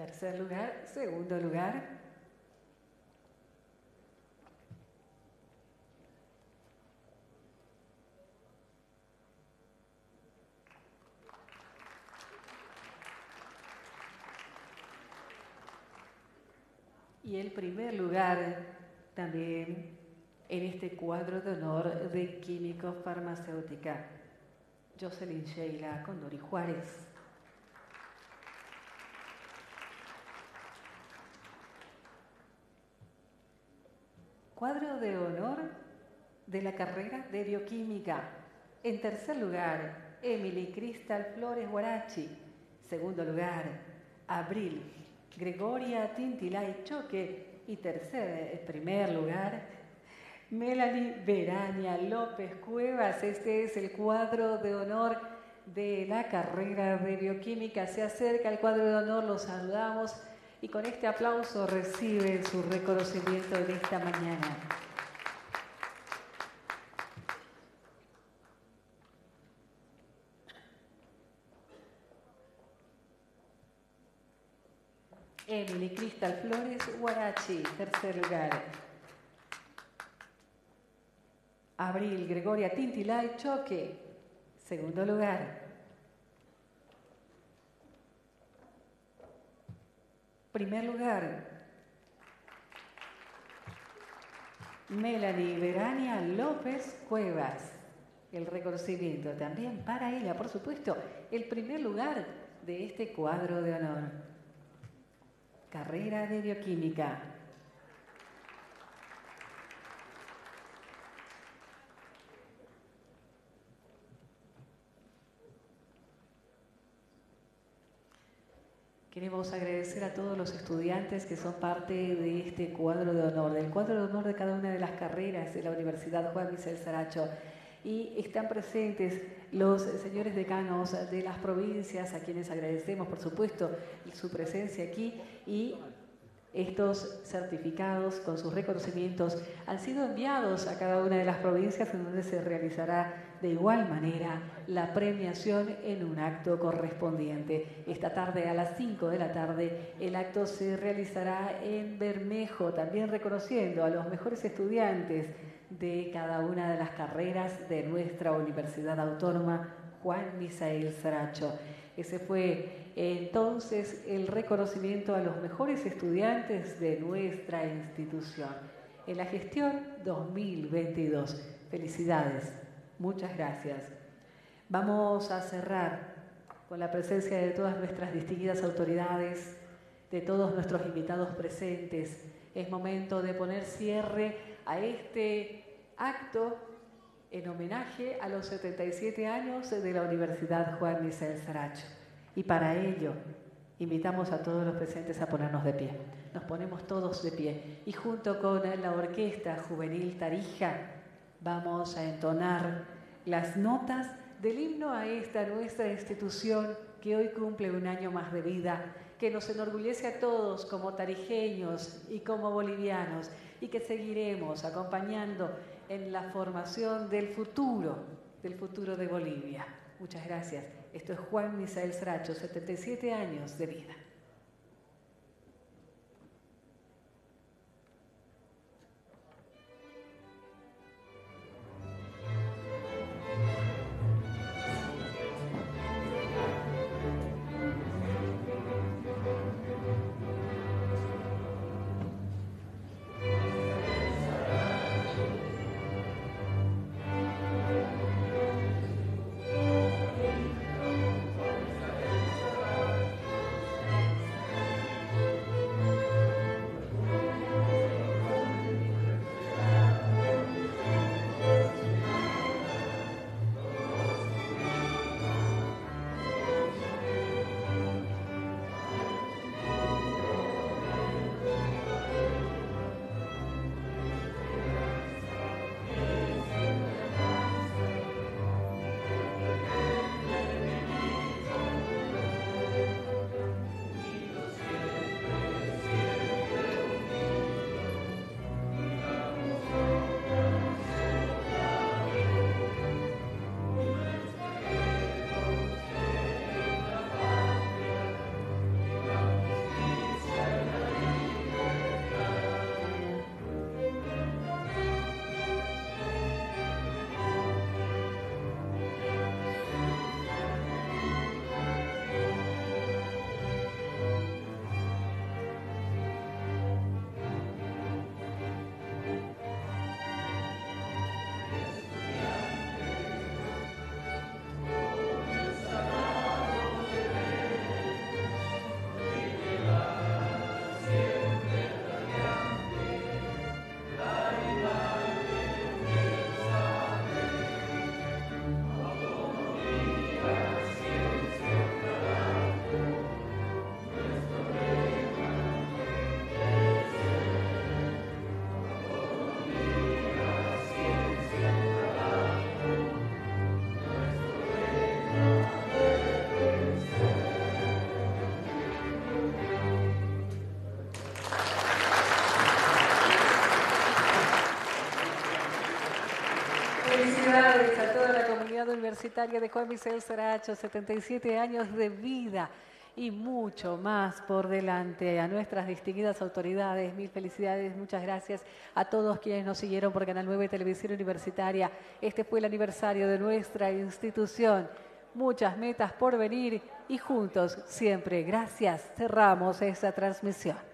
Tercer lugar, segundo lugar. Y el primer lugar también en este cuadro de honor de químico farmacéutica, Jocelyn Sheila Condori Juárez. Cuadro de honor de la carrera de bioquímica. En tercer lugar, Emily Cristal Flores Guarachi. Segundo lugar, Abril Gregoria Tintilay Choque. Y tercer, primer lugar, Melanie Verania López Cuevas. Este es el cuadro de honor de la carrera de bioquímica. Se acerca al cuadro de honor, los saludamos y con este aplauso recibe su reconocimiento en esta mañana. Emily Cristal Flores Guarachi, tercer lugar. Abril Gregoria Tintilay Choque, segundo lugar. Primer lugar, Melanie Verania López Cuevas. El reconocimiento también para ella, por supuesto, el primer lugar de este cuadro de honor. Carrera de bioquímica. Queremos agradecer a todos los estudiantes que son parte de este cuadro de honor, del cuadro de honor de cada una de las carreras de la Universidad Juan Michel Saracho. Y están presentes los señores decanos de las provincias, a quienes agradecemos, por supuesto, su presencia aquí. Y estos certificados con sus reconocimientos han sido enviados a cada una de las provincias en donde se realizará de igual manera la premiación en un acto correspondiente. Esta tarde a las 5 de la tarde el acto se realizará en Bermejo, también reconociendo a los mejores estudiantes de cada una de las carreras de nuestra Universidad Autónoma Juan Misael Saracho. Ese fue entonces el reconocimiento a los mejores estudiantes de nuestra institución en la gestión 2022. Felicidades, muchas gracias. Vamos a cerrar con la presencia de todas nuestras distinguidas autoridades, de todos nuestros invitados presentes. Es momento de poner cierre a este acto en homenaje a los 77 años de la Universidad Juan Michel Saracho. Y para ello invitamos a todos los presentes a ponernos de pie. Nos ponemos todos de pie y junto con la Orquesta Juvenil Tarija vamos a entonar las notas del himno a esta nuestra institución que hoy cumple un año más de vida, que nos enorgullece a todos como tarijeños y como bolivianos y que seguiremos acompañando en la formación del futuro, del futuro de Bolivia. Muchas gracias. Esto es Juan Misael Sracho, 77 años de vida. Universitaria de Juan Michel Saracho, 77 años de vida y mucho más por delante. A nuestras distinguidas autoridades, mil felicidades, muchas gracias a todos quienes nos siguieron por Canal 9 Televisión Universitaria. Este fue el aniversario de nuestra institución. Muchas metas por venir y juntos siempre. Gracias. Cerramos esta transmisión.